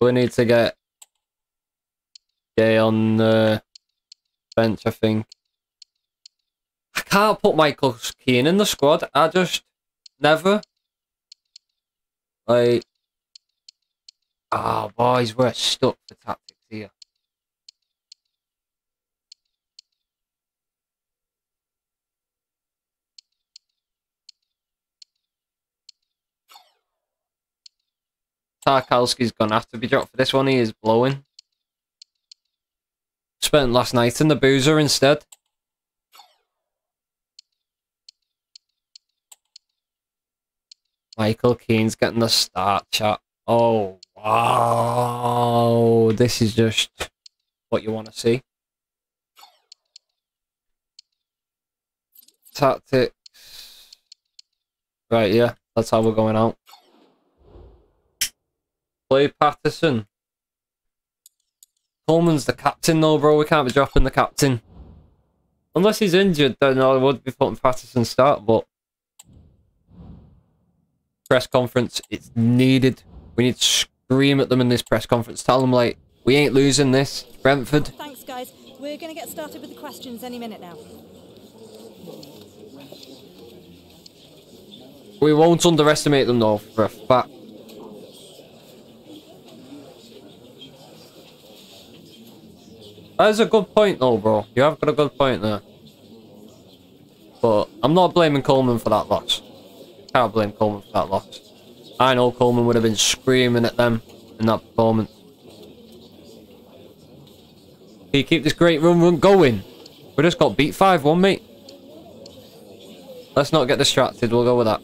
We need to get Gueye on the bench, I think. I can't put Michael Keane in the squad. I just never. Like, oh, boys, we're stuck for tactics here. Tarkowski's gonna have to be dropped for this one. He is blowing. Spent last night in the boozer instead. Michael Keane's getting the start chat. Oh, wow. This is just what you want to see. Tactics. Right, yeah. That's how we're going out. Play Patterson. Coleman's the captain though, bro. We can't be dropping the captain. Unless he's injured, then I would be putting Patterson start, but press conference, it's needed. We need scream at them in this press conference. Tell them, like, we ain't losing this. Brentford. Thanks, guys. We're going to get started with the questions any minute now. We won't underestimate them, though, for a fact. That is a good point, though, bro. You have got a good point there. But I'm not blaming Coleman for that loss. Can't blame Coleman for that loss. I know Coleman would have been screaming at them in that performance. Can you keep this great run run going? We just got beat 5-1, mate. Let's not get distracted. We'll go with that.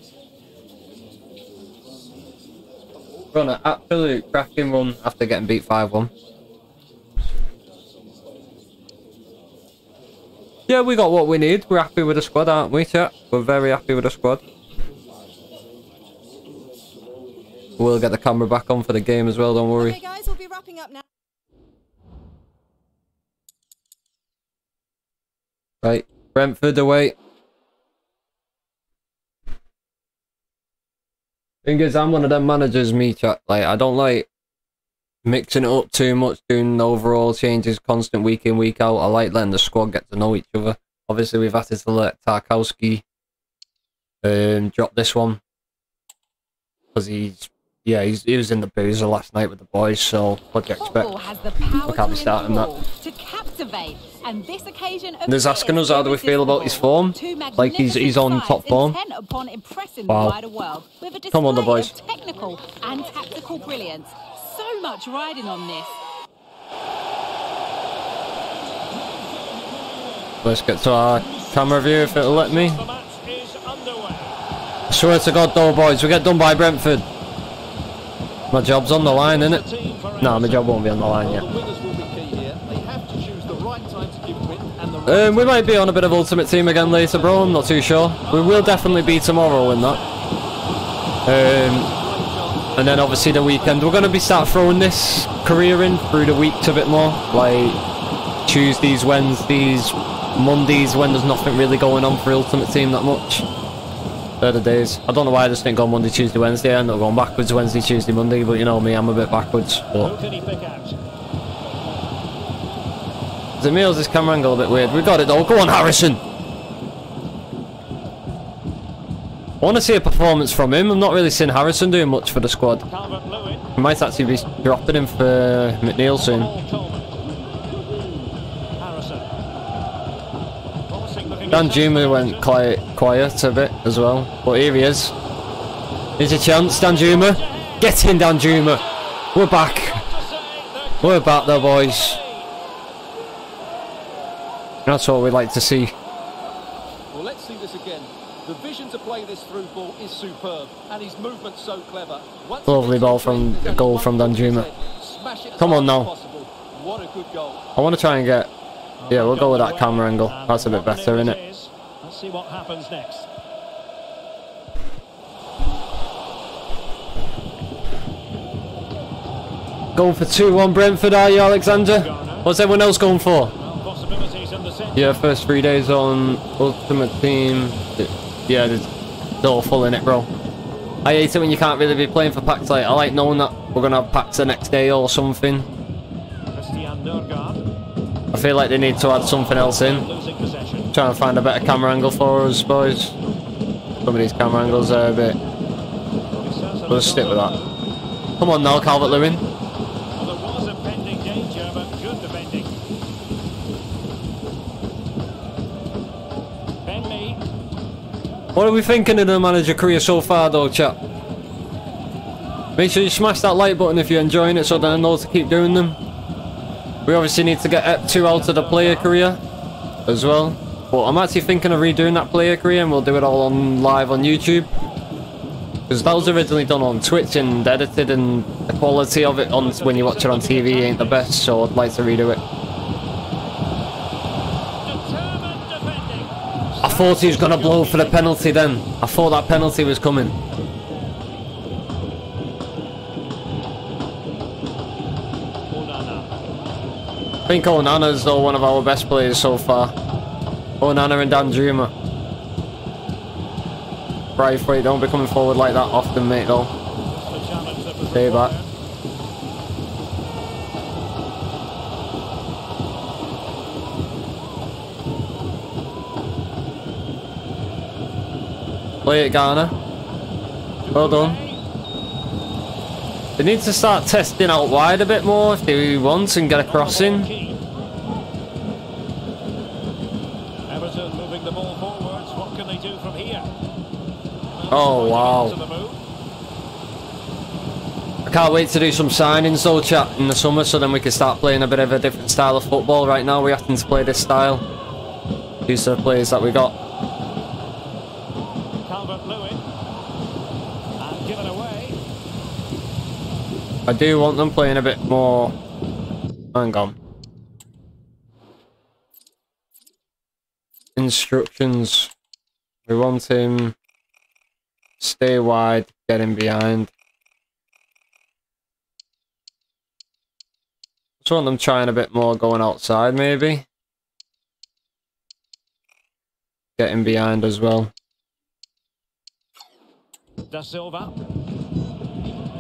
We're an absolute cracking run after getting beat 5-1. Yeah, we got what we need. We're happy with the squad, aren't we, chat? We're very happy with the squad. We'll get the camera back on for the game as well, don't worry. Okay, guys, we'll be wrapping up now. Right, Brentford away. Thing is, I'm one of them managers, me, chat. Like, I don't like mixing it up too much, doing the overall changes constant week in, week out. I like letting the squad get to know each other. Obviously, we've had to let Tarkowski um, drop this one. Because he's, yeah, he's, he was in the boozer last night with the boys, so what do you expect? Football has the power We can't be to starting that. enthrall, to captivate, and this occasion And he's asking us how do we feel about his form? Like he's he's on top form. upon impressing Wow. the wider world with a Come on, the boys. technical and tactical brilliance. So much riding on this. Let's get to our camera view if it'll let me. The match is underway. I swear to God, though, boys, we get done by Brentford. My job's on the line? Team for No, my job won't be on the line yet. Um, we might be on a bit of Ultimate Team again later, bro. I'm not too sure. We will definitely be tomorrow in that. Um, and then obviously the weekend, we're going to be start throwing this career in through the weeks a bit more. Like Tuesdays, Wednesdays, Mondays when there's nothing really going on for Ultimate Team that much. They're the days. I don't know why I just didn't go Monday, Tuesday, Wednesday. I ended up going backwards Wednesday, Tuesday, Monday. But you know me, I'm a bit backwards. But Who can he pick out? Zamil's this camera angle a bit weird. We got it though. Go on, Harrison. I want to see a performance from him. I'm not really seeing Harrison doing much for the squad. I might actually be dropping him for McNeil soon. Paul Coleman. Harrison. Promising looking Dan. Juma went quiet, quiet a bit as well. But here he is. Here's a chance, Danjuma. Get in, Danjuma. We're back. We're back there, boys. That's what we'd like to see. Well, let's see this again. The vision to play this through ball is superb, and his movement so clever. Once Lovely ball from- goal from thing to Danjuma. Smash it Come on now. What a good goal. I want to try and get... Yeah, we'll go with that camera angle. That's a bit better, isn't it. Let's see what happens next. Going for 2-1 Brentford, are you, Alexander? What's everyone else going for? Well, possibilities in the centre. Yeah, first three days on Ultimate Team. Yeah, it's awful in it, bro. I hate it when you can't really be playing for packs. Like, I like knowing that we're gonna have packs the next day or something. Christian. I feel like they need to add something else in. Possession. Trying to find a better camera angle for us, boys. Some of these camera angles are a bit. We'll just stick with that. Come on now, Calvert Lewin. Well, there was a pending danger, but good defending. Ben Mee. What are we thinking of the manager career so far, though, chap? Make sure you smash that like button if you're enjoying it so that I know to keep doing them. We obviously need to get uh, Ep 2 out of the player career as well. But I'm actually thinking of redoing that player career and we'll do it all on live on YouTube. Because that was originally done on Twitch and edited and the quality of it on when you watch it on TV ain't the best, so I'd like to redo it. I thought he was going to blow for the penalty then. I thought that penalty was coming. Think Onana's though one of our best players so far. Onana and Dan Danjuma. Branthwaite don't be coming forward like that often, mate, though. Stay back. Play it, Garner. Well done. They need to start testing out wide a bit more if they want and get a crossing. Everton moving the ball forwards. What can they do from here? Oh, wow. Into the move. I can't wait to do some signings though, chat, in the summer, so then we can start playing a bit of a different style of football. Right now, we're having to play this style. These are the players that we got. Calvert-Lewin. And given away. I do want them playing a bit more. Hang on. Instructions. We want him. Stay wide, get him behind. Just want them trying a bit more going outside, maybe. Getting behind as well. Da Silva.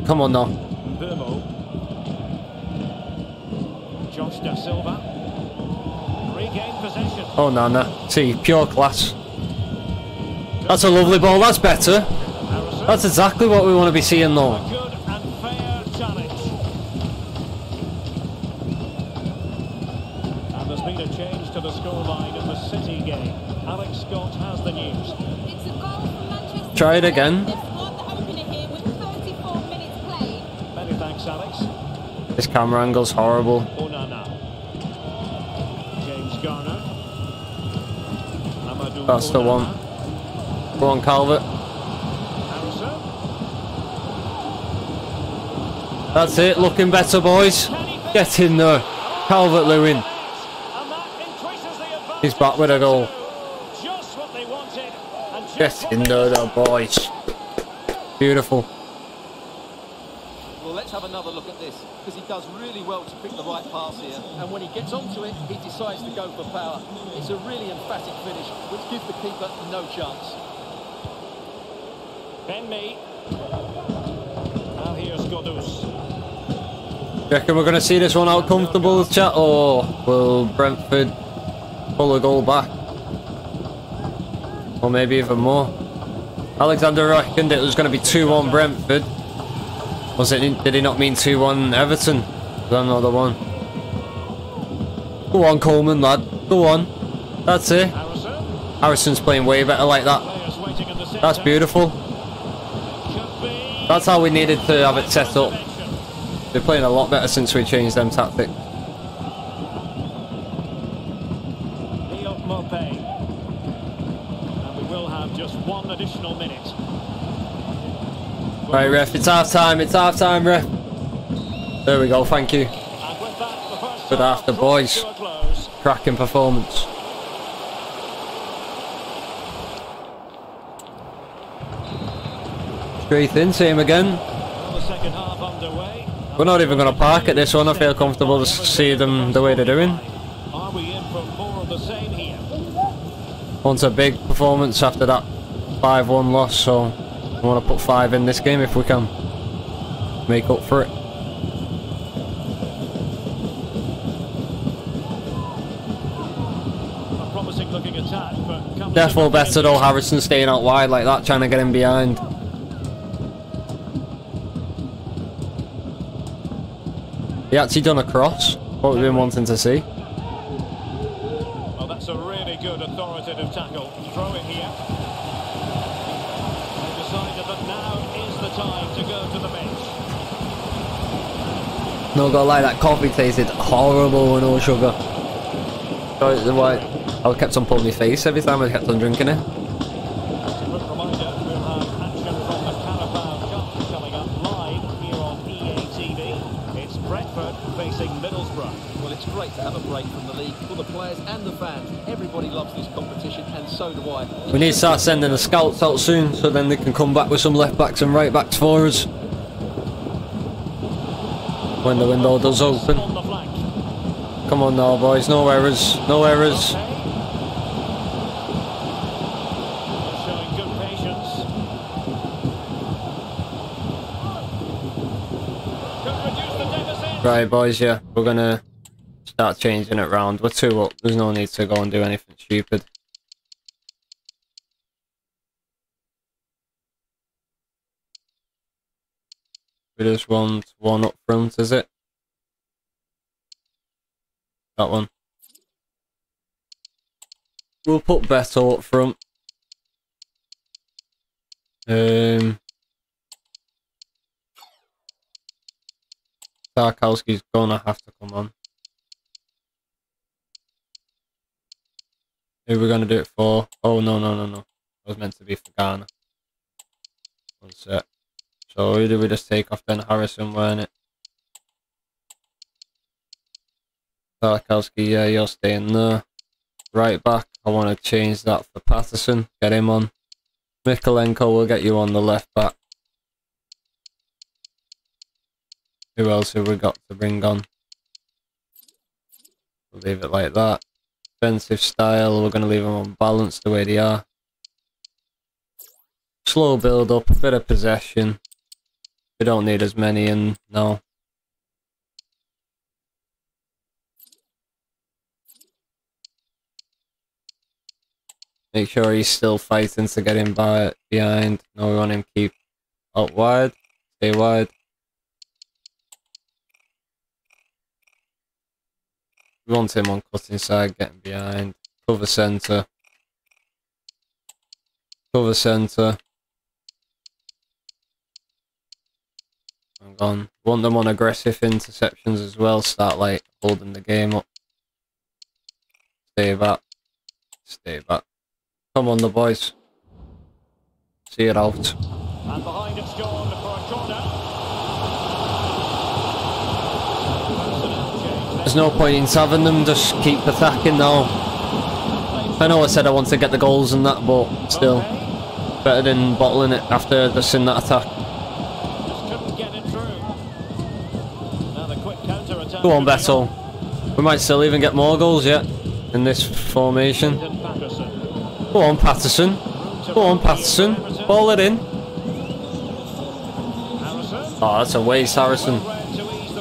Come on now. Mbeumo. Josh Da Silva. Regain possession. Oh, Nana. See, pure class. That's a lovely ball. That's better. That's exactly what we want to be seeing, though. And fair challenge. And there's been a change to the scoreline in the City game. Alex Scott has the news. It's a goal from Manchester Try it United. again. This camera angle's horrible. That's the one. Go on, Calvert. That's it. Looking better, boys. Get in there. Calvert Lewin. He's back with a goal. Get in there, though, boys. Beautiful. Well, let's have another look at this, because he does really well to pick the right pass here. And when he gets onto it, he decides to go for power. It's a really emphatic finish, which gives the keeper no chance. Ben Mee. Now here's Godus. Reckon we're going to see this one out comfortable, chat, or will Brentford pull a goal back? Or maybe even more. Alexander reckoned it was going to be 2-1 Brentford. Was it? Did he not mean 2-1 Everton? Another one? Go on, Coleman, lad. Go on. That's it. Harrison's playing way better like that. That's beautiful. That's how we needed to have it set up. They're playing a lot better since we changed them tactics. Leo Maupay. And we will have just one additional minute. Right, ref, it's half time, it's half time, ref. There we go, thank you. Good after, boys. Cracking performance. Straight in, same again. We're not even going to park at this one, I feel comfortable to see them the way they're doing. Want a big performance after that 5-1 loss, so I want to put 5 in this game if we can. Make up for it. A promising looking attack, but better though, Harrison staying out wide like that, trying to get him behind. He actually done a cross. What we've been wanting to see. Well, that's a really good authoritative tackle. Throw in here. They decided that now is the time to go to the bench. No gonna lie, that coffee tasted horrible with no sugar. Why I kept on pulling my face every time I kept on drinking it. As a quick reminder, we'll have action from the Carabao Cup coming up live here on EA TV. It's Brentford facing Middlesbrough. Well, it's great to have a break from the league for the players and the fans. Everybody loves this competition, and so do I. We need to start sending the scouts out soon so then they can come back with some left backs and right backs for us. When the window does open. Come on now boys, no errors, no errors. Right boys, yeah, we're gonna start changing it round. We're two up, there's no need to go and do anything stupid. We just want one up front, is it? That one. We'll put Beto up front. Um, Tarkowski's gonna have to come on. Who are we gonna do it for? Oh no no no no. It was meant to be for Garner. One sec. So did we just take off Ben Harrison, weren't it? Tarkowski, yeah, you're staying there. Right back, I want to change that for Patterson. Get him on. Mykolenko will get you on the left back. Who else have we got to bring on? We'll leave it like that. Defensive style, we're going to leave them on balance the way they are. Slow build up, a bit of possession. We don't need as many in now. Make sure he's still fighting to get him by behind. No, we want him keep out wide. Stay wide. We want him on cutting side, getting behind. Cover centre. Cover centre. Hang on. Want them on aggressive interceptions as well. Start like holding the game up. Stay back. Stay back. Come on, the boys. See it out. And behind it's gone for a corner. There's no point in having them just keep attacking now. I know I said I want to get the goals and that, but still, better than bottling it after just in that attack. Just couldn't get it through. Now the quick counter attack. Go on, Beto. We might still even get more goals yet in this formation. Go on, Patterson. Go on, Patterson. Ball it in. Oh, that's a waste, Harrison. Well read to ease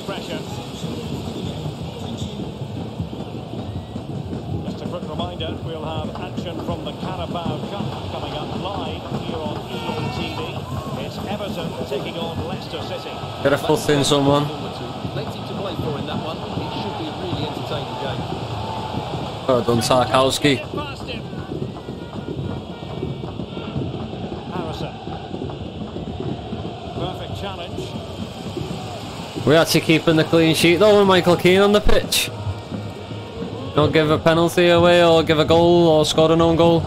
Well done, Tarkowski. Get past him. Harrison. Perfect challenge. We're actually keeping the clean sheet though with Michael Keane on the pitch. Don't give a penalty away or give a goal or score an own goal.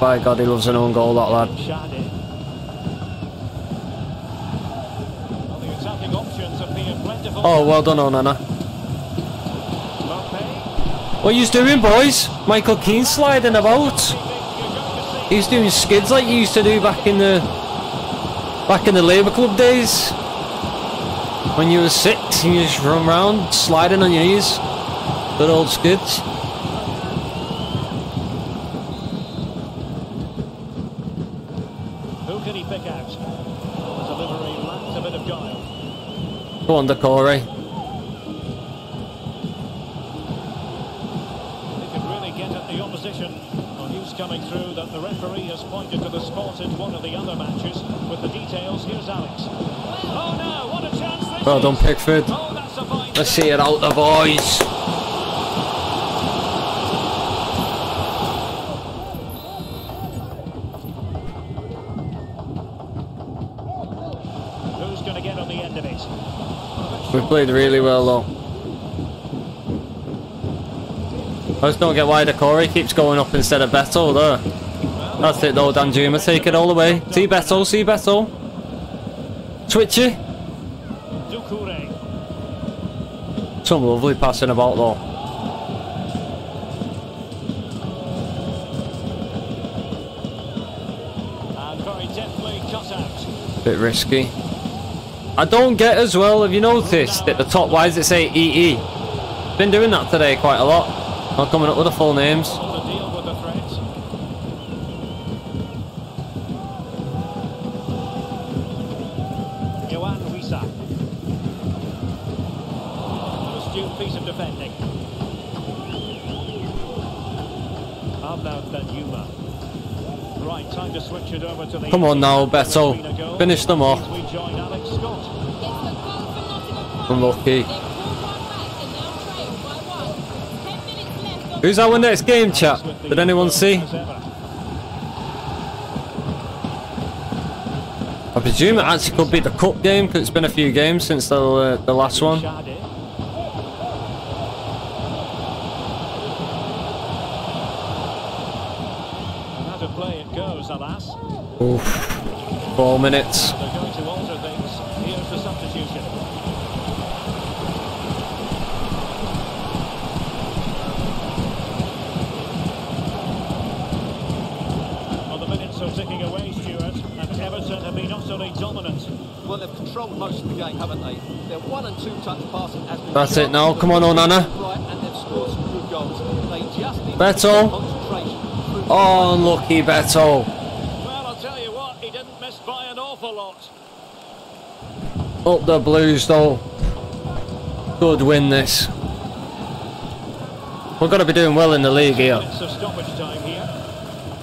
By God, he loves an own goal, that lad. Oh, well done, oh, Onana. Mbeumo. What are you doing, boys? Michael Keane sliding about. He's doing skids like you used to do back in the back in the Labour Club days. When you were six and you just run round sliding on your knees. Good old skids. Who can he pick out? The delivery lacks a bit of guile. Go on, Doucouré. He could really get at the opposition. Well, news coming through that the referee has pointed to the spot in one of the other matches. With the details, here's Alex. Oh no, what a chance Well done, Pickford. Oh, that's a fine Let's see it out the boys. Who's going to get on the end of it? We played really well though. I just don't get why the Corey keeps going up instead of Beto there. That's it though, Danjuma, take it all the way. See Beto, see Beto. Twitchy. Some lovely passing about though. Very deftly cut out. Bit risky. I don't get as well, have you noticed at the top, why does it say EE? Been doing that today quite a lot. Not coming up with the full names. To deal with the threat. Yoane Wissa. Astute piece of defending. Arnaut Danjuma. Right, time to switch it over to the... Come on now, Beto. Finish them off. Who's our next game, chat? Did anyone see? I presume it actually could be the cup game because it's been a few games since the uh, the last one. Shadi. And play it goes, alas. Oof. Four minutes. They're going to alter things. Here's the substitution. Well, the minutes are ticking away, Stuart, and Everton have been utterly dominant. Well, they've controlled most of the game, haven't they? Their one and two touch passing has been That's it now. Come on, Onana. Beto. Oh, unlucky Beto. Well, I'll tell you what, he didn't miss by an awful lot. Up the Blues though. Good win this. We're going to be doing well in the league here.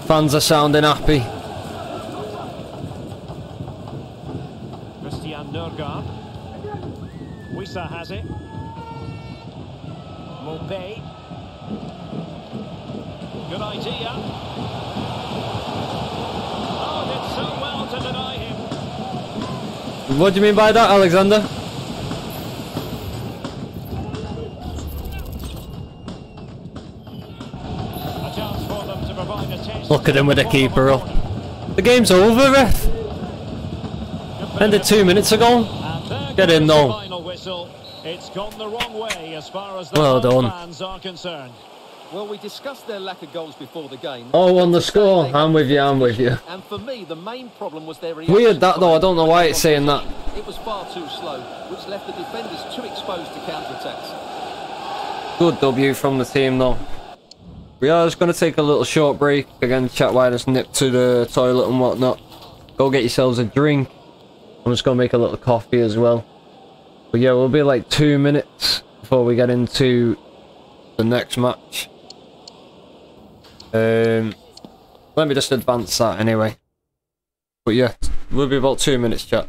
Fans are sounding happy. Christian Nørgaard. Wissa has it. Maupay. Good idea. Oh, did so well to deny him. What do you mean by that, Alexander? A chance them to a. Look at him with the keeper up. The game's over, ref. Ended two minutes ago. Get in, though. Final whistle. Gone the wrong way as far as the Well done. Well, we discussed their lack of goals before the game. Oh, on the score. I'm with you, I'm with you. And for me, the main problem was their Weird that, though. I don't know why it's saying that. It was far too slow, which left the defenders too exposed to counter-attacks. Good W from the team, though. We are just going to take a little short break. Again, chat just nip to the toilet and whatnot. Go get yourselves a drink. I'm just going to make a little coffee as well. But yeah, we'll be like two minutes before we get into the next match. Um, let me just advance that anyway. But yeah, we'll be about two minutes chat.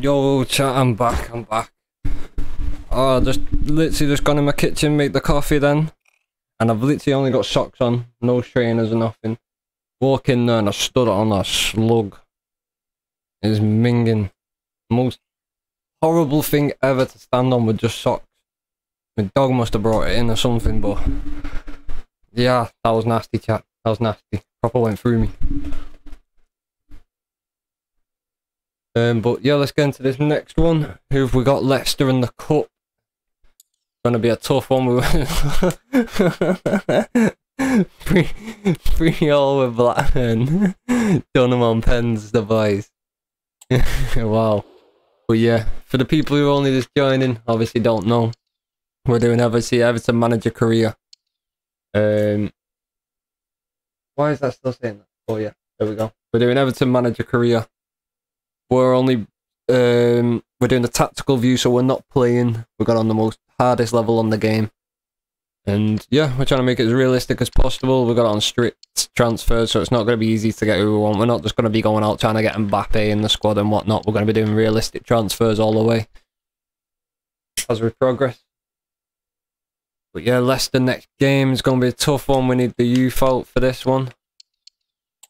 Yo, chat, I'm back, I'm back. Oh, just literally just gone in my kitchen, make the coffee then. And I've literally only got socks on, no trainers or nothing. Walk in there and I stood on a slug. It is minging. Most horrible thing ever to stand on with just socks. My dog must have brought it in or something, but... Yeah, that was nasty, chat. That was nasty. Proper went through me. Um, but yeah, let's get into this next one. Who have we got? Leicester in the cup. Gonna be a tough one. three, three all with Blackburn. Dunham on pens, the boys. wow. But yeah, for the people who are only just joining, obviously don't know, we're doing obviously Everton manager career. Um, why is that still saying that? Oh yeah, there we go. We're doing Everton manager career we're only um, we're doing the tactical view, so we're not playing. We're going on the most hardest level on the game. And yeah, we're trying to make it as realistic as possible. We've got it on strict transfers, so it's not going to be easy to get who we want. We're not just going to be going out trying to get Mbappe in the squad and whatnot. We're going to be doing realistic transfers all the way as we progress. But yeah, Leicester next game is going to be a tough one. We need the youth out for this one.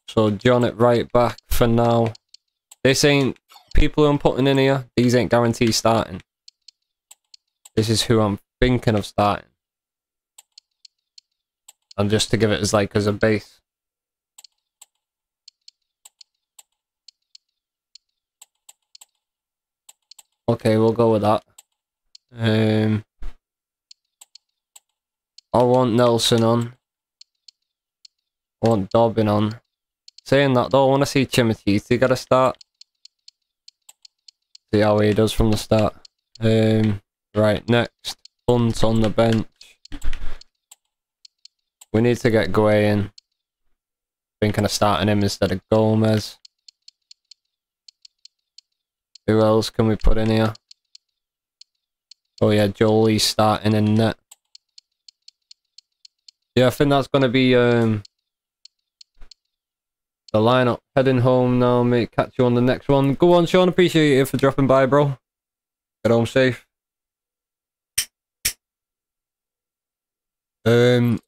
So John at right back for now. This ain't people I'm putting in here. These ain't guaranteed starting. This is who I'm thinking of starting. And just to give it as like as a base. Okay, we'll go with that. Um, I want Nelson on. I want Dobbin on. Saying that though, I want to see Chimmy. He's gotta start. See how he does from the start. Um, right, next. Hunt on the bench. We need to get Gray in. Thinking kind of starting him instead of Gomes. Who else can we put in here? Oh yeah, Jolie's starting in net. Yeah, I think that's going to be um, the lineup. Heading home now, mate. Catch you on the next one. Go on, Sean. Appreciate you for dropping by, bro. Get home safe. Um,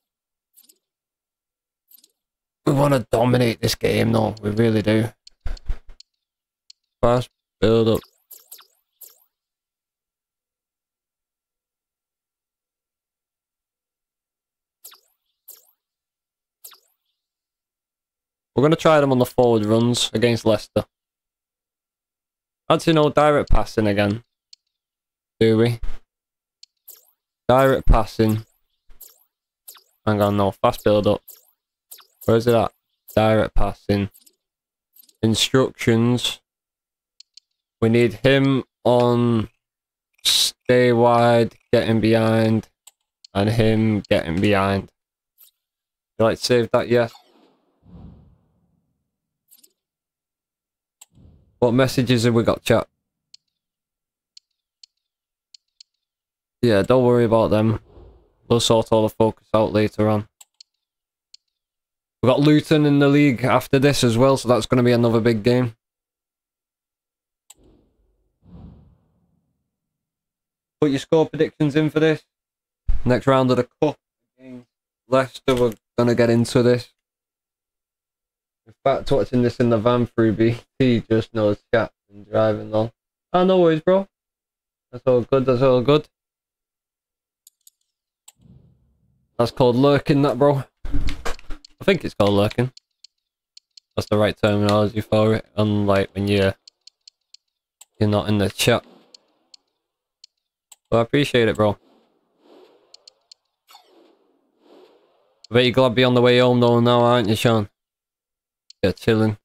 we want to dominate this game, though. We really do. Fast build up. We're going to try them on the forward runs against Leicester. Actually, no, direct passing again. Do we? Direct passing. Hang on, no, fast build up. Where's it at? Direct passing. Instructions. We need him on stay wide, getting behind, and him getting behind. You like save that? Yes. What messages have we got, chat? Yeah, don't worry about them. We'll sort all the focus out later on. We've got Luton in the league after this as well, so that's going to be another big game. Put your score predictions in for this. Next round of the cup Leicester, we're going to get into this. In fact, watching this in the van through BT just knows chat and driving on. Ah, no worries, bro. That's all good, that's all good. That's called lurking, that, bro. I think it's called lurking. That's the right terminology for it, unlike when you're, you're not in the chat. But I appreciate it, bro. I bet you're glad to be on the way home though now, aren't you, Sean? Yeah, chilling.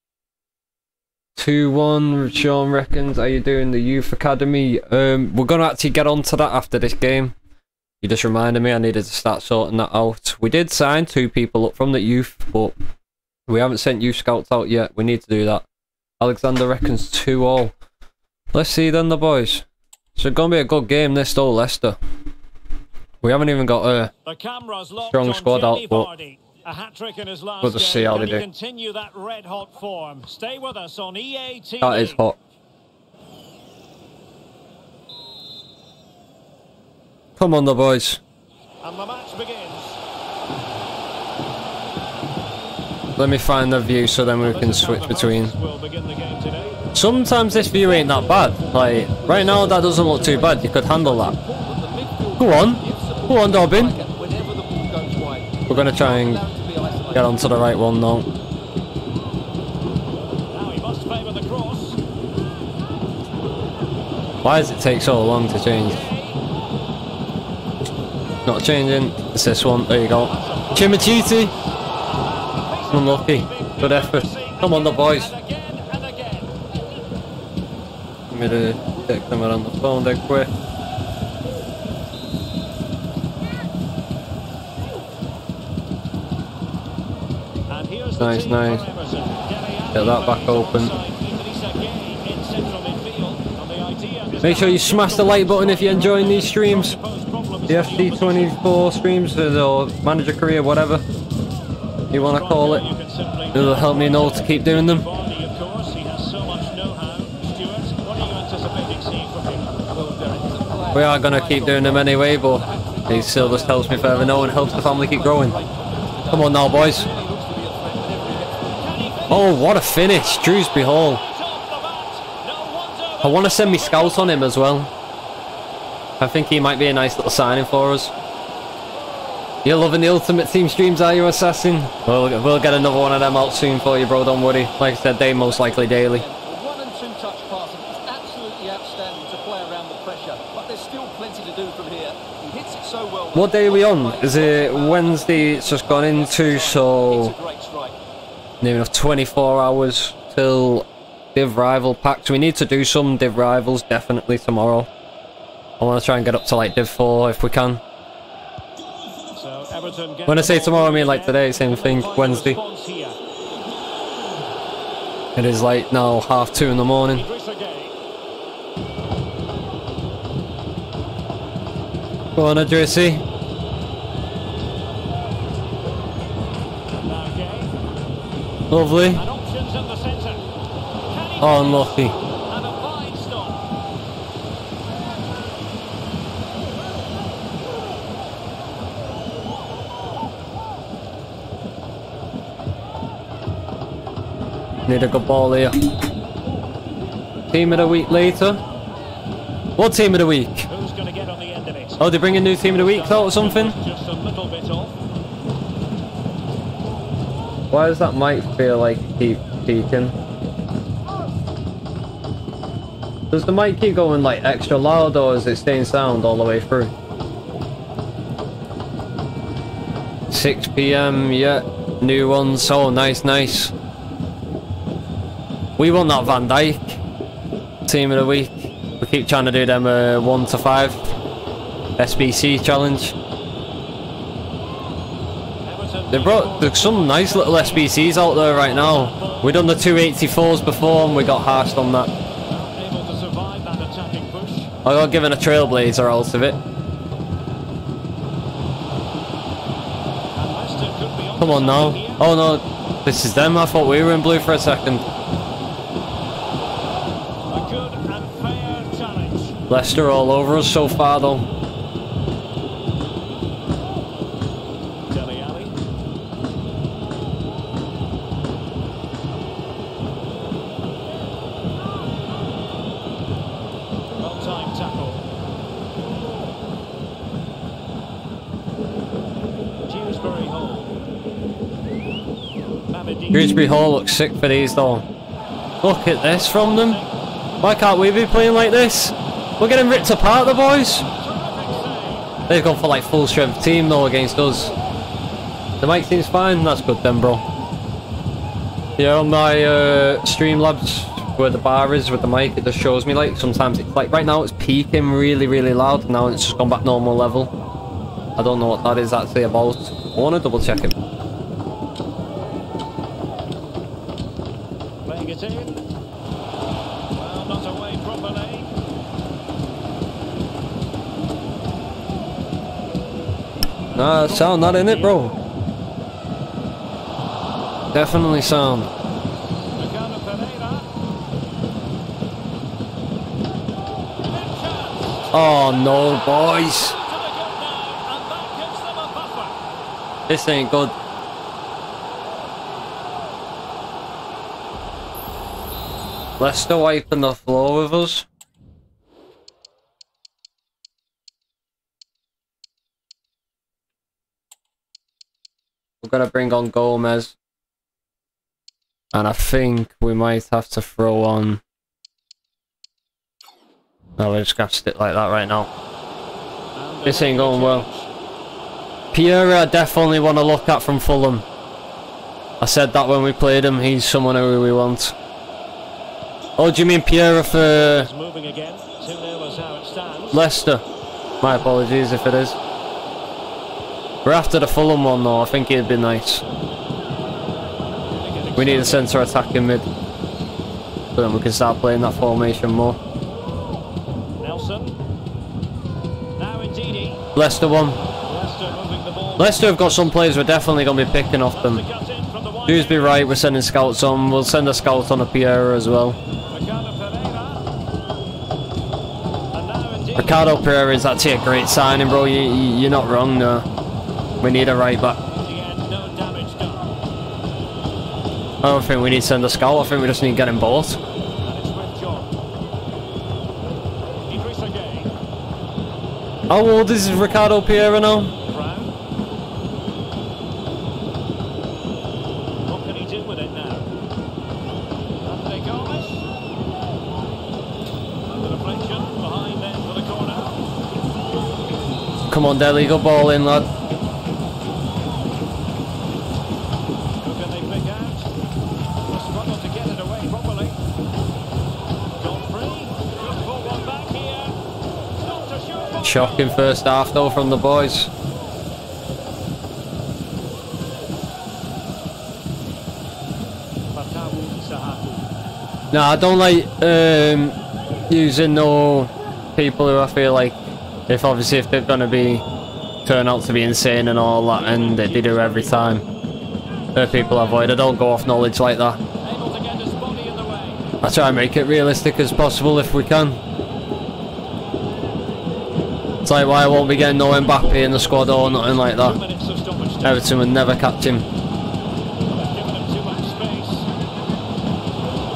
2-1, Sean reckons. Are you doing the Youth Academy? Um, we're going to actually get on to that after this game. You just reminded me I needed to start sorting that out. We did sign two people up from the youth, but we haven't sent youth scouts out yet. We need to do that. Alexander reckons 2-0. Let's see then, the boys. So going to be a good game this, though, Leicester. We haven't even got a strong squad out, but... A hat trick in his last we'll just how they do. Continue that red hot form. Stay with us on EA TV. That is hot. Come on, the boys. And the match begins. Let me find the view so then we can switch between. Sometimes this view ain't that bad. Like, right now that doesn't look too bad. You could handle that. Go on. Go on, Dobbin. We're going to try and to get onto the right one now. Why does it take so long to change? Not changing. It's this one. There you go. Chermiti. Unlucky. Good effort. Come on, the boys. Let me to take them around the phone dead quick. Nice, nice. Get that back open. Make sure you smash the like button if you're enjoying these streams. The for opposition. FD24 streams or manager career, whatever you want to call it. It'll help me know to keep doing them. We are going to keep doing them anyway, but these silvers helps me further know and helps the family keep growing. Come on now, boys. Oh, what a finish. Dewsbury Hall. I want to send me scouts on him as well. I think he might be a nice little signing for us. You're loving the Ultimate Team streams, are you, Assassin? We'll, we'll get another one of them out soon for you, bro, don't worry. Like I said, they most likely daily. What day are we on? Is it Wednesday? It's just gone into, so It's a great strike. Near enough 24 hours till Div Rival packs. We need to do some Div Rivals definitely tomorrow. I want to try and get up to like Div 4 if we can. When I say tomorrow, I mean like today, same thing, Wednesday. It is like now half two in the morning. Go on, Idrissa. Lovely. And options in the centre. Can he Oh, unlucky. And a fine stop. Need a good ball here. Team of the week later. What team of the week? Who's going to get on the end of it? Oh, they bring a new team of the week out or something? Just a little bit off. Why does that mic feel like keep peaking? Does the mic keep going like extra loud or is it staying sound all the way through? 6 p.m. Yeah, new ones. Oh, nice, nice. We won that Van Dijk team of the week. We keep trying to do them uh, one to five SBC challenge. They brought some nice little SBCs out there right now. We done the 284s before and we got harshed on that. I got given a trailblazer out of it. Come on now. Oh no, this is them. I thought we were in blue for a second. Leicester all over us so far though. Dele Alli. Well-timed tackle. Dewsbury Hall. Mamadi. Grimsby Hall looks sick for these though. Look at this from them. Why can't we be playing like this? We're getting ripped apart the boys. They've gone for like full strength team though against us. The mic seems fine, that's good then bro. Yeah, on my uh, Streamlabs where the bar is with the mic, it just shows me like sometimes it's like right now it's peaking really really loud, now it's just gone back normal level. I don't know what that is actually about. I want to double check it. Nah, sound not in it, bro. Definitely sound. Oh no, boys. This ain't good. Leicester wiping the floor with us. We're gonna bring on Gomes. And I think we might have to throw on... No, we just gassed it like that right now. This ain't going well. Pierre, I definitely want to look at from Fulham. I said that when we played him, he's someone who we want. Oh, do you mean Pierre for It's moving again. 2-0 is how it stands. Leicester? My apologies if it is. We're after the Fulham one though, I think it'd be nice. We need a centre attacking mid. So then we can start playing that formation more. Nelson. Ndidi. Leicester one. Leicester moving the ball. Leicester have got some players we're definitely going to be picking off them. To cut in from the wide Dewsby area. right, we're sending scouts on. We'll send a scout on a Piera as well. Ricardo Pereira. And Ndidi. Ricardo Pereira is actually a great signing, bro. You, you, you're not wrong there. We need a right back. I don't think we need to send a skull, I think we just need to get him Gueye. How old is Ricardo Pereira now? What can he do with it now? Come on, Dele, go ball in, lad. Shocking first half though from the boys. No, I don't like um, using no people who I feel like if obviously if they're gonna be turn out to be insane and all that and they, do every time. They're people I avoid. I don't go off knowledge like that. I try and make it realistic as possible if we can. It's like why won't we get no Mbappe in the squad or nothing like that. minutes of stoppage time. Everton would never catch him. They've given him too much space.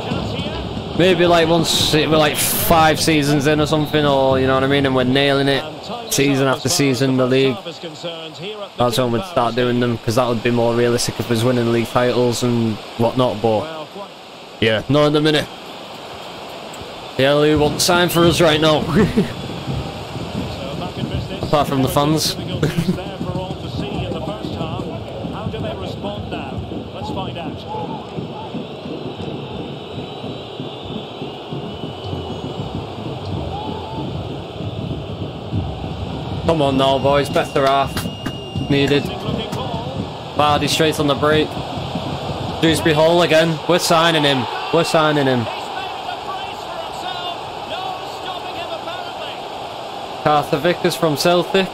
Chance here. Maybe like once we're like five seasons in or something, or you know what I mean, and we're nailing it season after season as the league. first half is concerned here at the That's when we'd start doing them because that would be more realistic if we was winning league titles and whatnot. But yeah, not in the minute. The LA won't sign for us right now. so back in business. Apart from the fans. Difficulties there for all to see in the first half. How do they respond now? Let's find out. Come on now, boys, better half needed. Vardy straight on the break. Dewsbury Hall again. We're signing him. We're signing him. He's made it a brace for himself. No stopping him apparently. Carter Vickers from Celtic.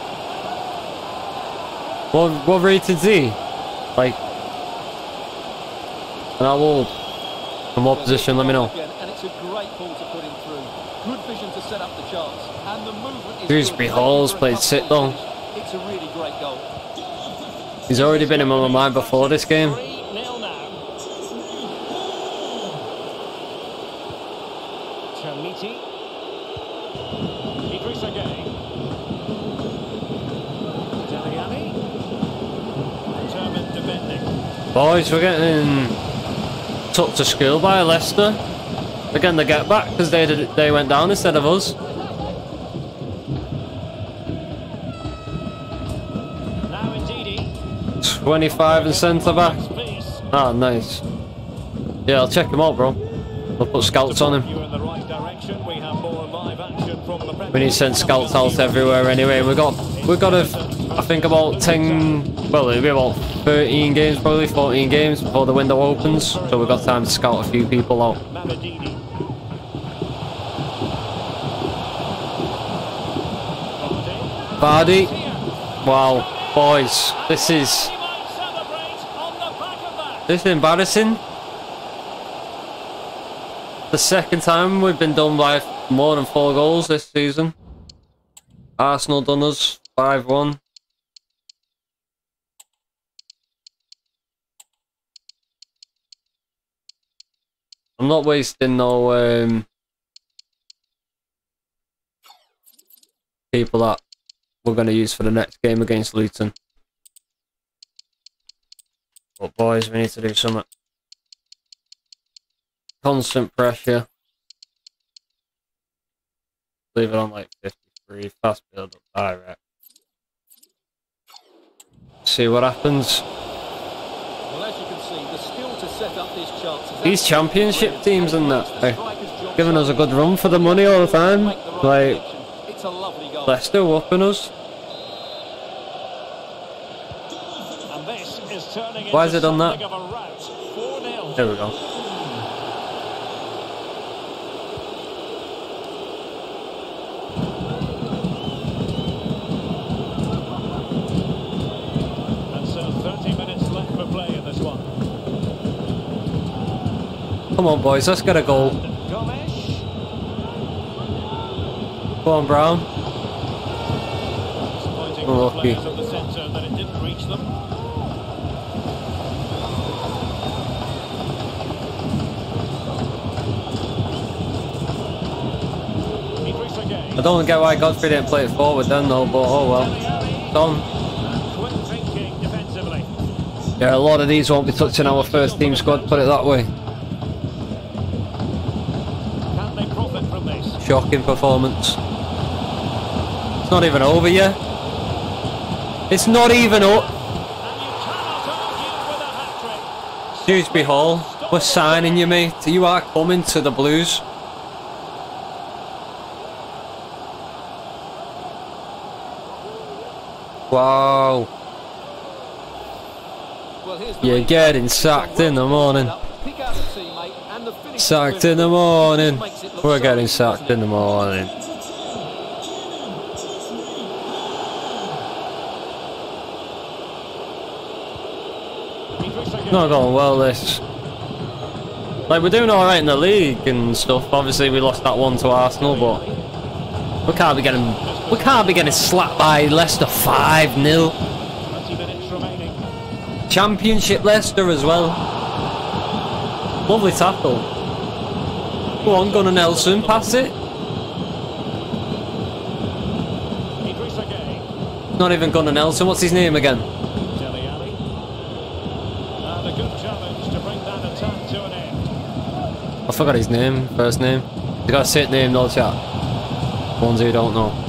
What, what rated he? Like, and I will. From what position? Let me know. And it's a great ball to put him through. Good vision to set up the chance. And the movement Dewsbury. Hall's played sit though. It's a really great goal. He's already been in my mind before this game. 3-0 now. Chermiti. Idrissa Gueye. Dele Alli. Determined defending. Boys, we're getting took to school by Leicester. Again They're getting the get back because they did, they went down instead of us. Now. 25 and centre back. Ah, nice. Yeah, I'll check him out, bro. I'll put scouts on him. We need to send scouts out everywhere anyway. We've got we've got a, I think about 10, well it'll be about 13 games probably, 14 games before the window opens. So we've got time to scout a few people out. Vardy. Wow, boys, this is this is embarrassing. The second time we've been done by more than four goals this season. Arsenal done us 5-1. I'm not wasting no um, people that we're going to use for the next game against Luton. But boys, we need to do something. Constant pressure. Leave it on like 53, fast build up direct. See what happens. Well, as you can see, the skill to set up this chances. These championship teams and that are giving us a good run for the money all the time. Like It's a lovely. Leicester whooping us. Is Why has it done that? something of a rout. 4-0. There we go. And so 30 minutes left for play in this one. Come on, boys, let's get a goal. Go on, Brown. Disappointing for the lucky. players of the centre that it didn't reach them. Idrissa Gueye. I don't get why Godfrey didn't play it forward then, though, but oh well. It's on. Quick thinking defensively. Yeah, a lot of these won't be touching our first team squad, put it that way. Can they profit from this? Shocking performance. It's not even over yet. It's not even up. And you cannot argue with a hat-trick. Dewsbury Hall, we're signing you, mate. You are coming to the Blues. Wow. Well, here's the You're getting sacked in the morning. Pick out the teammate and the finish Sacked in the morning. We're getting sacked in the morning. Not going well, this. Like, we're doing alright in the league and stuff. Obviously, we lost that one to Arsenal, but we can't be getting we can't be getting slapped by Leicester 5 0 20 minutes remaining. Championship Leicester as well. Lovely tackle. Go on, Gunnar Nelson, pass it. Not even Gunnar Nelson. What's his name again? I forgot his name, first name. You got a sit name, no chat. Ones who don't know.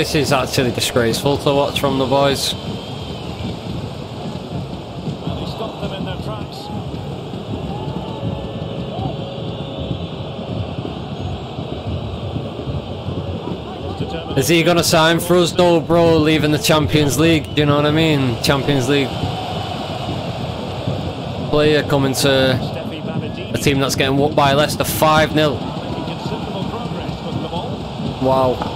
This is actually disgraceful to watch from the boys. Is he gonna sign for us though, bro? Leaving the Champions League, do you know what I mean? Champions League player coming to a team that's getting whooped by Leicester 5 0. making considerable progress with the ball. Wow.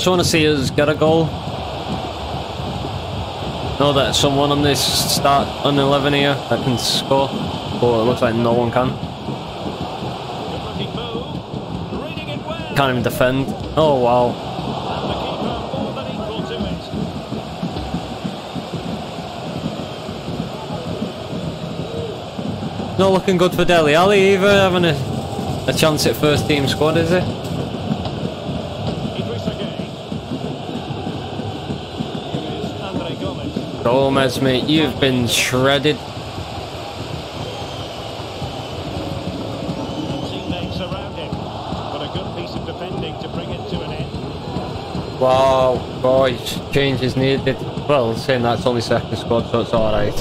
Just want to see us get a goal. Know that someone on this start on 11 here that can score, but it looks like no one can. Can't even defend. Oh wow. Not looking good for Dele Alli either, having a, a chance at first team squad, is it? Gomes. Gomez, mate, you've been shredded. Teammates around him. But a good piece of defending to bring it to an end. Wow, boys, change is needed. Well, saying that's only second squad, so it's alright.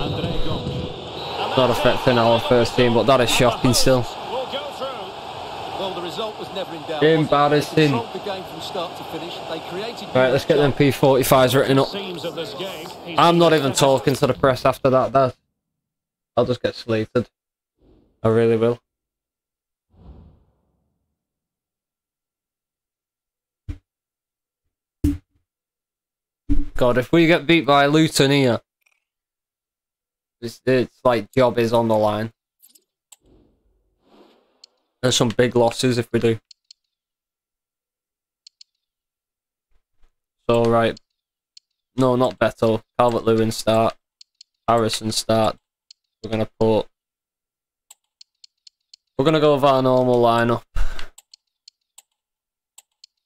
Andre Gomes. And Not affecting our first team, but that is shocking still. it. Will go through. Well, the result was was never in doubt. Embarrassing. They controlled the game from start to finish. They created Right, let's get them P45s written up. I'm not even talking to the press after that, Dad. I'll just get slated. I really will. God, if we get beat by Luton here, it's, it's like job is on the line. There's some big losses if we do. So, right. No, not Beto. Calvert Lewin start. Harrison start. We're to put. We're to go with our normal lineup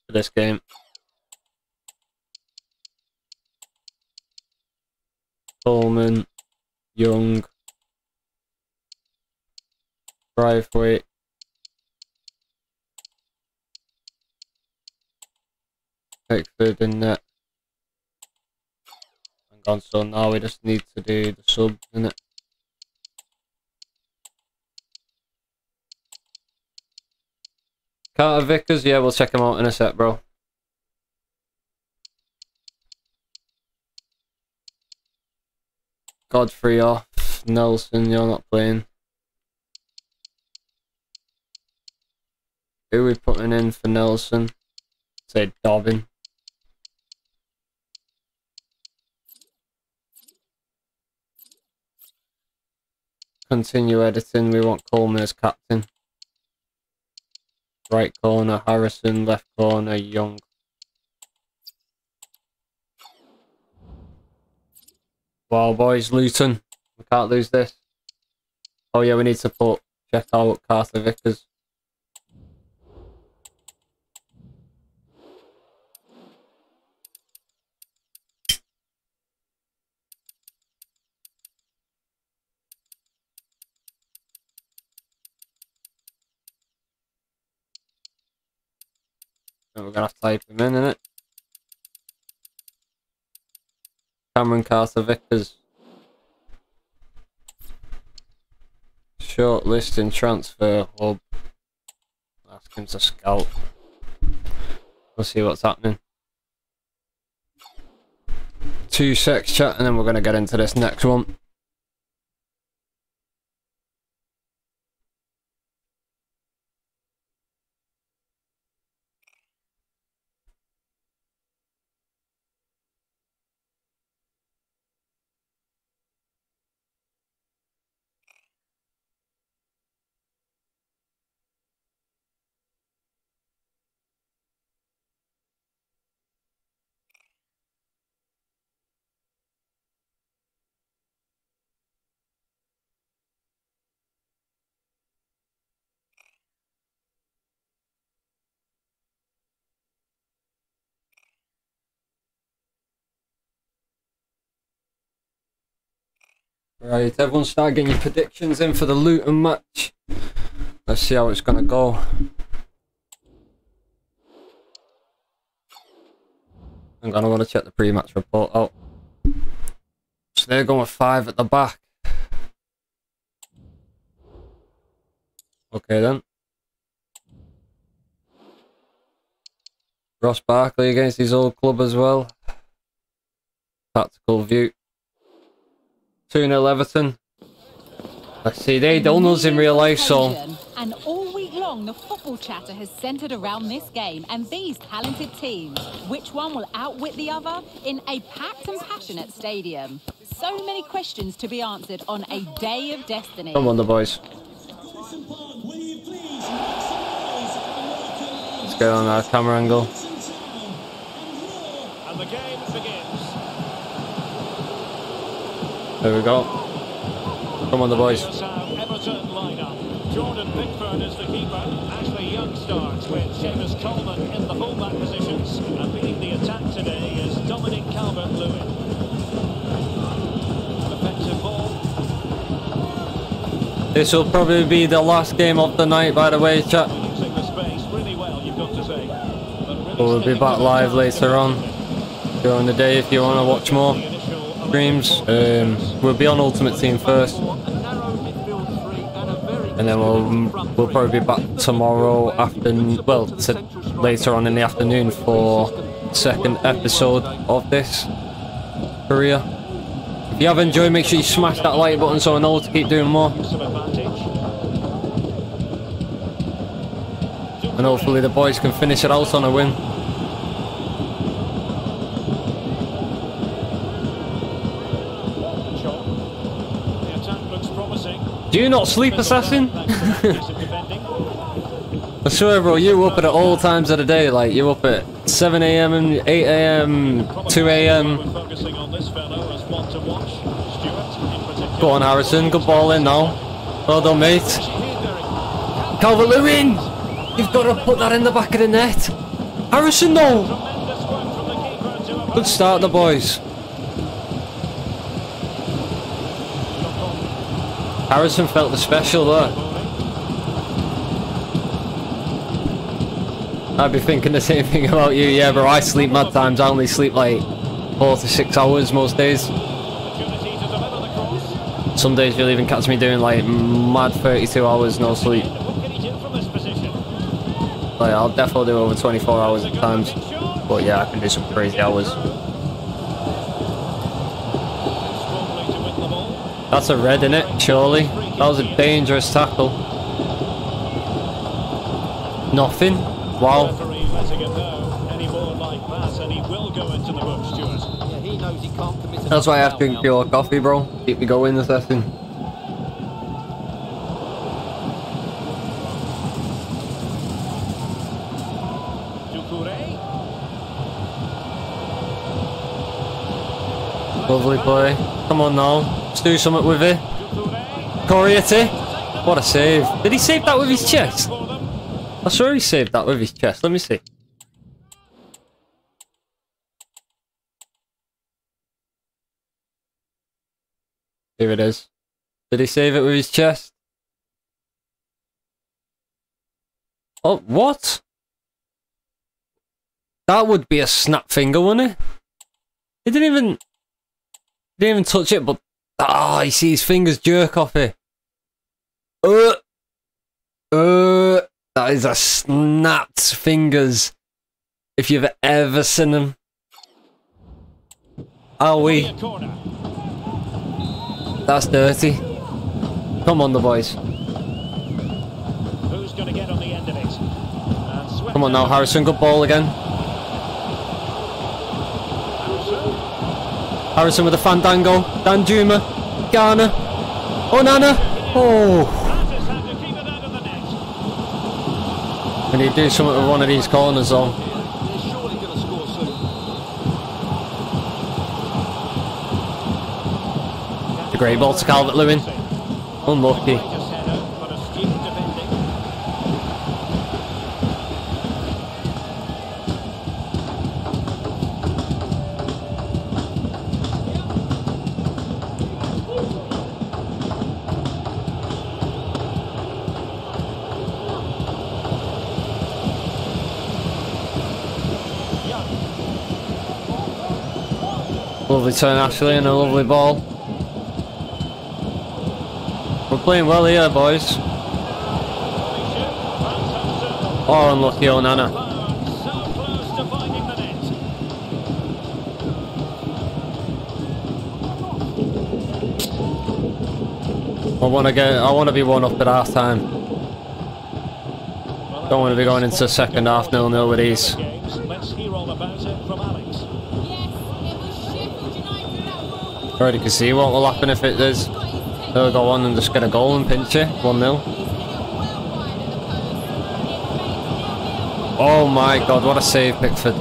for this game. Coleman, Young, Branthwaite, Pickford in net. So now we just need to do the subs in it. Carter Vickers, yeah, we'll check him out in a sec, bro. Godfrey off. Nelson, you're not playing. Who are we putting in for Nelson? Say Dobbin. Continue editing. We want Coleman as captain. Right corner, Harrison. Left corner, Young. Wow, boys, Luton. We can't lose this. Oh yeah, we need to put check out Carter Vickers. We're gonna have to him in, innit? Cameron Carter Vickers. Shortlist and transfer hub. Ask him to scout. We'll see what's happening. Two sex chat and then we're gonna get into this next one. Right, everyone start getting your predictions in for the Luton match. Let's see how it's gonna go. I'm gonna want to check the pre-match report out. So they're going with five at the back. Okay then. Ross Barkley against his old club as well. Tactical view. 2 0 Everton. Let's see, they don't know us in real life, so And all week long, the football chatter has centred around this game and these talented teams. Which one will outwit the other in a packed and passionate stadium? So many questions to be answered on a day of destiny. come on, the boys. Let's get on our camera angle. And the game begins. There we go. Come on, the boys. Everton. Jordan Pickford is the keeper. Ashley Young starts with Seamus Coleman in the fullback positions. And leading the attack today is Dominic Calvert-Lewin. This will probably be the last game of the night, by the way, chat. Using the space really well, you've got to say. But We'll be back live later on during the day if you want to watch more streams. Um, we'll be on Ultimate Team first. And then we'll we'll probably be back tomorrow after well later on in the afternoon for second episode of this career. If you have enjoyed, make sure you smash that like button so I know to keep doing more. And hopefully the boys can finish it out on a win. Do you not sleep, assassin? I swear, bro, you're up at all times of the day. Like you're up at 7 a.m. and 8 a.m., 2 a.m. Go on, Harrison. Good ball in now. Well done, mate. Calvert Lewin! You've got to put that in the back of the net. Harrison, to Good start, the boys. Harrison felt the special there. I'd be thinking the same thing about you, yeah, bro. I sleep mad times. I only sleep like four to six hours most days. Some days you'll even catch me doing like mad 32 hours no sleep. Like I'll definitely do over 24 hours at times. But yeah, I can do some crazy hours. Strongly to win the ball. That's a red in it, surely. That was a dangerous tackle. Nothing. Wow. Referee letting him know. Any more like that, and he will go into the book, Stewart. Yeah, he knows he can't commit That's why I have to drink pure coffee, bro. Keep me going this session. Lovely play. Come on now. Let's do something with it. Coriaty. What a save. Did he save that with his chest? For them. I swear he saved that with his chest. Let me see. Here it is. Did he save it with his chest? Oh, what? That would be a snap finger, wouldn't it? He didn't even... Didn't even touch it, but... Ah, you see his fingers jerk off it. Uh... Uh... That is a snapped fingers. If you've ever seen them. Are we? That's dirty. Come on, the boys. Who's going to get on the end of it? And Come on now. Harrison. Good ball again. Harrison with a fandango. Danjuma. Garner. Onana. Oh. The. We to do something with one of these corners, though. A great ball to Calvert Lewin. Unlucky. Lovely turn, Ashley, and a lovely ball. We're playing well here, boys. Oh, unlucky Onana. I want to get. I want to be one up at half time. Don't want to be going into second half nil nil with these. Games. Let's hear all about it from Alex. Yes, it was Sheffield United that will. Already can see what will happen if it is. They'll go on and just get a goal and pinch it. 1 0. He's hit it well wide of the post. It remains nil-nil. Oh my god, what a save, Pickford.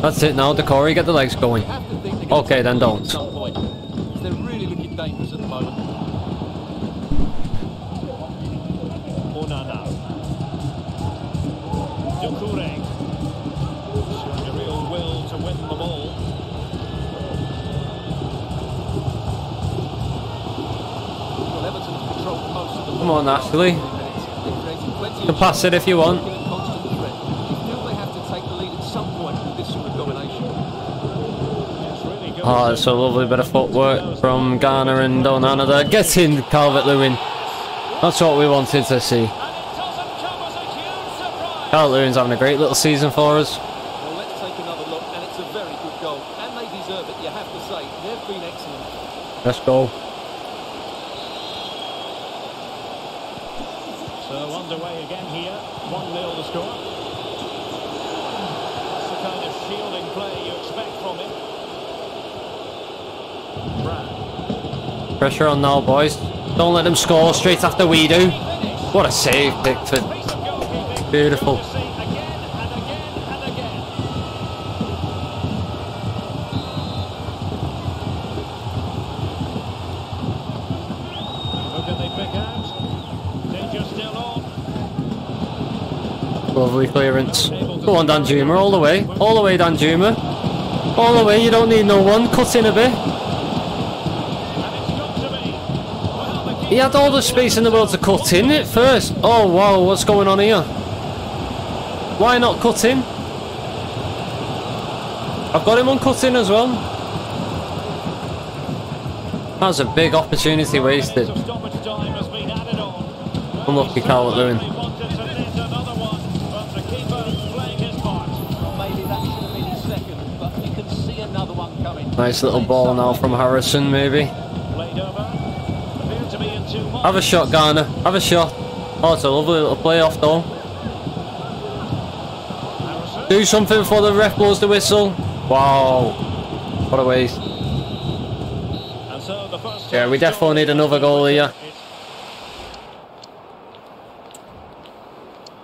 That's it now, Doucouré, get the legs going. Okay, then don't. Come on, Ashley. You can pass it if you want. You feel they have to take the lead at some point with this sort of domination. It's Oh, it's a lovely bit of footwork from Garner and Onana there. Get in, Calvert-Lewin. That's what we wanted to see. Calvert-Lewin's having a great little season for us. Well, let's take another look, and it's a very good goal. And they deserve it, you have to say. They've been excellent. Let's go. So underway again here. 1-0 the score. That's the kind of shielding play you expect from him. Brad. Pressure on now, boys. Don't let them score straight after we do. What a save, Pickford. Beautiful. Lovely clearance. Go on, Danjuma, all the way. All the way, Danjuma. All the way, you don't need no one. Cut in a bit. And it's got to be. Well, the He had all the space in the world to cut in it first. Oh, wow, what's going on here? Why not cut in? I've got him on cut in as well. That was a big opportunity wasted. Unlucky one coming. Nice little ball now from Harrison, maybe. Played over. Appeared to be in two minds. Have a shot, Garner. Have a shot. Oh, it's a lovely little playoff, though. Do something for the ref blows the whistle. Wow. What a waste. Yeah, we definitely need another goal here.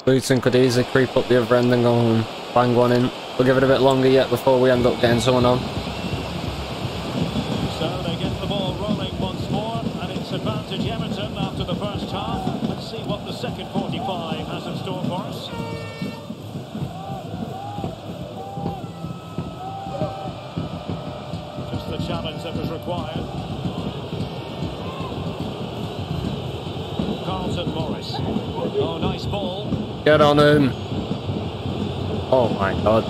Luton could easily creep up the other end and go and bang one in. We'll give it a bit longer yet before we end up getting someone on. On him. Oh my god.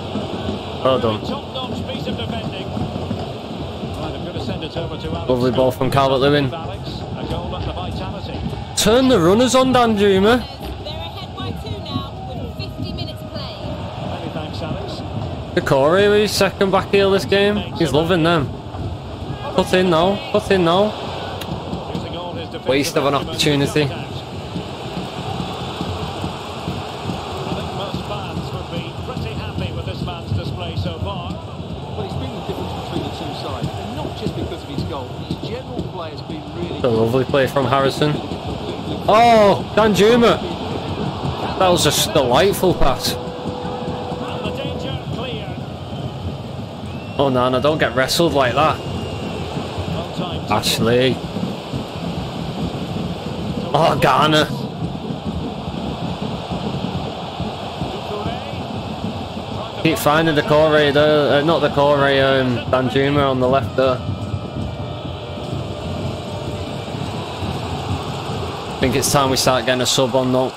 Well done. Top-notch piece of defending. Right, I'm going to send it over to Alex. Lovely ball from Calvert-Lewin. Alex, a goal at the vitality. Turn the runners on, Danjuma. They're ahead by two now with 50 minutes played. Many thanks, Alex. Doucouré with his second back heel this game. He's loving them. Put in now. Put in now. Using all his defensive Waste of an acumen to opportunity. cut out. I think most fans would be pretty happy with this man's display so far. Well, he's been the difference between the two sides, and not just because of his goal. His general play has been really A lovely play from Harrison. Oh, Danjuma. That was a delightful pass. Oh, Nana, don't get wrestled like that. Ashley. Oh, Garner. Keep finding the core there. Uh, not the core um, Danjuma on the left there. Think it's time we start getting a sub on though.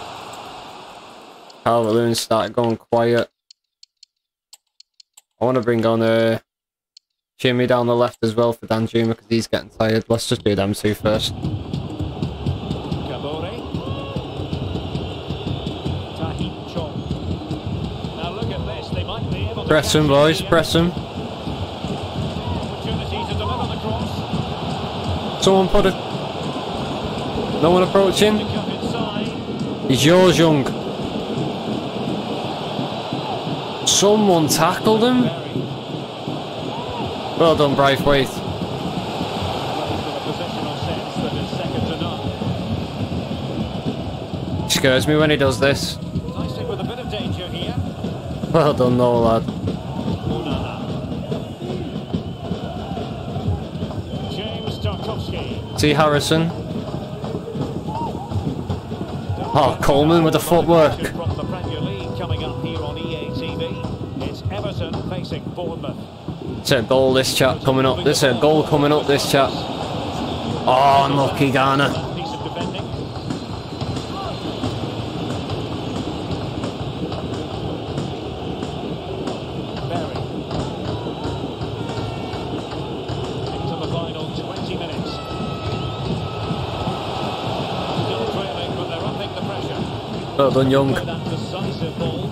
Calvert-Lewin start going quiet. I want to bring on uh, Jimmy down the left as well for Danjuma because he's getting tired. Let's just do them two first. Kabore. Tahith Chong. Now look at this. They might be Press him, boys. Press him. Opportunity to deliver the cross. Someone put it. No one approaching. He's yours, young. Someone tackled him. Well done, Branthwaite. Scares me when he does this. Well done, though, lad. See Harrison. Oh, Coleman with the footwork. From the Premier League coming up here on EA TV. It's Everton facing Bournemouth. It's a goal, this chap coming up. This is a goal coming up, this chap. Oh, unlucky Garner. Well done, Young. Play that decisive ball.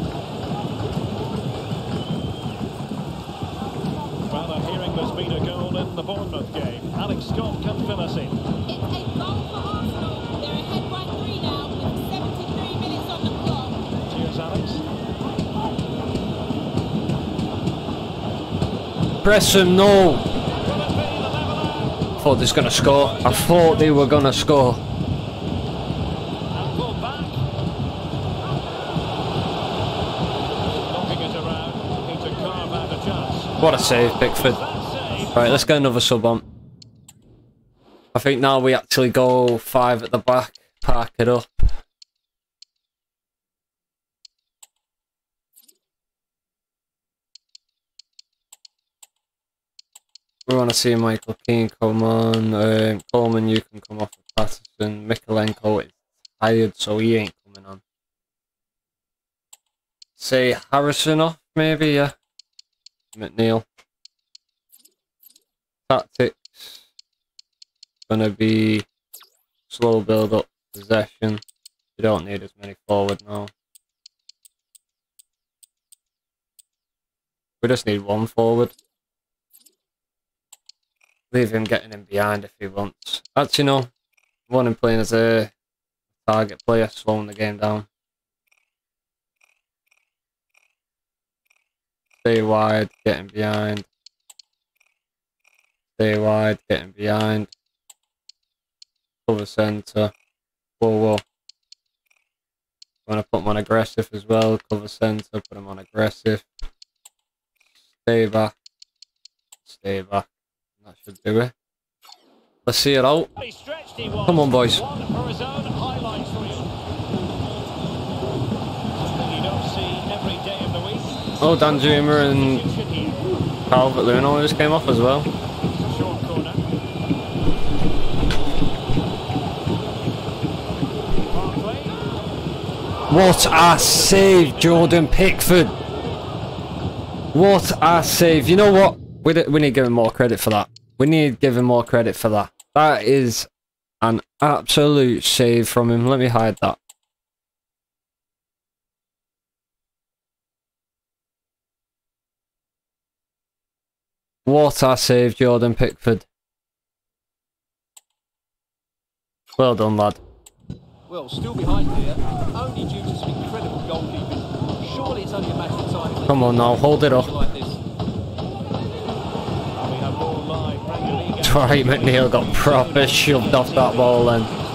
Well, I'm hearing there's been a goal in the Bournemouth game. Alex Scott can fill us in. It's a goal for Arsenal. They're ahead by three now with 73 minutes on the clock. Cheers, Alex. Press him, no. Will it be the leveller? Thought they was gonna score. I thought they were gonna score. And pulled back. Knocking it around. Need to carve out a chance. What a save, Pickford. Right, let's get another sub on. I think now we actually go five at the back, park it up. We want to see Michael Keane come on. Um, Coleman, you can come off with Patterson. Mykolenko is tired, so he ain't coming on. Say Harrison off, maybe, yeah. McNeil. Tactics. Gonna be slow build up possession. We don't need as many forward now. We just need one forward. Leave him getting in behind if he wants. Actually, no. I want him playing as a target player, slowing the game down. Stay wide, getting behind. Stay wide, getting behind. Cover centre. Whoa, whoa. I'm going to put him on aggressive as well. Cover centre, put him on aggressive. Stay back. Stay back. That should do it. Let's see it out. He stretched he was. Come on, boys. One for his own highlights for you. Something you don't see every day of the week. Oh, Danjuma and. Calvert Lewin always came off as well. What a save, Jordan Pickford. What a save. You know what? We, we need to give him more credit for that. We need to give him more credit for that. That is an absolute save from him. Let me hide that. What a save, Jordan Pickford. Well done, lad. Well, still behind here, only due to some incredible goalkeeping. Surely it's only a matter of time. Come on now, hold it up. Like this. We have more live Premier League action. Dwight McNeil got proper shoved off that ball then.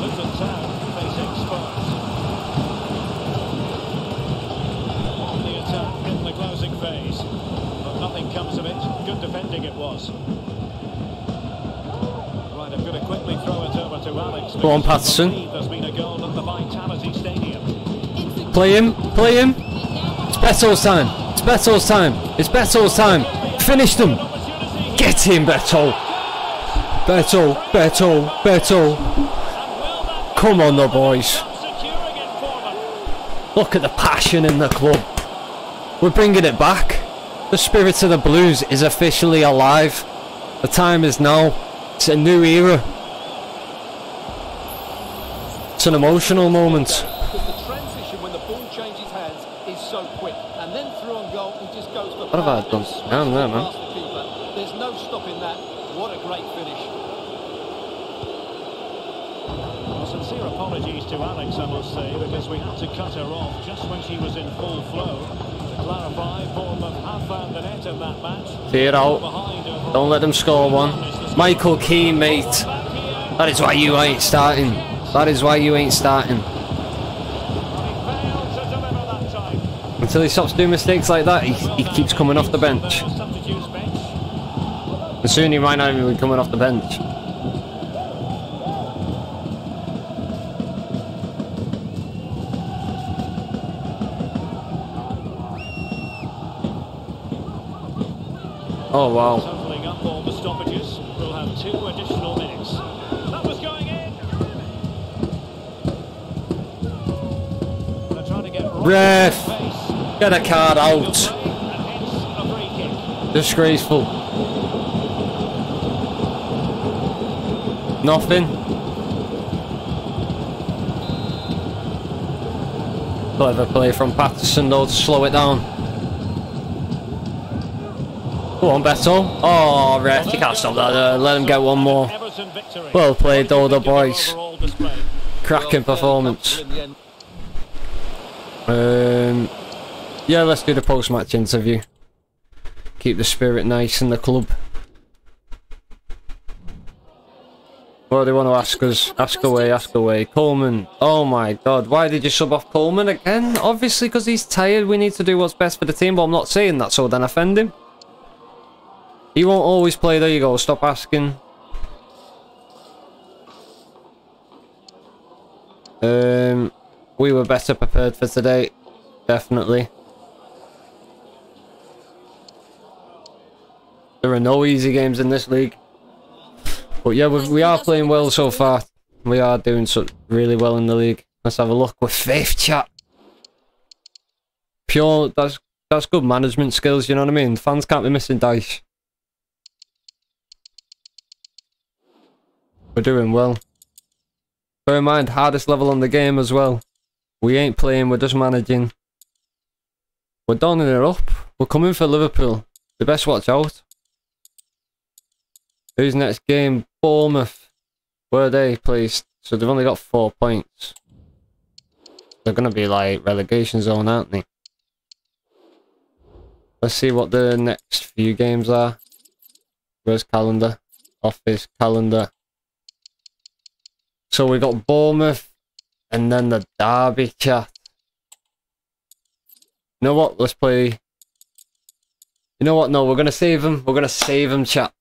Stadium. It's a Play him, play him. It's Beto's time. It's Beto's time. It's Beto's time. Finish them. Get him, Beto. Beto, Beto, Beto. Come on, the boys. Look at the passion in the club. We're bringing it back. The spirit of the Blues is officially alive. The time is now. It's a new era. It's an emotional moment. Because the transition when the ball changes hands is so quick. And then through on goal, he an emotional moment. What have I done and smashes down there, man? past the keeper. There's no stopping that. What a great finish. Well, sincere apologies to Alex, I must say, because we had to cut her off just when she was in full flow. To clarify, Bournemouth have found the net in that match. Clear out. Don't let them score one. Michael Keane, mate. That is why you ain't starting. That is why you ain't starting. Until he stops doing mistakes like that, he, he keeps coming off the bench. And soon he might not even be coming off the bench. Oh wow. Ref. Get a card out. And hence a free kick. Disgraceful. Nothing. Clever play from Patterson though to slow it down. Go on, Beto. Oh, ref, you can't stop that. Uh, let him get one more. Well played, though, the boys. Cracking performance. Um, yeah, let's do the post-match interview. Keep the spirit nice in the club. What do you want to ask us? Ask away, ask away. Coleman. Oh my god, why did you sub off Coleman again? Obviously because he's tired, we need to do what's best for the team, but I'm not saying that, so then offend him. He won't always play, there you go, stop asking. Um, we were better prepared for today, definitely. There are no easy games in this league. But yeah, we, are playing well so far. We are doing so really well in the league. Let's have a look. We're fifth, chat. Pure, that's that's good management skills, you know what I mean? Fans can't be missing Dyche. We're doing well. Bear in mind, hardest level on the game as well. We ain't playing, we're just managing. We're donning it up. We're coming for Liverpool. The best watch out. Who's next game? Bournemouth. Where are they placed? So they've only got four points. They're gonna be like relegation zone, aren't they? Let's see what the next few games are. Where's calendar? Office calendar. So we got Bournemouth and then the Derby chat. You know what? Let's play. You know what? No, we're gonna save him. We're gonna save him, chat.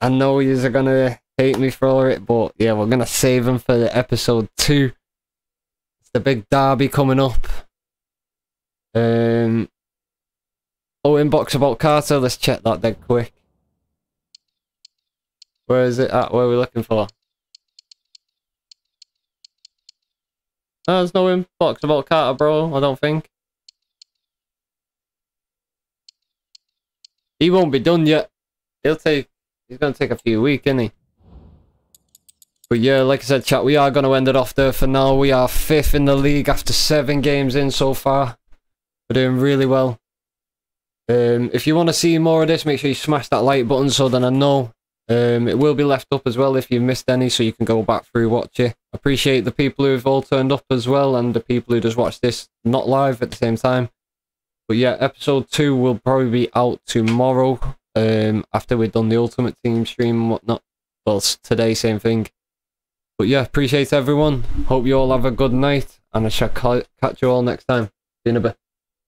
I know yous are gonna hate me for it, but yeah, we're gonna save him for the episode two. It's the big derby coming up. Um. Oh, inbox about Carter. Let's check that dead quick. Where is it at? Where are we looking for? No, there's no inbox about Carter, bro. I don't think. He won't be done yet. He'll take. He's gonna take a few weeks, isn't he? But yeah, like I said, chat, we are gonna end it off there for now. We are fifth in the league after seven games in so far. We're doing really well. Um, if you want to see more of this, make sure you smash that like button so then I know. Um, it will be left up as well if you've missed any, so you can go back through watch it. Appreciate the people who've all turned up as well, and the people who just watched this not live at the same time. But yeah, episode two will probably be out tomorrow. Um, after we've done the Ultimate Team stream and whatnot. Well, today, same thing. But yeah, appreciate everyone. Hope you all have a good night, and I shall ca- catch you all next time. See you in a bit.